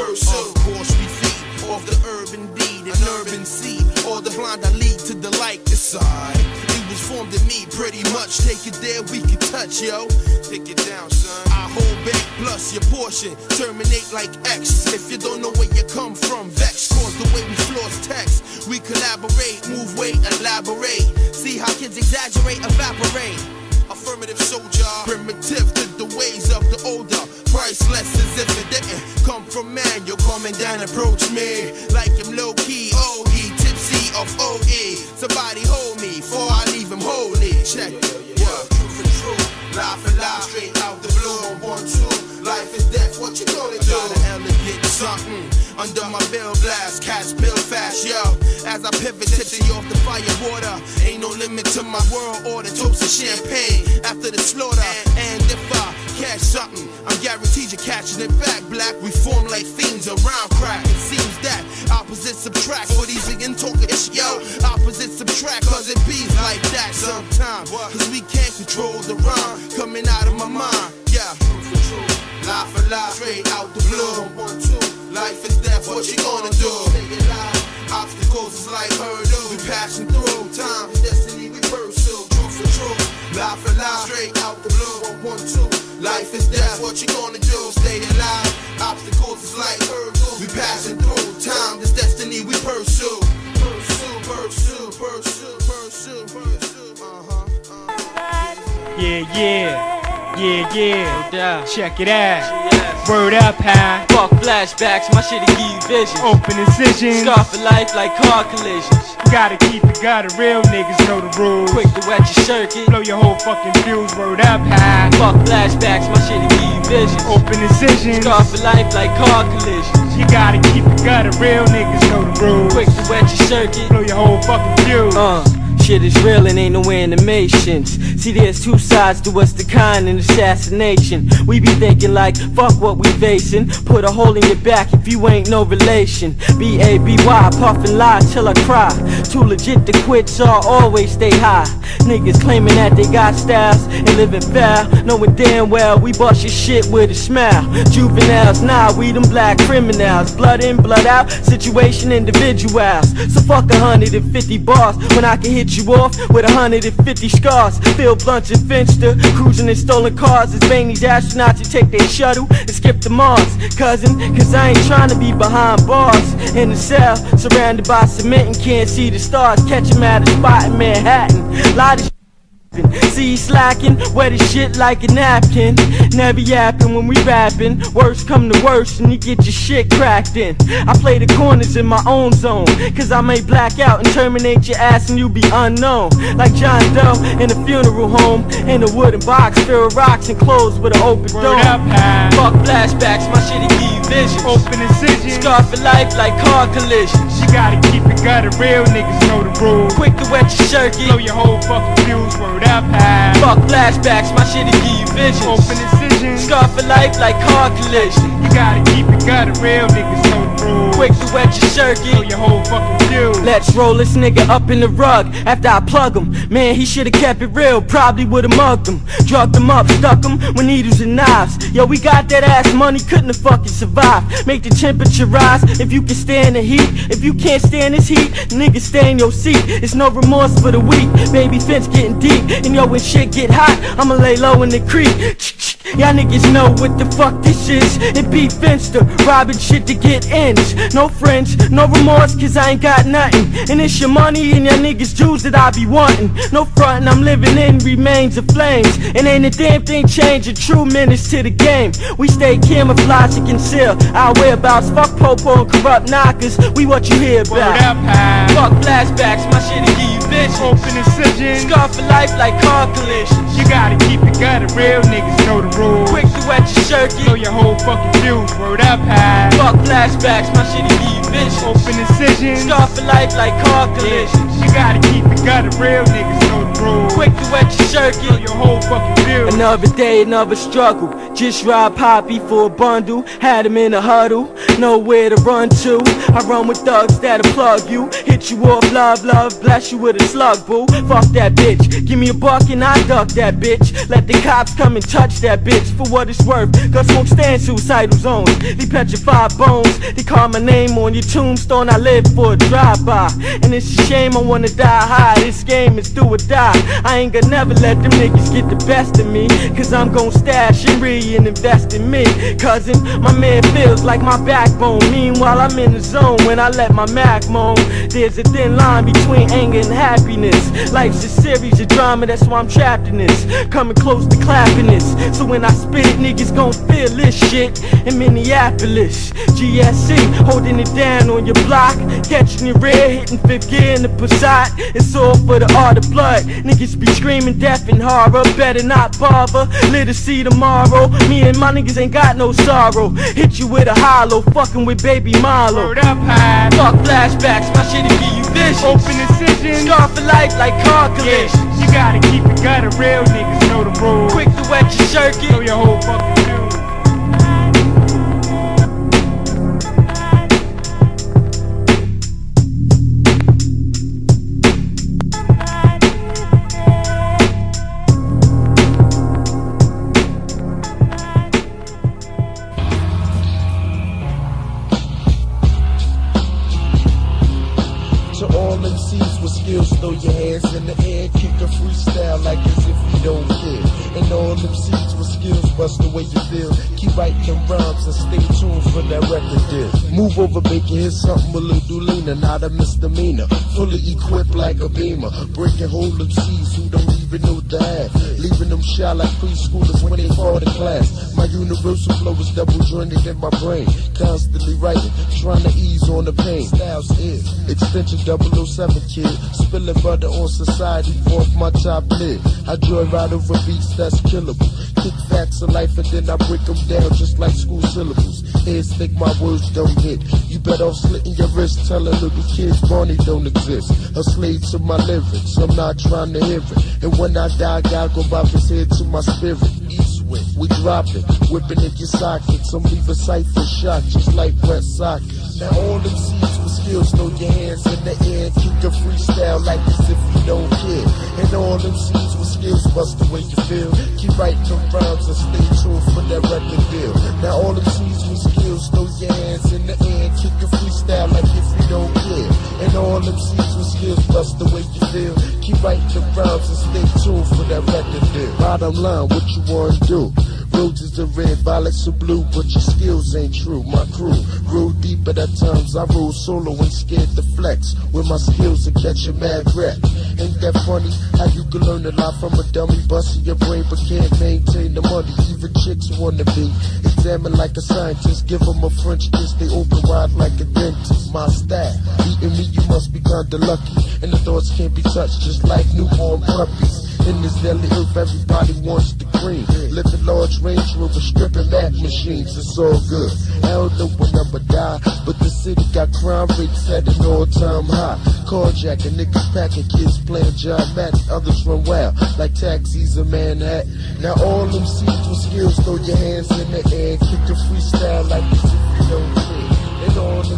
[SPEAKER 26] Of course we feed off the urban deed and urban seed. All the blind I lead to the light side. It was formed in me pretty much. Take it there, we can touch, yo. Take it down, son. I hold back plus your portion. Terminate like X. If you don't know where you come from, vex. Cause the way we floors text. We collaborate, move weight, elaborate. See how kids exaggerate, evaporate. Affirmative soldier, primitive to the ways of the older. Priceless as if it didn't come from man. You're coming down, approach me like I'm low key. Oh, he tipsy of OE. Somebody hold me before I leave him holy. Check it, yeah. True for true, life and life straight out the blue. One, one, two. Life is death, what you gonna do? Got an elegant something under my bill blast, catch bill fast, yo. As I pivot, tipsy off the fire water. Ain't no limit to my world order. Toast of champagne after the slaughter. And if I catch something, I'm guaranteed you're catching it back. Black, we form like fiends around crack. It seems that opposites subtract. For these again talking ish, yo. Opposites subtract, cause it bees like that sometimes. Cause we can't control the rhyme coming out of my mind, yeah. Lie for lie, straight out the blue. Life is death, what you gonna do? Obstacles is like hurdles. We passing through time, destiny we
[SPEAKER 8] pursue, truth for truth. Lie for lie, straight out the blue. One, one, two. Life is death, what you gonna do? Stay alive. Obstacles is like hurdles. We passing through. Time is destiny, we. Pursue, pursue, pursue, pursue,
[SPEAKER 26] Yeah, yeah. Yeah, yeah. Check it out. Word up, high.
[SPEAKER 31] Fuck flashbacks, my shit'll give you visions.
[SPEAKER 26] Open incisions.
[SPEAKER 31] Scar for life like car collisions.
[SPEAKER 26] Gotta keep it, gotta real niggas know the rules.
[SPEAKER 31] Quick to wet your circuit.
[SPEAKER 26] Blow your whole fucking fuse. Word up, high.
[SPEAKER 31] Fuck flashbacks, my shit'll give you visions.
[SPEAKER 26] Open incisions.
[SPEAKER 31] Scar for life like car collisions.
[SPEAKER 26] You gotta keep it, gotta real niggas know the rules.
[SPEAKER 31] Quick to wet your circuit.
[SPEAKER 26] Blow your whole fucking fuse.
[SPEAKER 31] Uh. Shit is real and ain't no animations. See, there's two sides to us, the kind and assassination. We be thinking like, fuck what we facing. Put a hole in your back if you ain't no relation. B A B Y, puff and lie till I cry. Too legit to quit, so I always stay high. Niggas claiming that they got styles and living foul. Knowing damn well we bust your shit with a smile. Juveniles, nah, we them black criminals. Blood in, blood out, situation individuals. So fuck a hundred and fifty bars when I can hit you off with a hundred and fifty scars. Phil Blunts and Finster, cruising in stolen cars. As veiny astronauts who take their shuttle and skip to Mars. Cousin, cause I ain't trying to be behind bars. In the cell, surrounded by cement and can't see the stars. Catch 'em at a spot in Manhattan. Lot of See slacking, wet as shit like a napkin. Never yapping when we rapping. Worst come to worst, and you get your shit cracked in. I play the corners in my own zone. Cause I may black out and terminate your ass and you be unknown. Like John Doe in a funeral home. In a wooden box filled with rocks and closed with an open dome.
[SPEAKER 26] up.
[SPEAKER 31] Fuck flashbacks, my shit'll give you visions.
[SPEAKER 26] Open incisions.
[SPEAKER 31] Scar for life like car collisions.
[SPEAKER 26] You gotta keep it, gotta real niggas know the rules.
[SPEAKER 31] Quick to wet your circuit.
[SPEAKER 26] Blow your whole fucking fuse. Word up, high.
[SPEAKER 31] Fuck flashbacks, my shit'll give you visions.
[SPEAKER 26] Open incisions.
[SPEAKER 31] Scar for life like car collisions.
[SPEAKER 26] You gotta keep it, gotta real niggas rules.
[SPEAKER 31] Quick to wet your.
[SPEAKER 26] Blow your whole fucking fuse.
[SPEAKER 31] Let's roll this nigga up in the rug after I plug him. Man, he should've kept it real, probably would've mugged him. Drugged him up, stuck him with needles and knives. Yo, we got that ass money, couldn't have fucking survived. Make the temperature rise if you can stand the heat. If you can't stand this heat, nigga, stay in your seat. It's no remorse for the weak. Baby fence getting deep. And yo, when shit get hot, I'ma lay low in the creek. Y'all niggas know what the fuck this is. It be Finster, robbing shit to get ends. No friends, no remorse, cause I ain't got nothing. And it's your money and your niggas' Jews that I be wanting. No frontin', I'm living in remains of flames. And ain't a damn thing changing, true menace to the game. We stay camouflaged to conceal our whereabouts. Fuck popo and corrupt knockers, we what you hear about.
[SPEAKER 26] Word up, high.
[SPEAKER 31] Fuck flashbacks, my shit'll give you
[SPEAKER 26] Open incisions.
[SPEAKER 31] Scar for life like car collisions.
[SPEAKER 26] You gotta keep it, gotta real niggas know the rules.
[SPEAKER 31] Quick to wet your circuit.
[SPEAKER 26] Blow your whole fucking fuse. Word up, high.
[SPEAKER 31] Fuck flashbacks, my shit'll give you visions.
[SPEAKER 26] Open incisions.
[SPEAKER 31] Scar for life like car collisions.
[SPEAKER 26] You gotta keep it, gotta real niggas know the rules.
[SPEAKER 31] Quick to wet your circuit.
[SPEAKER 26] Blow your whole fucking fuse.
[SPEAKER 31] Another day, another struggle. Just robbed Poppy for a bundle. Had him in a huddle, nowhere to run to. I run with thugs that'll plug you. Hit you off, love, love, bless you with a slug, boo. Fuck that bitch. Give me a buck and I duck that bitch. Let the cops come and touch that bitch for what it's worth. Cause won't stand suicidal zones. They petrify bones. They call my name on your tombstone. I live for a drive-by. And it's a shame I wanna die high. This game is do or die. I ain't gonna never let them niggas get the best of me. Cause I'm gon' stash and re and invest in me. Cousin, my man feels like my backbone. Meanwhile, I'm in the zone when I let my Mac moan. There's a thin line between anger and happiness. Life's a series of drama, that's why I'm trapped in this. Coming close to clapping this. So when I spit it, niggas gon' feel this shit. In Minneapolis, GSC, holding it down on your block. Catching your rear, hitting fifth gear in the Passat. It's all for the art of blood. Niggas be screaming death and horror. Better not bother. Live to see tomorrow. Me and my niggas ain't got no sorrow. Hit you with a hollow, fucking with baby Milo.
[SPEAKER 26] Word up, high.
[SPEAKER 31] Fuck flashbacks, my shit'll give you visions.
[SPEAKER 26] Open incisions.
[SPEAKER 31] Scar for life like car collisions.
[SPEAKER 26] You gotta keep it, gotta real niggas know the rules.
[SPEAKER 31] Quick to wet your circuit.
[SPEAKER 26] Blow your whole fucking hands
[SPEAKER 17] in the air, kick a freestyle like as if you don't care. And all them seats with skills, bust the way you feel. Keep writing rhymes and stay tuned for that record deal. Move over, make it hit something a little leaner, not a misdemeanor. Fully equipped like a beamer, breaking hold of seats who don't even the. Leaving them shy like preschoolers when they fall to class. My universal flow is double jointed in my brain. Constantly writing, trying to ease on the pain. Styles is extension 007 kid. Spilling butter on society off my top lid. I joyride over beats that's killable. Kick facts of life and then I break them down just like school syllables. Heads think my words don't hit. You better off slitting your wrist telling little kids Barney don't exist. A slave to my lyrics, I'm not trying to hear it. And when I die, God go bob his head to my spirit. Wind, we drop it, whipping in your sockets. I'm leaving cipher shot just like wet sockets. Now all them seeds with skills, throw your hands in the air, kick a freestyle like as if you don't care. And all them seeds with skills, bust the way you feel. Keep writing them rhymes and stay true for that record deal. Now all them seeds with skills, throw your hands in the air, kick a freestyle like if you don't care. And all them seeds with skills, bust the way you feel. Keep writing them rhymes and stay true for that record deal. Bottom line, what you wanna do? Roses are red, violets are blue, but your skills ain't true. My crew roll deep at times. I roll solo and scared to flex with my skills and catch a mad rep. Ain't that funny how you can learn a lot from a dummy busting your brain but can't maintain the money? Even chicks wanna be examined like a scientist. Give them a French kiss, they open wide like a dentist. My style, beating me, you must be kinda lucky. And the thoughts can't be touched just like newborn puppies. In this deadly earth, everybody wants the cream. Living large range rover, stripping Mac machines, it's all good. I don't know die, but the city got crime rates at an all-time high. Carjacking, niggas packing, kids playing John Madden, others run wild like taxis in Manhattan. Now all them with skills, throw your hands in the air, kick a freestyle like as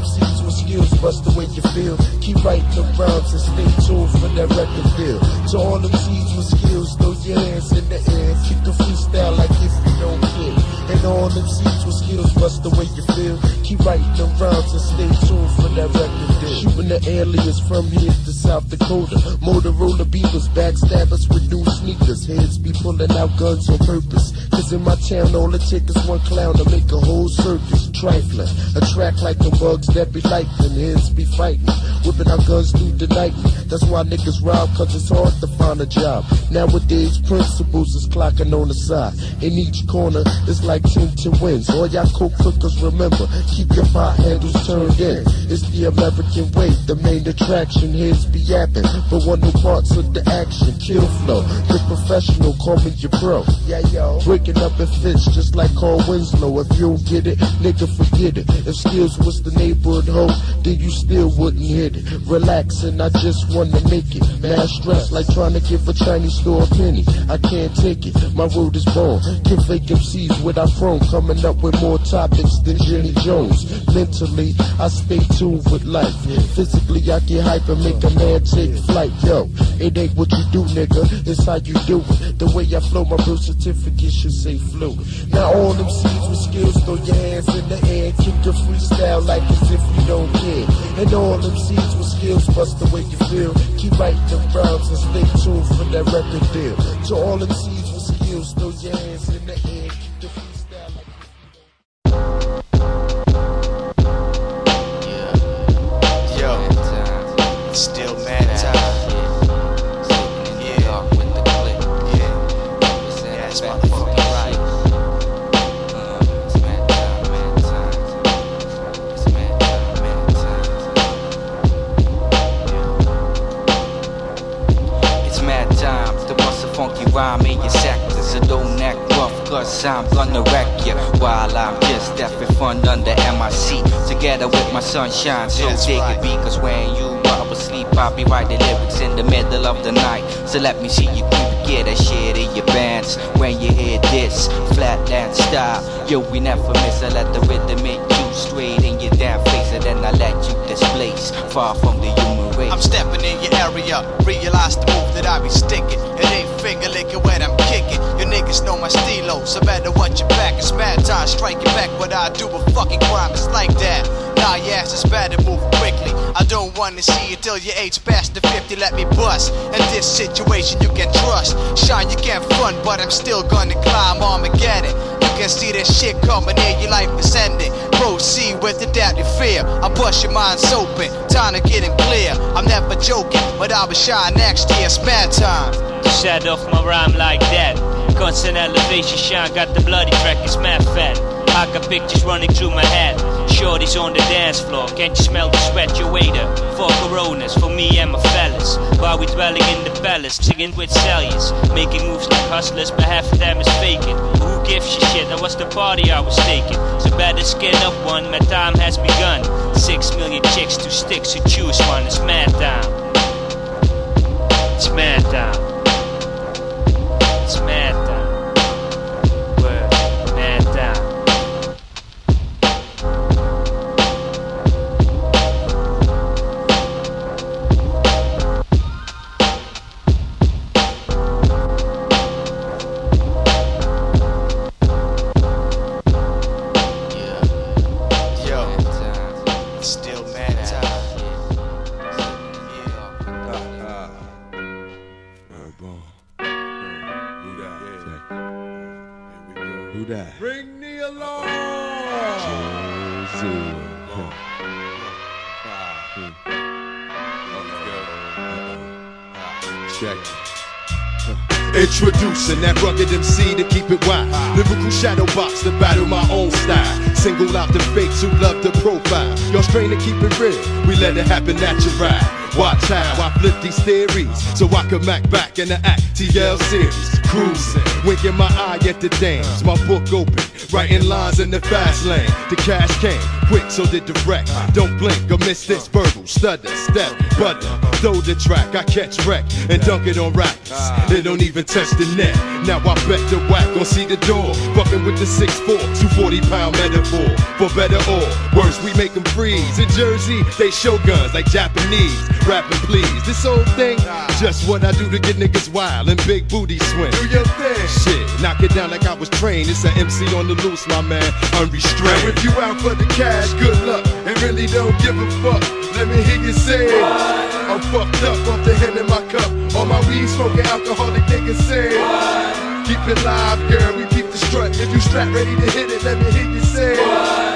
[SPEAKER 17] Seeds with skills, bust the way you feel. Keep writing the rhymes and stay tuned for that record deal. To all seeds with skills, throw your hands in the air, kick a freestyle like if you don't care. All them seeds with skills, bust the way you feel. Keep writing the rhymes and stay tuned for that record deal. Shooting the aliens from here to South Dakota. Motorola beepers, backstabbers with new sneakers. Heads be pulling out guns on purpose. Cause in my town, all it takes is one clown to make a whole circus. Trifling, attract like the bugs that be lightning. Heads be fighting, whipping out guns through the night. That's why niggas rob, cause it's hard to find a job. Nowadays, principals is clocking on the side. In each corner, it's like 10 to wins. All y'all coke cookers, remember, keep your fire handles turned in. It's the American way, the main attraction. Heads be yapping, but one new parts of the action. Kill flow, the professional, call me your bro. Yeah, yo. Breaking up in fits, just like Carl Winslow. If you don't get it, nigga, forget it. If skills was the neighborhood hoe, then you still wouldn't hit it. Relaxing, I just wanna make it. Mad stress, like trying to give a Chinese store a penny. I can't take it, my road is born. Give fake MCs what Coming up with more topics than Jenny Jones. Mentally, I stay tuned with life. Physically, I get hype and make a man take flight. Yo, it ain't what you do, nigga, it's how you do it. The way I flow, my birth certificate should say fluid. Now all them seeds with skills, throw your hands in the air, kick your freestyle like as if you don't care. And all them seeds with skills, bust the way you feel. Keep writing them rhymes and stay tuned for that record deal. To all them seeds with skills, throw your hands in the air,
[SPEAKER 42] cause I'm gonna wreck you. While I'm just having fun under MIC. Together with my sunshine, so dig it because when you are asleep, I'll be writing lyrics in the middle of the night. So let me see you keep it, get that shit in your bands. When you hear this, flatland style, yo, we never miss. I let the rhythm hit you straight in your damn face, and then I let you displace. Far from the human race.
[SPEAKER 32] I'm stepping in your area, realize the move that I be sticking. It ain't finger licking when I'm niggas know my stilo, so better watch your back. It's mad time, Strike striking back what I do, but fucking crime is like that. Nah, ass is better move quickly. I don't wanna see you till your age past the 50, let me bust. In this situation, you can trust. Shine, you can't front, but I'm still gonna climb Armageddon. You
[SPEAKER 43] can see this shit coming in, your life is ending. Proceed with the doubt you fear. I bust your mind open, time to get it clear. I'm never joking, but I'll be shy next year, spare time.
[SPEAKER 44] Set off my rhyme like that. Constant elevation shine, got the bloody track, it's mad fat. I got pictures running through my head. Shorty's on the dance floor, can't you smell the sweat? You waiter for coronas, for me and my fellas. While we dwelling in the palace, singing with celliers. Making moves like hustlers, but half of them is faking. But who gives a shit? That was the party I was taking. So better skin up one, my time has begun. Six million chicks, two sticks, so choose one, it's mad time. It's mad time.
[SPEAKER 45] Introducing that rugged MC to keep it wild. Lyrical shadow box to battle my own style. Single out the fakes who love the profile. Y'all strain to keep it real. We let it happen natural. Watch how I flip these theories so I can mac back in the act TL series. Cruising, winking my eye at the dams. My book open, writing lines in the fast lane. The cash came quick, so did the wreck. Don't blink or miss this verbal stutter, step, butter. Throw the track, I catch wreck and dunk it on rappers. They don't even touch the net. Now I bet the whack gon' see the door. Fucking with the 6'4, 240 pound metaphor. For better or worse, we make them freeze. In Jersey, they show guns like Japanese. Rapping please. This whole thing, just what I do to get niggas wild and big booty swing. Do your thing. Shit, knock it down like I was trained. It's an MC on the loose, my man. Unrestrained. Now if you out for the cash, good luck. And really don't give a fuck. Let me hear you say I'm fucked up off the hand in my cup. All my weed smoking alcoholic niggas say it. Keep it live, girl, we keep the strut. If you strap ready to hit it, let me hear you say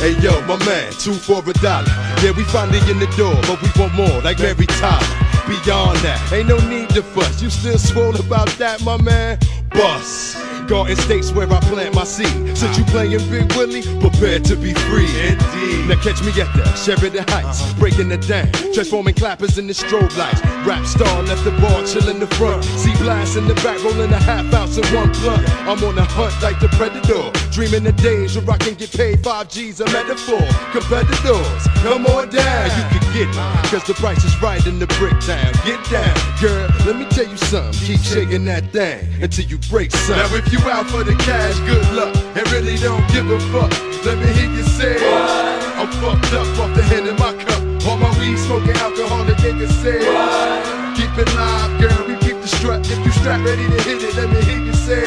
[SPEAKER 45] Hey yo, my man, two for a dollar. Yeah, we finally in the door, but we want more, like Mary Tyler. Beyond that, ain't no need to fuss. You still swole about that, my man? Bust. Garden states where I plant my seed. Since you playing Big Willie, prepare to be free. Indeed. Now catch me at the Sheridan Heights, uh-huh. breaking it down, transforming clappers into strobe lights. Rap star left the bar, chill in the front. See blast in the back, rolling a half ounce in one blunt. I'm on a hunt like the predator, dreaming the days where I can get paid five G's a metaphor. Competitors, come on down, you can get it, cause the price is right in the brick town. Get down, girl. Let me tell you something. Keep shaking that thing until you break something. Now if you out for the cash, good luck, and really don't give a fuck. Let me hear you say, I'm fucked up off the hand in my cup. All my weed smoking alcoholic niggas say, Keep it live, girl. We keep the strut. If you strap ready to hit it, let me hear you say.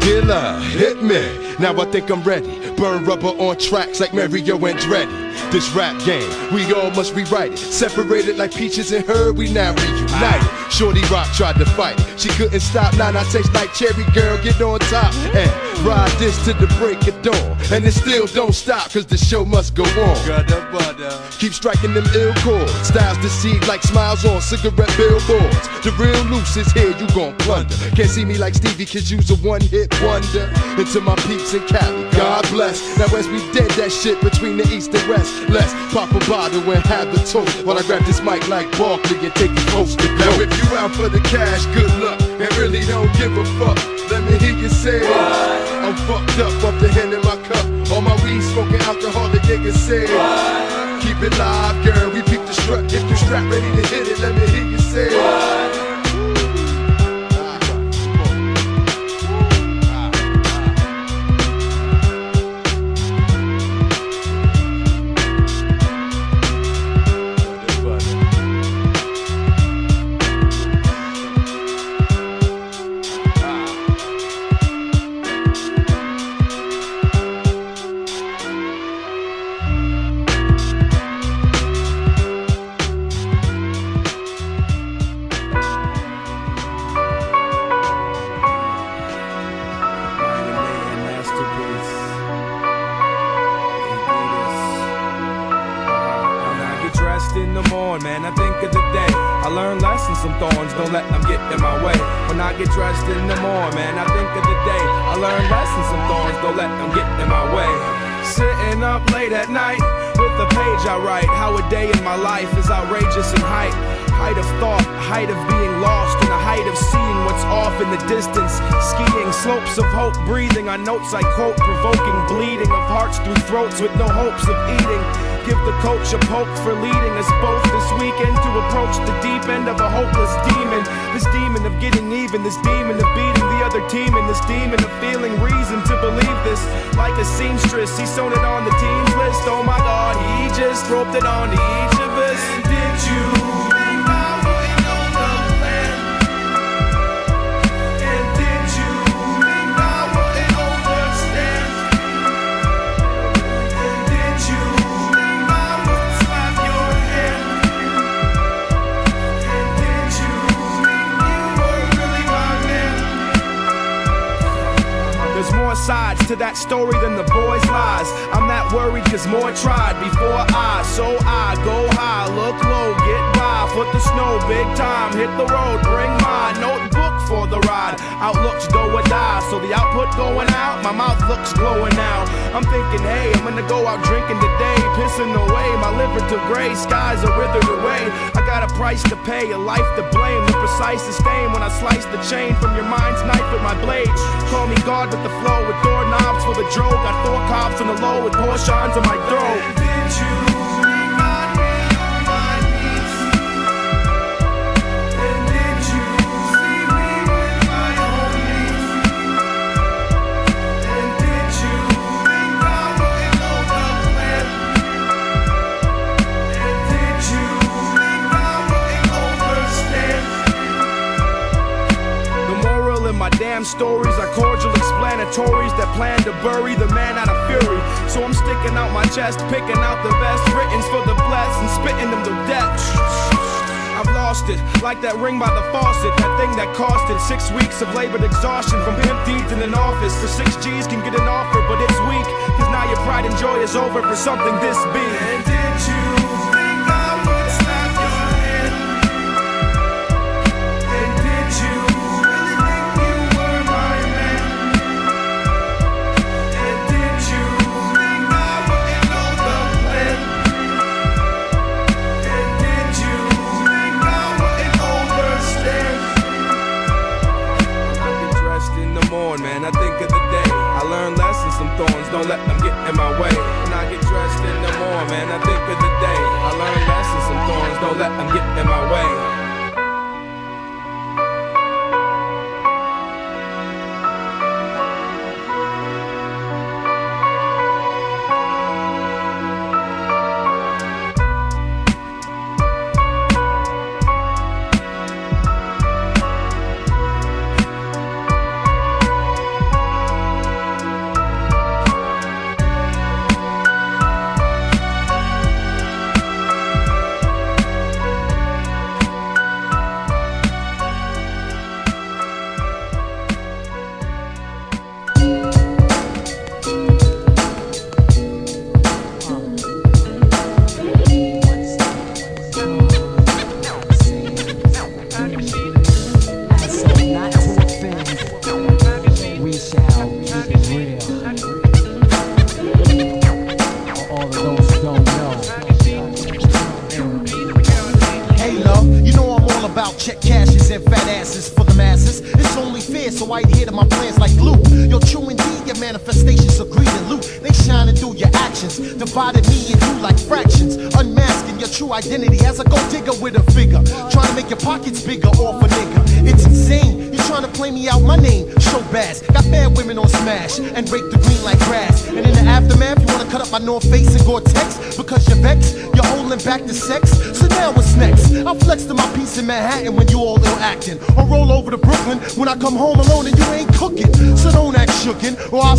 [SPEAKER 45] Killer, hit me. Now I think I'm ready. Burn rubber on tracks like Mario Andretti. This rap game, we all must rewrite it. Separated like peaches and herb, we now reunited. Shorty Rock tried to fight it. She couldn't stop, now I taste like cherry girl. Get on top and ride this to the break of dawn. And it still don't stop, cause the show must go on. Keep striking them ill chords. Styles deceived like smiles on cigarette billboards. The real loose is here, you gon' plunder. Can't see me like Stevie, cause you's a one hit wonder. Into my peeps in Cali, God bless. Now as we did that shit between the east and west, let's pop a bottle and have the toast. While I grab this mic like Barkley and take it coast to coast. Now if you out for the cash, good luck. And really don't give a fuck. Let me hear you say I'm fucked up off the hand in my cup. All my weed smoking alcohol, the niggas say Keep it live, girl. We peep the strut. If you strap ready to hit it, let me hear you say
[SPEAKER 46] man. Get dressed in the morning, I think of the day. I learned lessons from thorns, don't let them get in my way. Sitting up late at night with the page I write. How a day in my life is outrageous in height. Height of thought, height of being lost, and the height of seeing what's off in the distance. Skiing slopes of hope, breathing on notes I quote, provoking bleeding of hearts through throats with no hopes of eating. Give the coach a poke for leading us both this weekend to approach the deep end of a hopeless demon. This demon of getting even, this demon of beating the other team, and this demon of feeling reason to believe this. Like a seamstress, he sewn it on the team's list. Oh my god, he just roped it on each of us. Did you? To that story than the boy's lies. I'm not worried cause more tried before I. So I go high, look low, get by, foot the snow, big time, hit the road, bring my notebook for the ride. Outlooks go or die, so the output going out, my mouth looks glowing now. I'm thinking, hey, I'm gonna go out drinking today, pissing away my liver to gray, skies are withered away. I got a price to pay, a life to blame, the precise disdain when I slice the chain from your mind's knife with my blade. Call me God with the flow, with doorknobs for the drogue. Got four cops on the low with portions on my throat. Damn stories are cordial explanatories that plan to bury the man out of fury. So I'm sticking out my chest, picking out the best writtens for the blessed and spitting them to death. I've lost it, like that ring by the faucet, that thing that costed six weeks of labored exhaustion from pimp deeds in an office. For six G's can get an offer, but it's weak, cause now your pride and joy is over for something this big. And did you don't let them get in my way. When I get dressed in the morning, I think of the day. I learned lessons from thorns, don't let them get in my way.
[SPEAKER 41] Come home alone and you ain't cooking. So don't act shooken, or I'll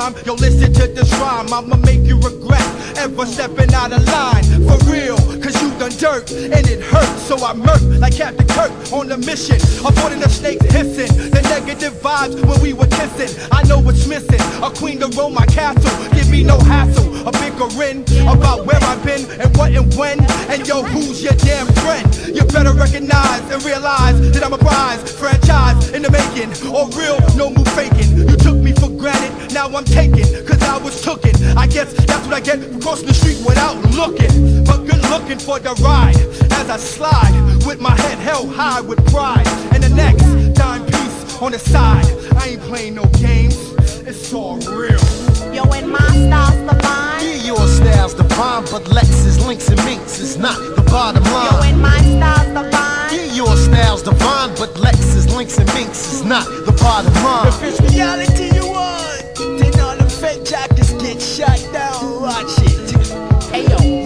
[SPEAKER 47] time, yo, listen to this rhyme. I'ma make you regret ever stepping out of line. For real, cause you done dirt and it hurts. So I murk like Captain Kirk on a mission. Avoiding the snakes hissing, the negative vibes when we were kissing. I know what's missing, a queen to roam my castle. Give me no hassle, a bickering about where I've been and what and when. And yo, who's your damn friend? You better recognize and realize that I'm a prize franchise in the making. Or real, no move faking. You now I'm taken, cause I was tooken. I guess that's what I get for crossing the street without looking. But good looking for the ride as I slide with my head held high with pride. And the next dime piece on the side. I ain't playing no games, it's all real.
[SPEAKER 15] Yo, and my style's the divine.
[SPEAKER 41] Yeah, your style's the divine, but Lexus, links, and minks is not the bottom line.
[SPEAKER 15] Yo,
[SPEAKER 41] line.
[SPEAKER 15] and my style's divine.
[SPEAKER 41] Yeah, your style's divine, but Lexus, links, and minks is not the bottom line.
[SPEAKER 47] If it's reality you want, then all the fake jackets get shut down. Watch it.
[SPEAKER 2] Hey yo,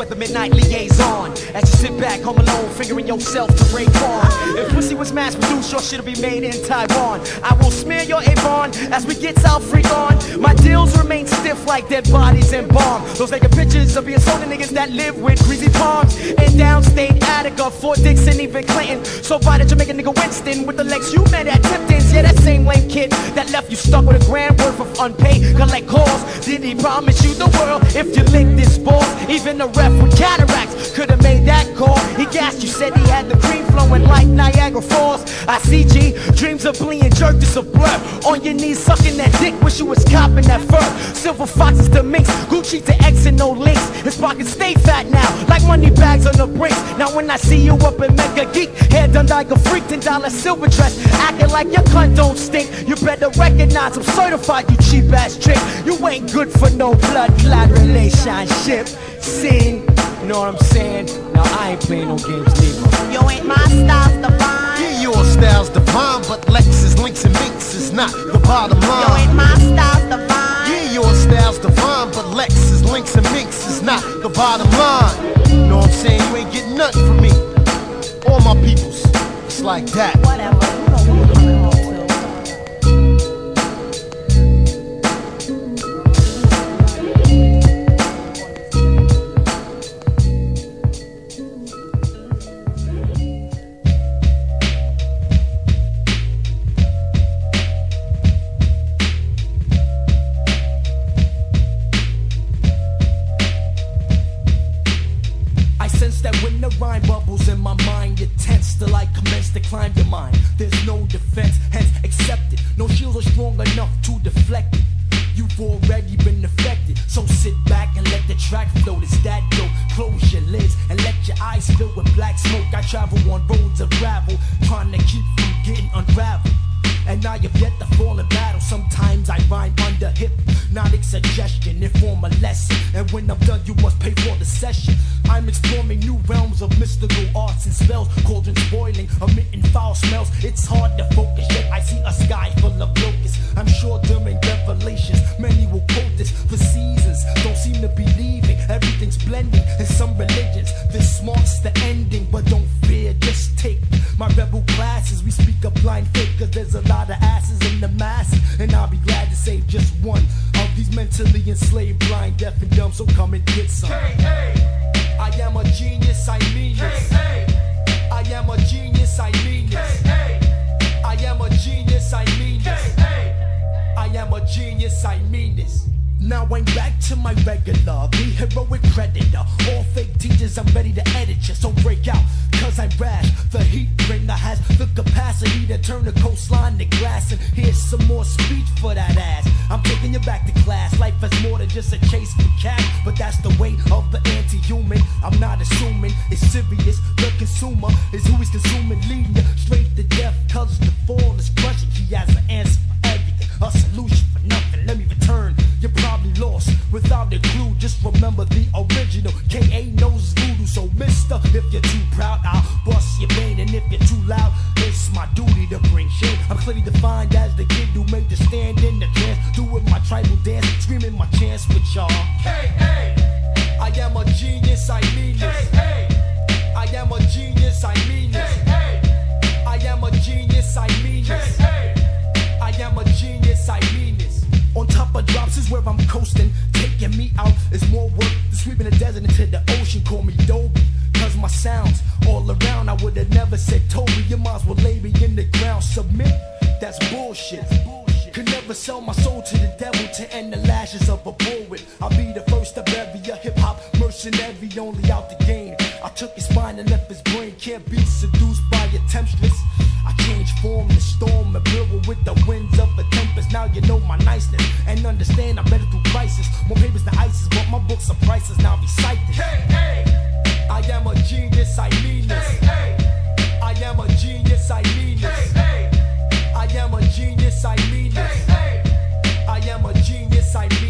[SPEAKER 2] with the midnight liaison. As you sit back home alone, figuring yourself to break on. If pussy was mass produced, your shit'll be made in Taiwan. I will smear your Avon as we get South Freak on. My deals remain stiff like dead bodies and bomb. Those naked pictures of being sold to niggas that live with greasy palms. In downstate Attica, Fort Dixon, even Clinton. So by the Jamaican nigga Winston with the legs you met at Tipton's. Yeah, that same lame kid that left you stuck with a grand worth of unpaid collect calls. Did he promise you the world if you lick this ball? Even the ref with cataracts could have made that call. He gassed you, said he had the cream flowing like Niagara Falls. I see G, dreams of being jerked is a blur. On your knees sucking that dick, wish you was copping that fur. Silver foxes to minks, Gucci to X and no links. His pockets stay fat now, like money bags on the brinks. Now when I see you up in Mega Geek, hair done like a freak, ten dollar silver dress, acting like your cunt don't stink. You better recognize I'm certified, you cheap ass trick. You ain't good for no blood clot relationship. Scene, you know what I'm saying? Now I ain't playing no games neither.
[SPEAKER 15] Yo, ain't my style's divine.
[SPEAKER 41] Yeah, your style's divine, but Lexus, links, and minks is not the bottom
[SPEAKER 15] Yo,
[SPEAKER 41] line.
[SPEAKER 15] ain't my style's divine.
[SPEAKER 41] Yeah, your style's divine, but Lexus, links, and minks is not the bottom line. You know what I'm saying? You ain't getting nothing from me. All my peoples, it's like that.
[SPEAKER 15] Whatever.
[SPEAKER 2] Lesson. And when I'm done, you
[SPEAKER 48] sweeping the desert into the ocean, call me Dobie. Cause my sounds all around, I would've never said Toby. Your minds will lay me in the ground, submit. That's bullshit. That's bullshit. Could never sell my soul to the devil to end the lashes of a bullet. I'll be the first to bury a hip hop mercenary only out the game. I took his mind and left his brain. Can't be seduced by a temptress. I change form to storm and it with the winds of a tempest. Now you know my niceness and understand I'm better through crisis. More papers than ISIS, but my books are priceless. Now be this. Hey, hey. I am a genius, I mean this. Hey, hey. I am a genius, I mean this.
[SPEAKER 49] Hey, hey. I am a genius, I mean Side. me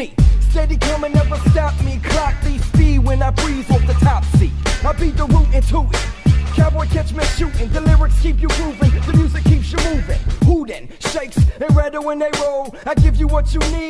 [SPEAKER 49] me. Steady coming, never stop me. Clock these speed when I breeze off the top seat. I beat the root into it. Cowboy catch me shooting. The lyrics keep you grooving. The music keeps you moving. Hooting, shakes, and rattle when they roll. I give you what you need.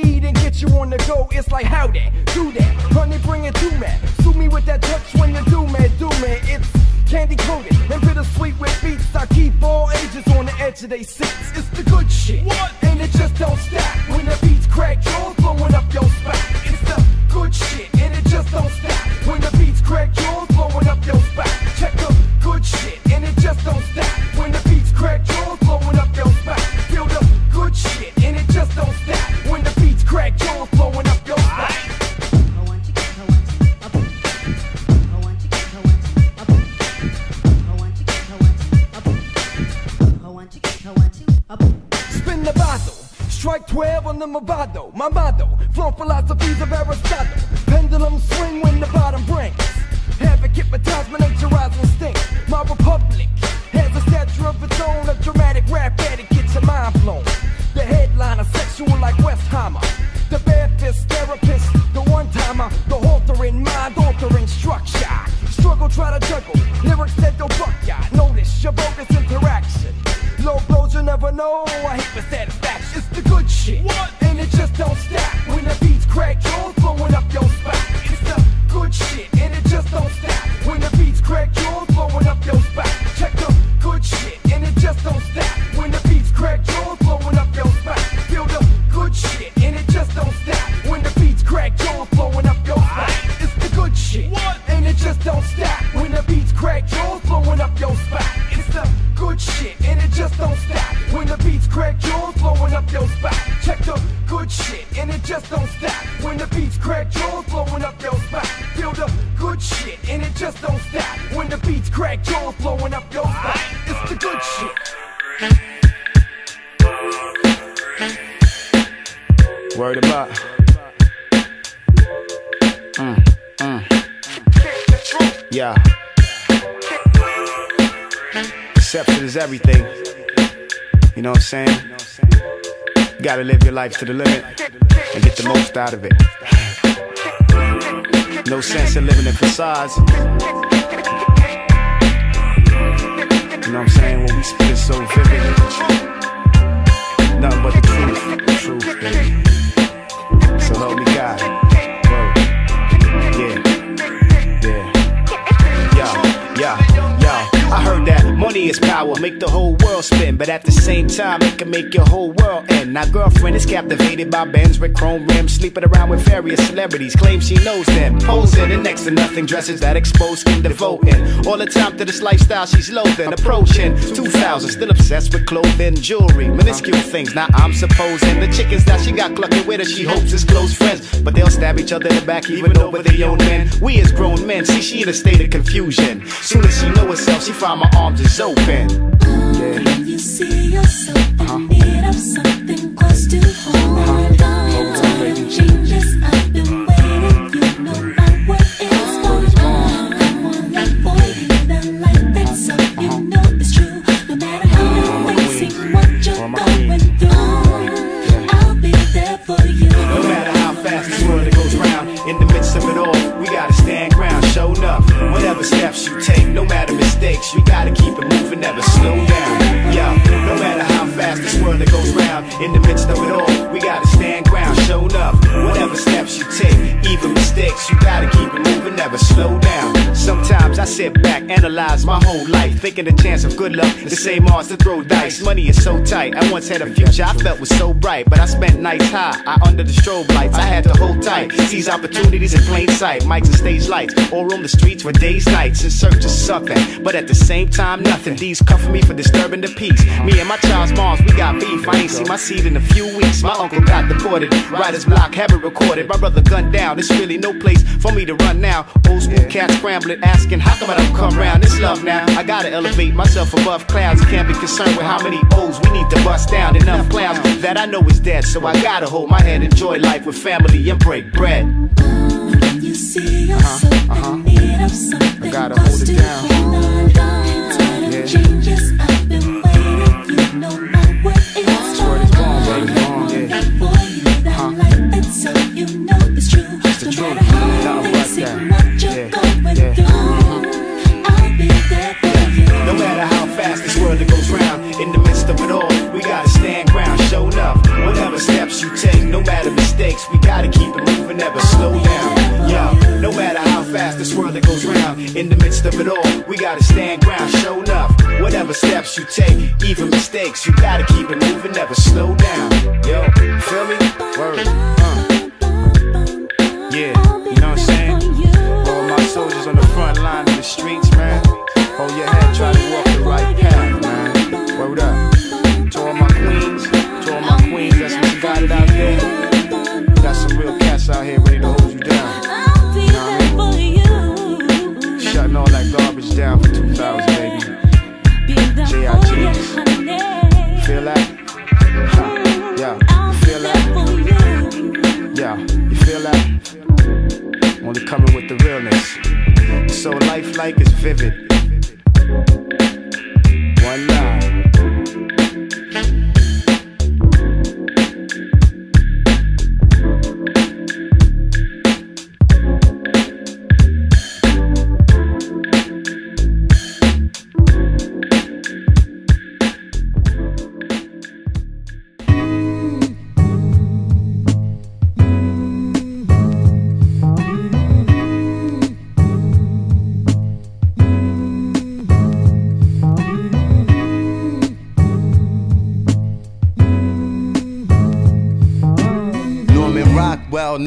[SPEAKER 50] life to the limit and get the most out of it. No sense in living in facades. You know what I'm saying? When we spit so vividly. Spin, but at the same time, it can make your whole world end. Now, girlfriend is captivated by Benz with chrome rims, sleeping around with various celebrities, claims she knows them. Posing in next to nothing dresses that expose skin devoting. All the time to this lifestyle she's loathing, approaching 2000, still obsessed with clothing, jewelry, minuscule things. Now I'm supposing the chickens that she got clucking with her, she hopes is close friends, but they'll stab each other in the back even though we're the own men. We as grown men, see she in a state of confusion. Soon as she know herself, she find my arms is open.
[SPEAKER 51] See yourself in need of something close to hold on. Time
[SPEAKER 50] mistakes, you gotta keep it moving, never slow down. Yeah, no matter how fast this world it goes round, in the midst of it all, we gotta Whatever steps you take, even mistakes, you gotta keep it moving, never slow down. Sometimes I sit back, analyze my whole life, thinking the chance of good luck, the same odds to throw dice. Money is so tight, I once had a future I felt was so bright, but I spent nights high, I under the strobe lights, I had to hold tight, seize opportunities in plain sight, mics and stage lights, or roam the streets for days, nights in search of something, but at the same time, nothing. These cuffing me for disturbing the peace. Me and my child's moms, we got beef. I ain't seen my seed in a few weeks. My uncle got deported, writer's block, have it recorded. My brother gunned down. There's really no place for me to run now. Old school cats scrambling, asking how come I don't come round. It's love now. I gotta elevate myself above clouds. Can't be concerned with how many O's we need to bust down. Enough clowns that I know is dead, so I gotta hold my head, enjoy life with family, and break bread.
[SPEAKER 51] You see yourself in need of something
[SPEAKER 50] I gotta hold it down.
[SPEAKER 51] on. Time changes, I've been waiting. You know up. You know it's true. No matter how many ways what you're going through, I'll be there for you.
[SPEAKER 50] No matter how fast this world goes round, in the midst of it all, we gotta stand ground, show up. Whatever steps you take, no matter mistakes, we gotta keep it moving, never slow down. Yo, no matter how fast this world goes round, in the midst of it all, we gotta stand ground, show up. Whatever steps you take, even mistakes, you gotta keep it moving, never slow down. Yo, feel me? Word. Yeah, you know what I'm saying? All my soldiers on the front line of the streets, man. Oh, Hold your head, try to walk Only coming with the realness. So life like is vivid. One love.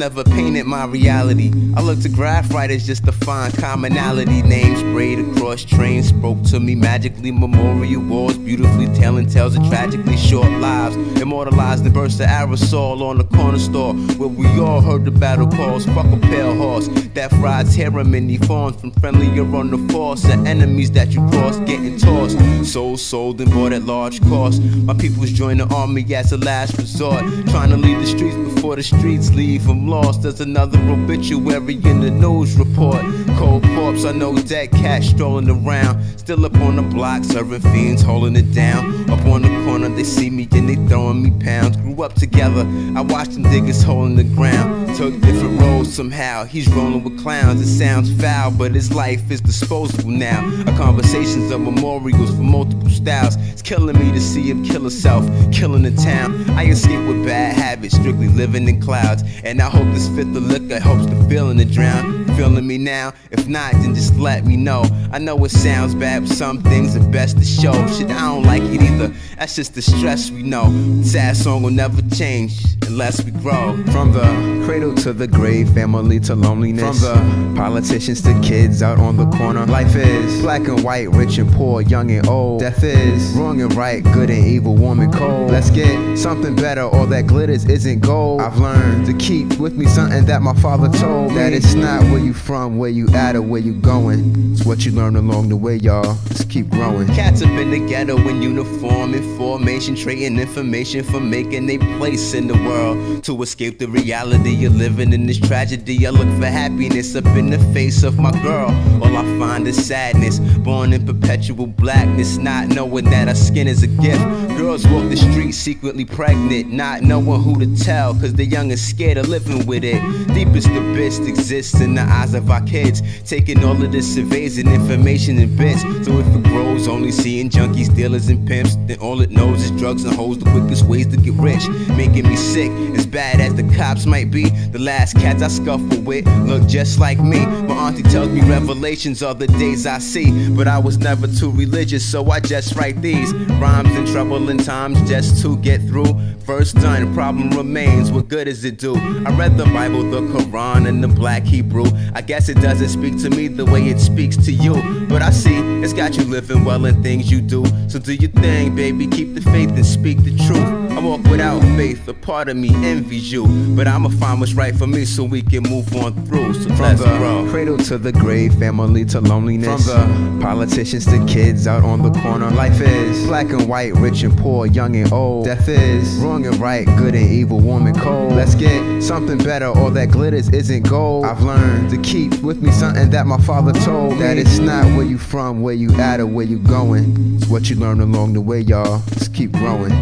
[SPEAKER 52] Never painted my reality. I look to graf writers just to find commonality. Names sprayed across trains spoke to me magically. Memorial walls beautifully telling tales of tragically short lives. Immortalized in bursts of aerosol on the corner store where we all heard the battle calls. Fuck a pale horse. that rides harem forms from friendlier on the force. The enemies that you cross getting tossed. Sold, sold, and bought at large cost. My peoples join the army as a last resort. Trying to leave the streets before the streets leave them lost. There's another obituary in the news report. Cold corpse, I know that cat strolling around. Still up on the block, serving fiends, holding it down. Up on the corner they see me and they throwing me pounds. Grew up together, I watched them dig his hole in the ground. Took different roles somehow. He's rolling with clowns. It sounds foul, but his life is disposable now. Our conversations are memorials for multiple styles. It's killing me to see him kill himself, killing the town. I escape with bad habits, strictly living in clouds. And I hope this fifth of liquor helps the feeling to drown. Feeling me now? If not, then just let me know. I know it sounds bad, but some things are best to show. Shit, I don't like it either. That's just the stress we know. Sad song will never change unless we grow.
[SPEAKER 53] From the cradle to the grave, family to loneliness. From the politicians to kids out on the corner. Life is black and white, rich and poor, young and old. Death is wrong and right, good and evil, warm and cold. Let's get something better. All that glitters isn't gold. I've learned to keep with me something that my father told me. That it's not where you from, where you at, or where you going. It's what you learn along the way, y'all. Just keep growing.
[SPEAKER 52] Cats up in the ghetto in uniform, in formation, trading information for making a place in the world. To escape the reality of living in this tragedy, I look for happiness up in the face of my girl. All I find is sadness, born in perpetual blackness, not knowing that our skin is a gift. Girls walk the streets secretly pregnant, not knowing who to tell, cause they're young and scared of living with it. Deepest abyss exists in the eyes of our kids, taking all of this and information in bits. So if it grows, only seeing junkies, dealers, and pimps, then all it knows is drugs and hoes, the quickest ways to get rich. Making me sick, as bad as the cops might be. The last cats I scuffle with look just like me. My auntie tells me revelations are the days I see, but I was never too religious, so I just write these rhymes in troubling times just to get through. First done, problem remains. What good does it do? I read the Bible, the Quran, and the Black Hebrew. I guess it doesn't speak to me the way it speaks to you, but I see it's got you living well in things you do. So do your thing, baby. Keep the faith and speak the truth. I walk without faith, a part of me envies you, but I'ma find what's right for me so we can move on through. So
[SPEAKER 53] From
[SPEAKER 52] let's
[SPEAKER 53] the
[SPEAKER 52] grow.
[SPEAKER 53] cradle to the grave, family to loneliness.
[SPEAKER 52] From
[SPEAKER 53] the politicians to kids out on the corner. Life is black and white, rich and poor, young and old. Death is wrong and right, good and evil, warm and cold. Let's get something better. All that glitters isn't gold. I've learned to keep with me something that my father told me. That it's not where you from, where you at, or where you going. It's what you learn along the way, y'all. Just keep growing.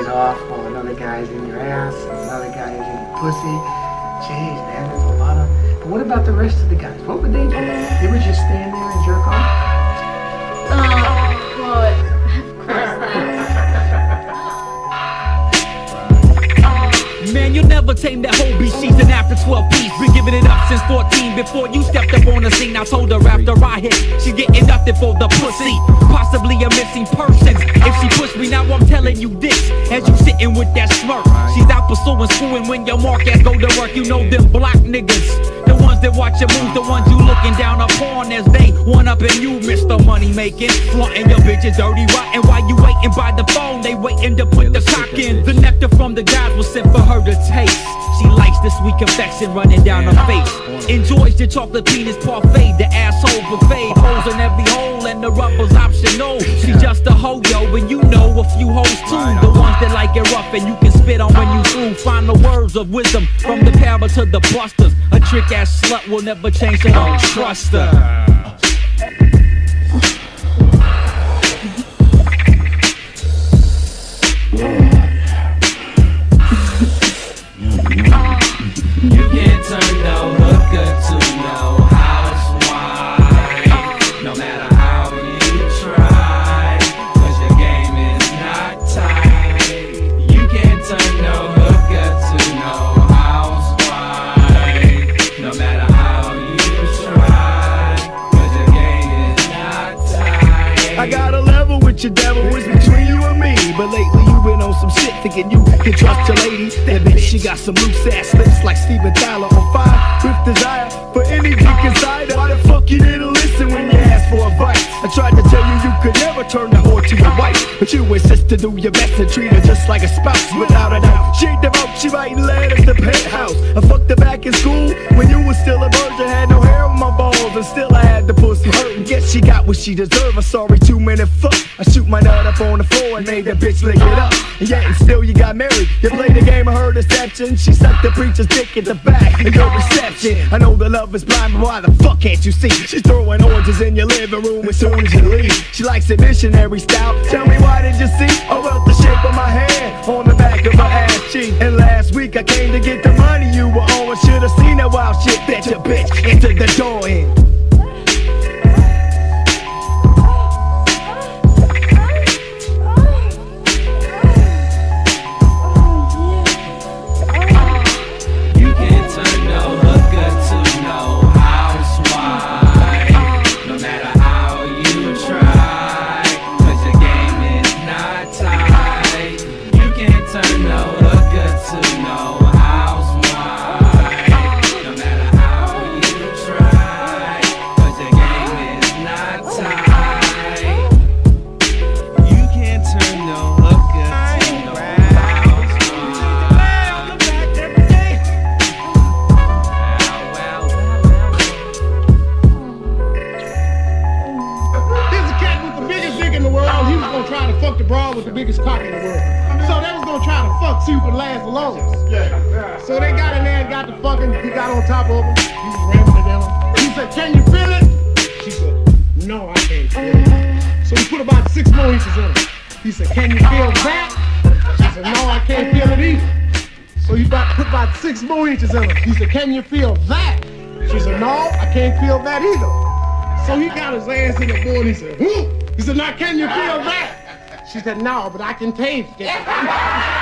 [SPEAKER 54] Guys off while another guy's in your ass, another guy is in your pussy. Jeez, man, there's a lot of. But what about the rest of the guys? What would they do? They would just stand there and jerk off?
[SPEAKER 37] Never tame that whole beast. She's an after 12 piece. Been giving it up since 14. Before you stepped up on the scene, I told her after I hit, she's getting nothing for the pussy. Possibly a missing person. If she push me, now I'm telling you this. As you sitting with that smirk, she's out pursuing. And when your mark ass go to work, you know them block niggas. The ones that watch your moves, the ones you looking down upon as they one up in you, Mr. Money Making. Flaunting your bitches dirty rotten while you waiting by the phone. They waiting to put the cock in. The nectar from the gods was sent for her to taste. She likes the sweet confection running down her face. Enjoys the chocolate penis parfait, the asshole buffet. Holes in every hole and the rubber's optional. She just a hoe, yo, and you know a few hoes too. The ones that like it rough and you can spit on when you through. the words of wisdom from the para to the busters. A trick ass slut will never change, so don't trust her.
[SPEAKER 55] Got some loose ass lips like Steven Tyler on fire. With desire for any dick inside. Why the fuck you didn't listen when you asked for advice? I tried to tell you you could never turn the whore to your wife. But you insist to do your best and treat her just like a spouse without a doubt. She ain't devout, she writing letters to penthouse. I fucked her back in school when you was still a virgin, had no hair on and still I had the pussy hurting. Guess she got what she deserved. A sorry two minute fuck. I shoot my nut up on the floor and made that bitch lick it up. And yet and still you got married. You played the game of her deception. She sucked the preacher's dick in the back of your reception. I know the love is blind, but why the fuck can't you see? She's throwing oranges in your living room as soon as you leave. She likes it missionary style. Tell me why did you see? Oh well, the shape of my hand on the back of my ass cheek. And last week I came to get the money you were owing. Should've seen that wild shit that your bitch entered the door in.
[SPEAKER 56] About inches in her. He said, "Can you feel that?" She said, "No, I can't feel that either." So he got his ass in the board. He said, Whoo! He said, now can you feel that? She said, no, but I can taste it.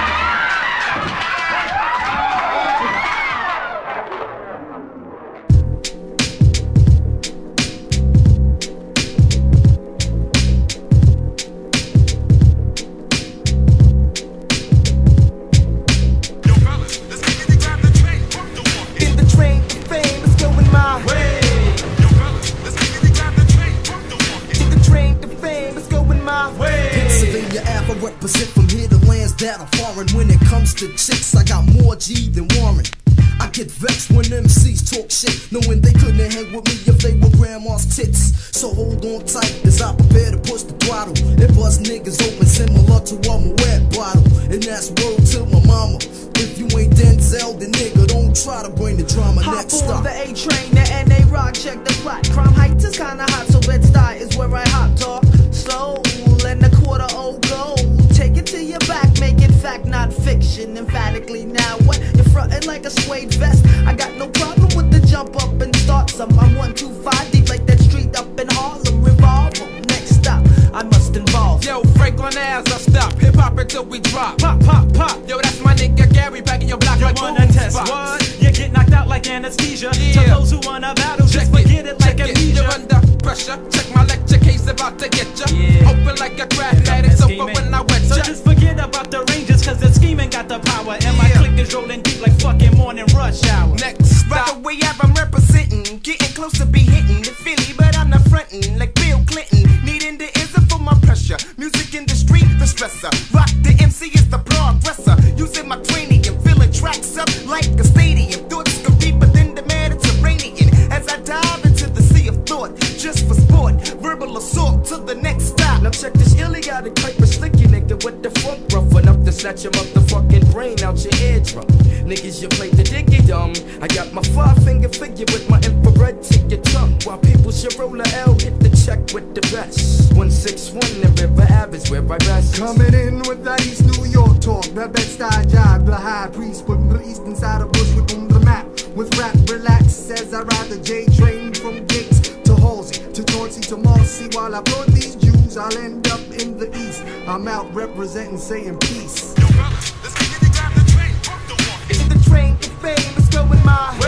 [SPEAKER 8] While people should roll a L, hit the check with the best. 161 and River Ave is where I rest.
[SPEAKER 57] Coming in with that East New York talk, that Bed-Stuy jive, the high priest, putting the east inside a bush with on the map. With rap relax, says I ride the J train from Gates to Halsey to Chauncey to Marcy. While I blow these Jews, I'll end up in the east. I'm out representing, saying peace.
[SPEAKER 8] No help, let's get in the train Fuck the walk. It's the train to fame is going my way.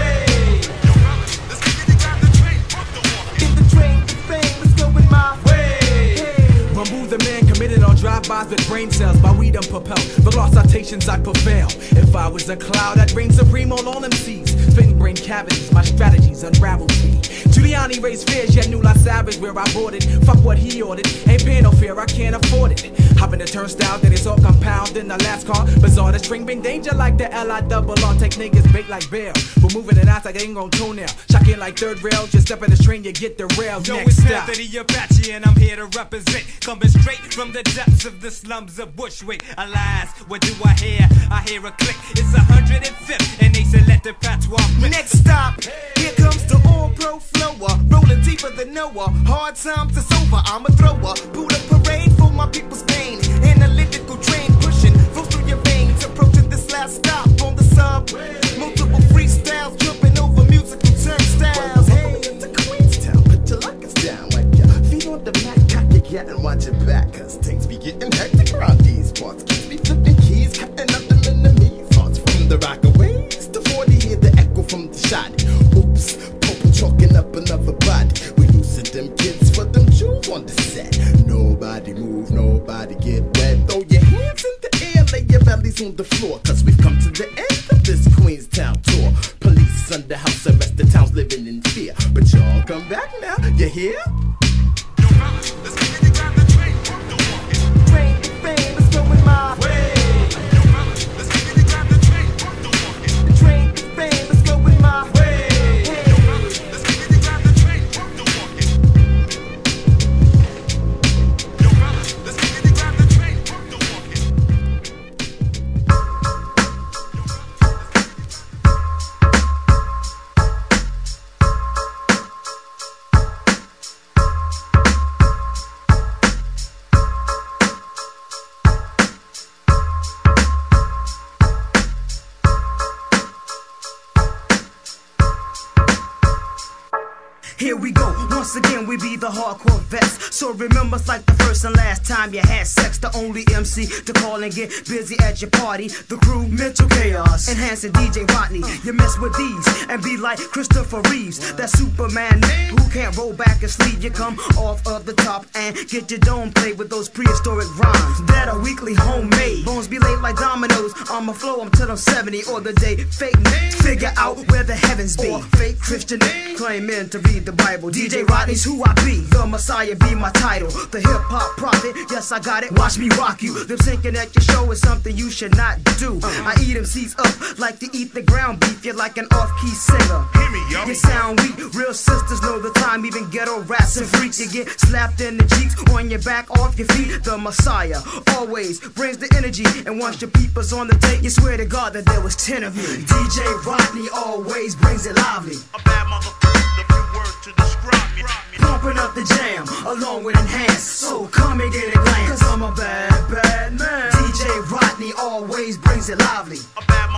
[SPEAKER 58] Drive-bys with brain cells by we done propel. For lost citations I prevail. If I was a cloud, I'd reign supreme on all MCs. Fitting brain cavities, my strategies unravel trees.
[SPEAKER 2] Giuliani raised fears, yet knew La Savage where I bought it. Fuck what he ordered, ain't paying no fear, I can't afford it. Hop in the turnstile, then it's all compound in the last car. Bizarre, the string been danger like the L.I. double R. Take niggas bait like bail. But moving it out like ain't gon' tune now. Shocking like third rail, just step in the train, you get the rail.
[SPEAKER 59] Yo,
[SPEAKER 2] Next
[SPEAKER 59] it's
[SPEAKER 2] stop.
[SPEAKER 59] Anthony Apache, and I'm here to represent. Coming straight from the depths of the slums of Bushwick. Alas, what do I hear? I hear a click. It's a hundred and fifth, and they said let the patois.
[SPEAKER 8] Next stop, here comes the all pro flower, rolling deeper than Noah. Hard times is over, I'm a thrower. Buddha parade for my people's pain. Analytical train pushing, flows through your veins. Approaching this last stop on the sub. Multiple freestyles jumping over musical turnstiles. Hey,
[SPEAKER 55] to Queenstown, put your luggage down like ya. Feet on the mat, cock your gat and watch your back, cause things be getting hectic around these parts. Keeps me flipping keys, cutting up the enemies. Thoughts from the rockaways shot. Oops, Popo chalking up another body. We losing them kids for them jewels on the set. Nobody move, nobody get wet. Throw your hands in the air, lay your bellies on the floor, cause we've come to the end of this Queenstown tour. Police under house arrest, the town's living in fear. But y'all come back now, you hear?
[SPEAKER 8] Train to fame is going my way.
[SPEAKER 60] The hardcore vets. So remember it's like the first and last time you had sex. The only MC to call and get busy at your party. The crew, mental chaos. Enhancing DJ Rodney. You mess with these and be like Christopher Reeves. That Superman who can't roll back and sleep. You come off of the top and get your dome played with those prehistoric rhymes that are weekly homemade. Bones be laid like dominoes. on my flow until I'm 70 or the day fake figure out where the heavens be. Or fake Christian claiming to read the Bible. DJ Rodney's who I be. The Messiah be my title. The hip hop prophet. Yes, I got it. Watch me rock you. Them thinking at your show is something you should not do. I eat them seeds up like to eat the ground beef. You're like an off key singer. Hear me, yo. You sound weak. Real sisters know the time. Even ghetto rats and freaks. You get slapped in the cheeks on your back, off your feet. The Messiah always brings the energy. And once your people's on the date, you swear to God that there was 10 of you. DJ Rodney always brings it lively. A bad Pumping up the jam along with enhance. So come and get a glance. Cause I'm a bad, bad man. DJ Rodney always brings it lively. A bad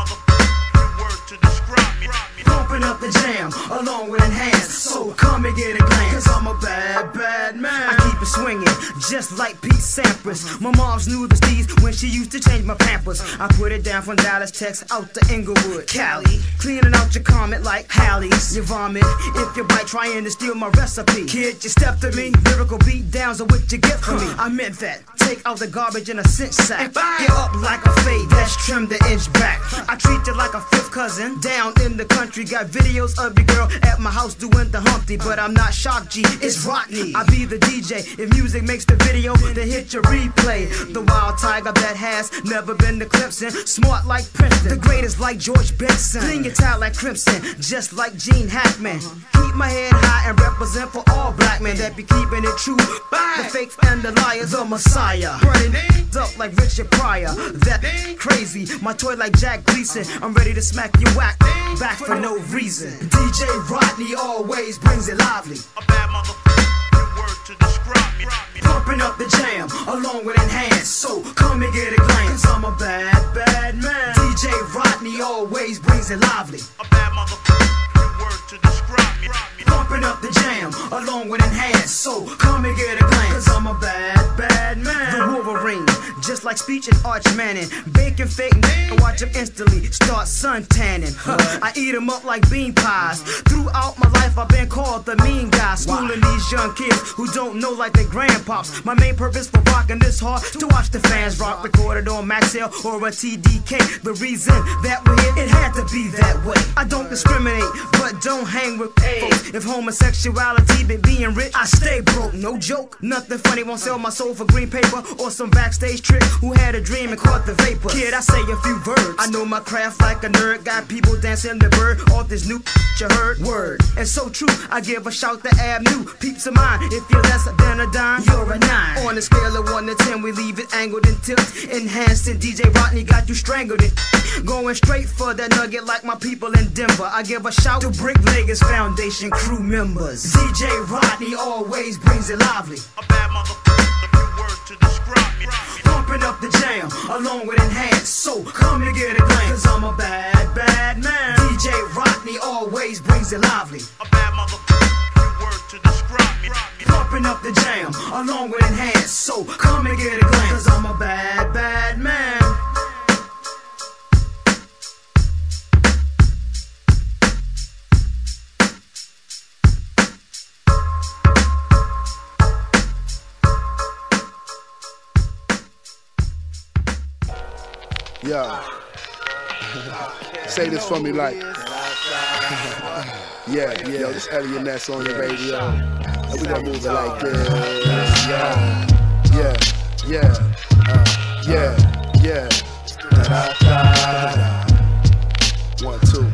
[SPEAKER 60] word to describe me. Pumping up the jam along with enhance. So come and get a glance. Cause I'm a bad, bad man. I keep it swinging just like Pete Sampras. My mom's knew the steez when she used to change my pampers. I put it down from Dallas, Texas out to Inglewood, Cali. Cleaning out your comment like Halley's. You vomit if you bite trying to steal my recipe. Kid, you step to me. Lyrical beat downs are what you get from me. I meant that. Take out the garbage in a cinch sack. Get up like a fade that's trimmed the inch back. I treat you like a fifth cousin. Down in the country, got videos of your girl at my house doing the Humpty. But I'm not Shock G, it's Rodney. I be the DJ. If music makes the video, then hit your replay. The wild tiger that has never been to Clemson. Smart like Princeton. The greatest like George Benson. Clean your tie like Crimson, just like Gene Hackman. Keep my head high and represent for all black men that be keeping it true. The fakes and the liars, the Messiah. Burning up like Richard Pryor. That crazy. My toy like Jack Gleason. I'm ready to smack you whack back for no reason. DJ Rodney always brings it lively. A bad motherfucker, word to describe me. Pumping up the jam along with enhance. So come and get a glance. Cause I'm a bad, bad man. DJ Rodney always brings it lively. A bad word to describe me. Pumping up the jam along with enhance. So come and get a glance. Cause I'm a bad, bad man. The Wolverine, just like speech and Arch Manning. Bacon fake and watch him instantly start sun tanning. Huh, I eat him up like bean pies. Throughout my life, I've been called the mean guy. Schooling these young kids who don't know like their grandpops. My main purpose for rocking this hard to watch the fans rock. Recorded on Maxell or a TDK. The reason that we're here, it had to be that way. I don't discriminate, but don't hang with folks. If homosexuality been being rich, I stay broke. No joke. Nothing funny won't sell my soul for green paper or some backstage trick who had a dream and caught the vapor. Kid, I say a few words. I know my craft like a nerd. Got people dancing the bird off this new you heard. Word. And so true, I give a shout to Ab New. Peeps of mine. If you're less than a dime, you're a nine. On a scale of one to ten, we leave it angled and tilt. Enhanced and DJ Rodney got you strangled it. Going straight for that nugget like my people in Denver. I give a shout to Brick Vegas Foundation crew members. DJ Rodney always brings it lively. A bad Pumping up the jam along with enhanced. So come and get a glance. Cause I'm a bad, bad man. DJ Rodney always brings it lively. A bad word to describe me. Pumping up the jam along with enhanced. So come and get a glance. Cause I'm a bad, bad man.
[SPEAKER 61] Yo. Say this for me like. yeah, yeah, this Elliot Ness on your radio. And we gonna move it like this. Yeah, yeah, yeah, uh, yeah, yeah. One, two.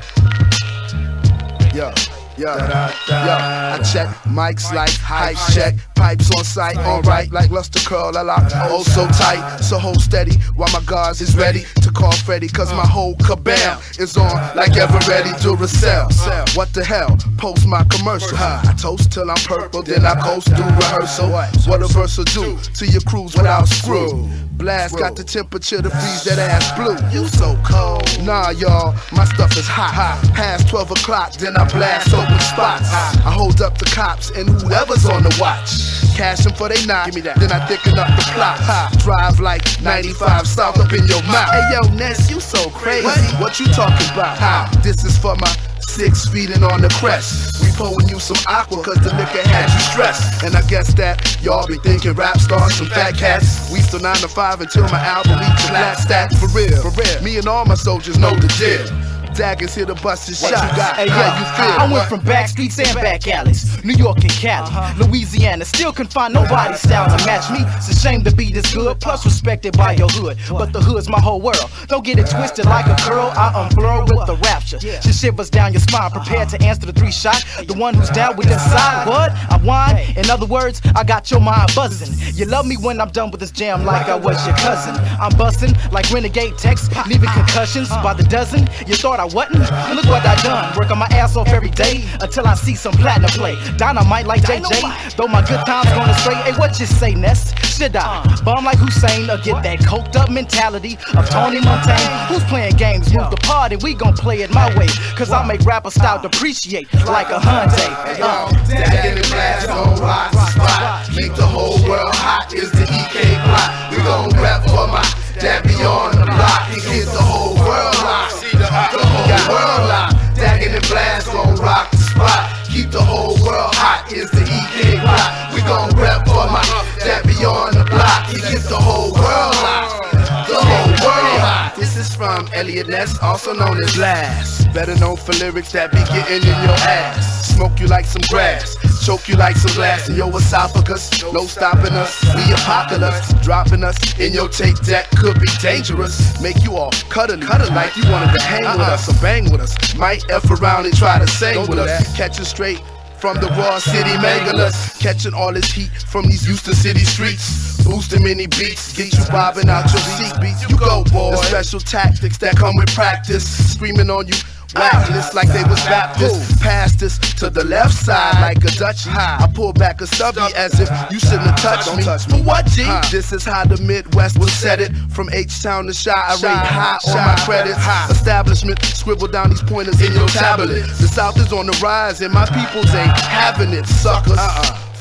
[SPEAKER 61] Yeah. Yeah, yeah, I check mics like hype check, pipes on sight, alright, like luster curl, I lock oh so tight, so hold steady while my guards is ready to call Freddy, cause my whole kabam is on like ever ready Duracell. What the hell? Post my commercial. I toast till I'm purple, then I coast do rehearsal. What a verse will do to your cruise without screw. Blast got the temperature to freeze that ass blue. You so cold. Nah, y'all, my stuff is hot. Past 12 o'clock, then I blast open spots. I hold up the cops and whoever's on the watch. Cash them for they knock, Give me that. then I thicken up the plot. Drive like 95 south up in your mouth. Hey yo, Ness, you so crazy. What, you talking about? This is for my Six feet and on the crest. We pouring you some aqua cause the liquor had you stressed. And I guess that y'all be thinking rap stars, some fat cats. We still 9 to 5 until my album reaches flat stat. For real, for real. Me and all my soldiers know the deal. Daggers here to bust his shot.
[SPEAKER 2] you got? Hey,
[SPEAKER 61] How
[SPEAKER 2] yo,
[SPEAKER 61] you feel?
[SPEAKER 2] I went from back streets and back alleys, New York and Cali, uh-huh. Louisiana. Still can find nobody uh-huh. style to match me. It's a shame to be this good, plus respected by your hood. But the hood's my whole world. Don't get it twisted like a curl. I unfurl with the rapture. She shivers down your spine, prepared to answer the three shot. The one who's down with the side. What? I whine. In other words, I got your mind buzzing. You love me when I'm done with this jam like I was your cousin. I'm busting like renegade texts, leaving concussions by the dozen. You thought I wasn't? Look what I done. Work on my ass off every day until I see some platinum play. Dynamite like JJ. Though my good times gonna stray. Hey, what you say, Ness? Should I bomb like Hussein or get that coked up mentality of Tony Montaigne? Who's playing games? Move the party, we gon' play it my way. Cause I make rapper style depreciate like a Hyundai. Uh.
[SPEAKER 61] Dagging and blast on rock spot. Make the whole world hot is the EK plot. We gon' rap for my daddy on the block and get the whole world locked. The whole world locked. Dagging and blast on rock the spot. Keep the whole world hot is the EK plot. We gon' rap for my that be on the block and get the whole world hot. The whole world locked. This is from Elliot Ness, also known as Blast. Better known for lyrics that be getting in your ass. Smoke you like some grass. Choke you like some glass in your esophagus. No stopping us. We apocalypse. Dropping us in your tape deck could be dangerous. Make you all cuddly, cuddly like you wanted to hang with us or bang with us. Might F around and try to sing with us. Catch straight from the raw city megaliths. Catching all this heat from these Houston city streets. Boosting many beats, get you bobbing out your seat. You go, boy. The special tactics that come with practice. Screaming on you. Wackless like they was Baptist. Passed this to the left side like a Dutchie. I pull back a stubby as if you shouldn't have touched me. But what, G? This is how the Midwest was set it. From H Town to Shy, I rate high on my credits. Establishment, scribble down these pointers in your tablet. The South is on the rise and my peoples ain't having it, suckers.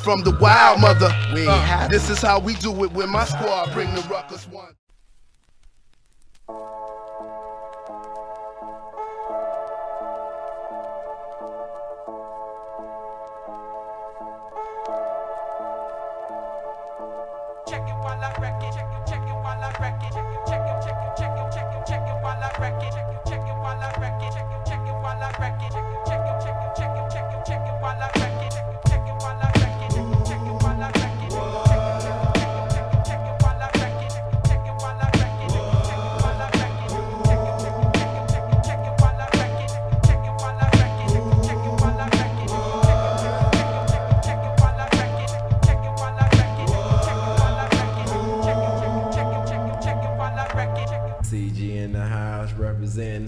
[SPEAKER 61] From the wild mother, we uh, This is how we do it when my squad bring the ruckus one.
[SPEAKER 62] like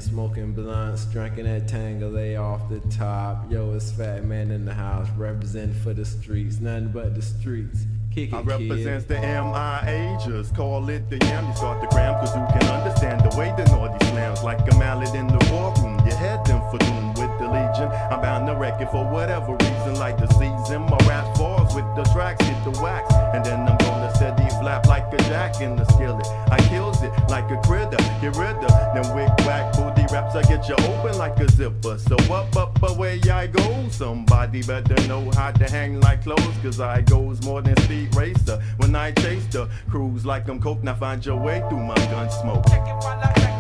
[SPEAKER 62] smoking blunts, drinking that Tanqueray off the top. Yo, it's Fat Man in the house, representing for the streets, nothing but the streets. Kick it,
[SPEAKER 63] I
[SPEAKER 62] kid.
[SPEAKER 63] represents the MIA, just call it the yam. You start the gram, cause you can understand the way the naughty slams. Like a mallet in the war room, you head them for doom with the legion. I'm bound to wreck it for whatever reason, like the season. My rap falls with the tracks, hit the wax. And then I'm gonna steady flap like a jack in the skillet. I kills it like a critter, get rid of them wick whack booty raps. I get you open like a zipper. So up, up, away I go. Somebody better know how to hang like clothes, cause I goes more than speed racer. When I chase the cruise like I'm coke, now find your way through my gun smoke.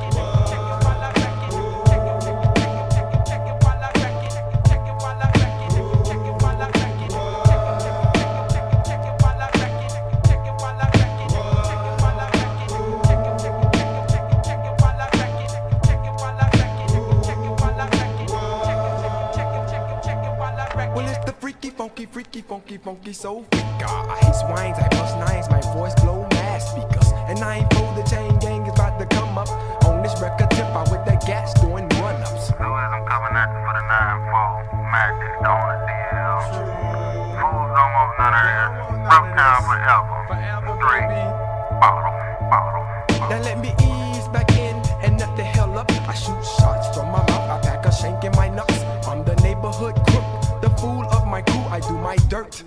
[SPEAKER 49] Funky, freaky, funky, funky soul freaker. I hate swines, I bust nines, my voice blow mad speakers. And I ain't fool, the chain gang is about to come up. On this record tip out with that gas doing run ups.
[SPEAKER 64] So as I'm coming at you for the 9-4, Mac is the only deal. Fools want none of this. Rough town forever. Straight. Bottle, bottle.
[SPEAKER 49] Now let me ease back in and nut the hell up. I shoot shots from my mouth, I pack a shank in my nuts. I'm the neighborhood the fool of my crew. I do my dirt,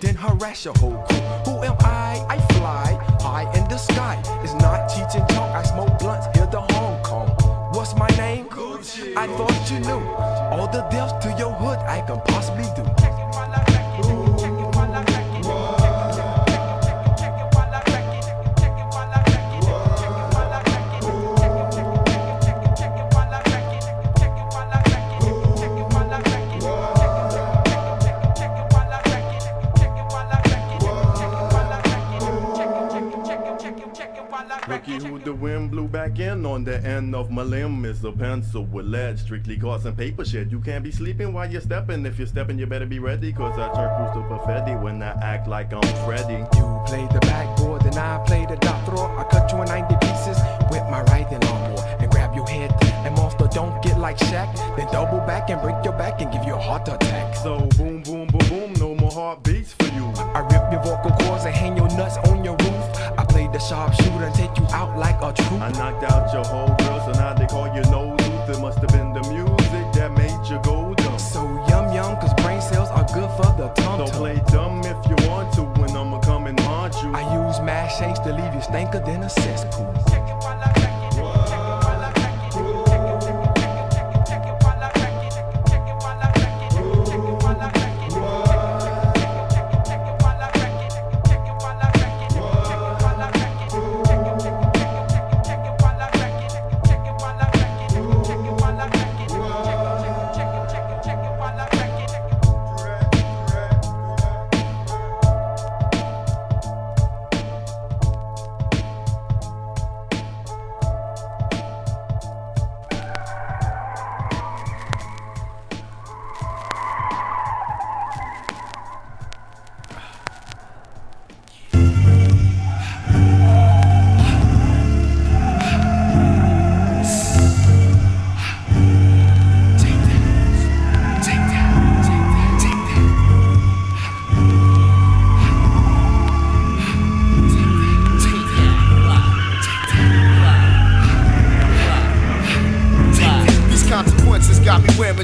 [SPEAKER 49] then harass your whole crew. Who am I? I fly high in the sky. It's not teaching talk, I smoke blunts hear the Hong Kong. What's my name? Gucci. I thought you knew all the deaths to your hood I can possibly do.
[SPEAKER 63] Looky who the wind blew back in on the end of my limb is a pencil with lead, strictly causing paper shit. You can't be sleeping while you're stepping. If you're stepping, you better be ready, cause I turn cruise to perfetti when I act like I'm Freddy.
[SPEAKER 49] You play the backboard, then I play the dot throw. I cut you in 90 pieces with my riding lawnmower and grab your head. And monster don't get like Shaq, then double back and break your back and give you a heart attack.
[SPEAKER 63] So boom, boom, boom, boom, no more heartbeats for you.
[SPEAKER 49] I rip your vocal cords and hang your nuts on your roof. I play the sharpshooter and take you out like a troop.
[SPEAKER 63] I knocked out your whole girl, so now they call you no. It must have been the music that made you go dumb.
[SPEAKER 49] So yum yum, cause brain cells are good for the tum Don't
[SPEAKER 63] play dumb if you want to when I'ma come and haunt you.
[SPEAKER 49] I use mash shanks to leave you stanker than a cesspool.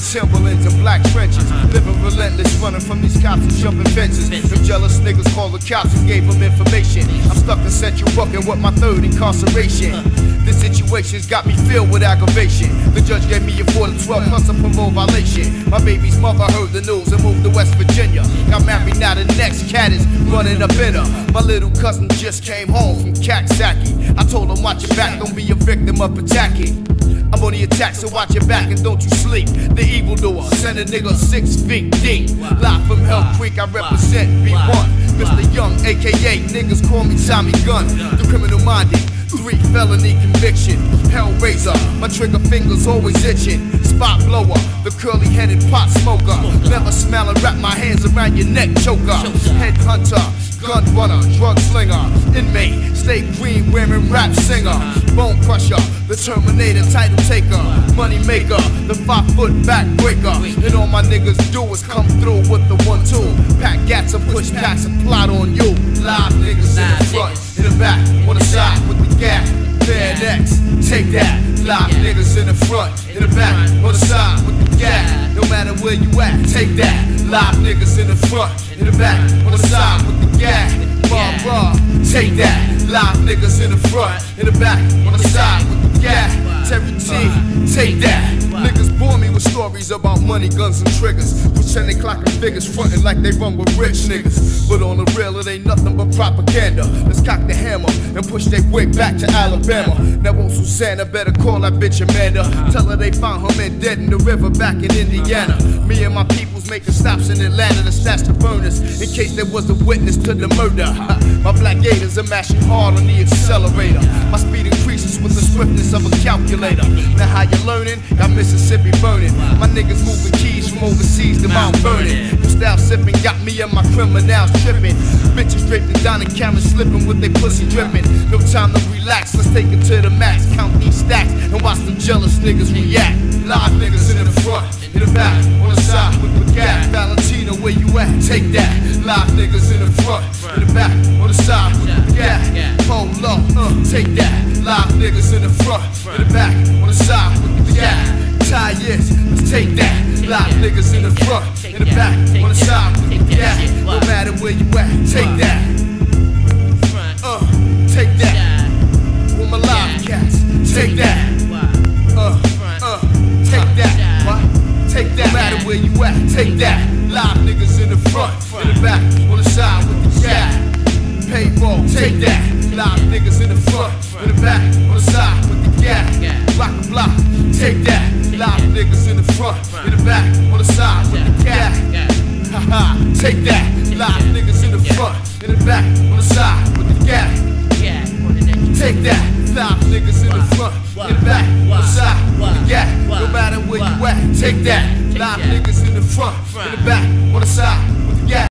[SPEAKER 46] In Timberlands and black trenches. Uh-huh. Living relentless, running from these cops and jumping fences. Them jealous niggas called the cops and gave them information. I'm stuck in Central Booking with my third incarceration. Uh-huh. This situation's got me filled with aggravation. The judge gave me a 4 to 12 uh-huh. plus a parole violation. My baby's mother heard the news and moved to West Virginia. Got married, now the next cat is running up in her. My little cousin just came home from Coxsackie. I told him, watch your back, don't be a victim of attacking. I'm on the attack, so watch your back and don't you sleep. The evil doer, send a nigga six feet deep. Live from Hell Creek, I represent B1. Mr. Young, aka niggas call me Tommy Gun. The criminal minded, three felony conviction. Hellraiser, my trigger fingers always itching. Spot blower, the curly headed pot smoker. Never smell and wrap my hands around your neck choker. Headhunter, gun runner, drug slinger, inmate, stay green wearing rap singer, bone crusher, the Terminator title taker, money maker, the five foot back breaker, and all my niggas do is come through with the one two, pack gats and push packs and plot on you, live niggas in the front, in the back, on the side with the gap. Fair next, take that. Live niggas in the front, in the back, on the side with the gap. No matter where you at, take that. Live niggas in the front, in the back, on the side with the gap. Raw, raw, take that. Live niggas in the front, in the back, on the side with Terry take that. Niggas bore me with stories about money, guns, and triggers. Pretend they clocking figures, frontin' like they run with rich niggas. But on the real, it ain't nothing but propaganda. Let's cock the hammer and push their way back to Alabama. Now, won't Susanna better call that bitch Amanda? Tell her they found her man dead in the river back in Indiana. Me and my peoples making stops in Atlanta to stash the burners in case there was a witness to the murder. My black gators are mashing hard on the accelerator. My speed with the swiftness of a calculator. Now, how you learning? Got Mississippi burning. My niggas moving keys from overseas to Mount Vernon. Your style sipping got me and my criminals tripping. Bitches draped in dining cameras slipping with they pussy dripping. No time to relax, let's take it to the max. Count these stacks and watch them jealous niggas react. Live niggas in the front, in the back, on the side with the gap. Valentino, where you at? Take that. Live niggas in the front, in the back, on the side with the gap. Polo, uh, take that. Live niggas in the front, in the back, on the side with the gap. Tires, let's take that. Live niggas in the front, in the back, on the side with the gap. No matter where you at, take that. Uh, take that. With my live cats, take that. Uh, uh, take that. What? Take that. No matter where you at, take that. Live niggas in the front, in the back, on the side with the gap. Payroll, take that. Live niggas in the front, in the back, on the side with the gap. Block a block, take that. Live niggas in the front, in the back, on the side with the gap. Haha, take that. Live niggas in the front, in the back, on the side with the gap. Take that. Live niggas in the front, in the back, on the side with the gap. No matter where you at, take that. Live niggas in the front, in the back, on the side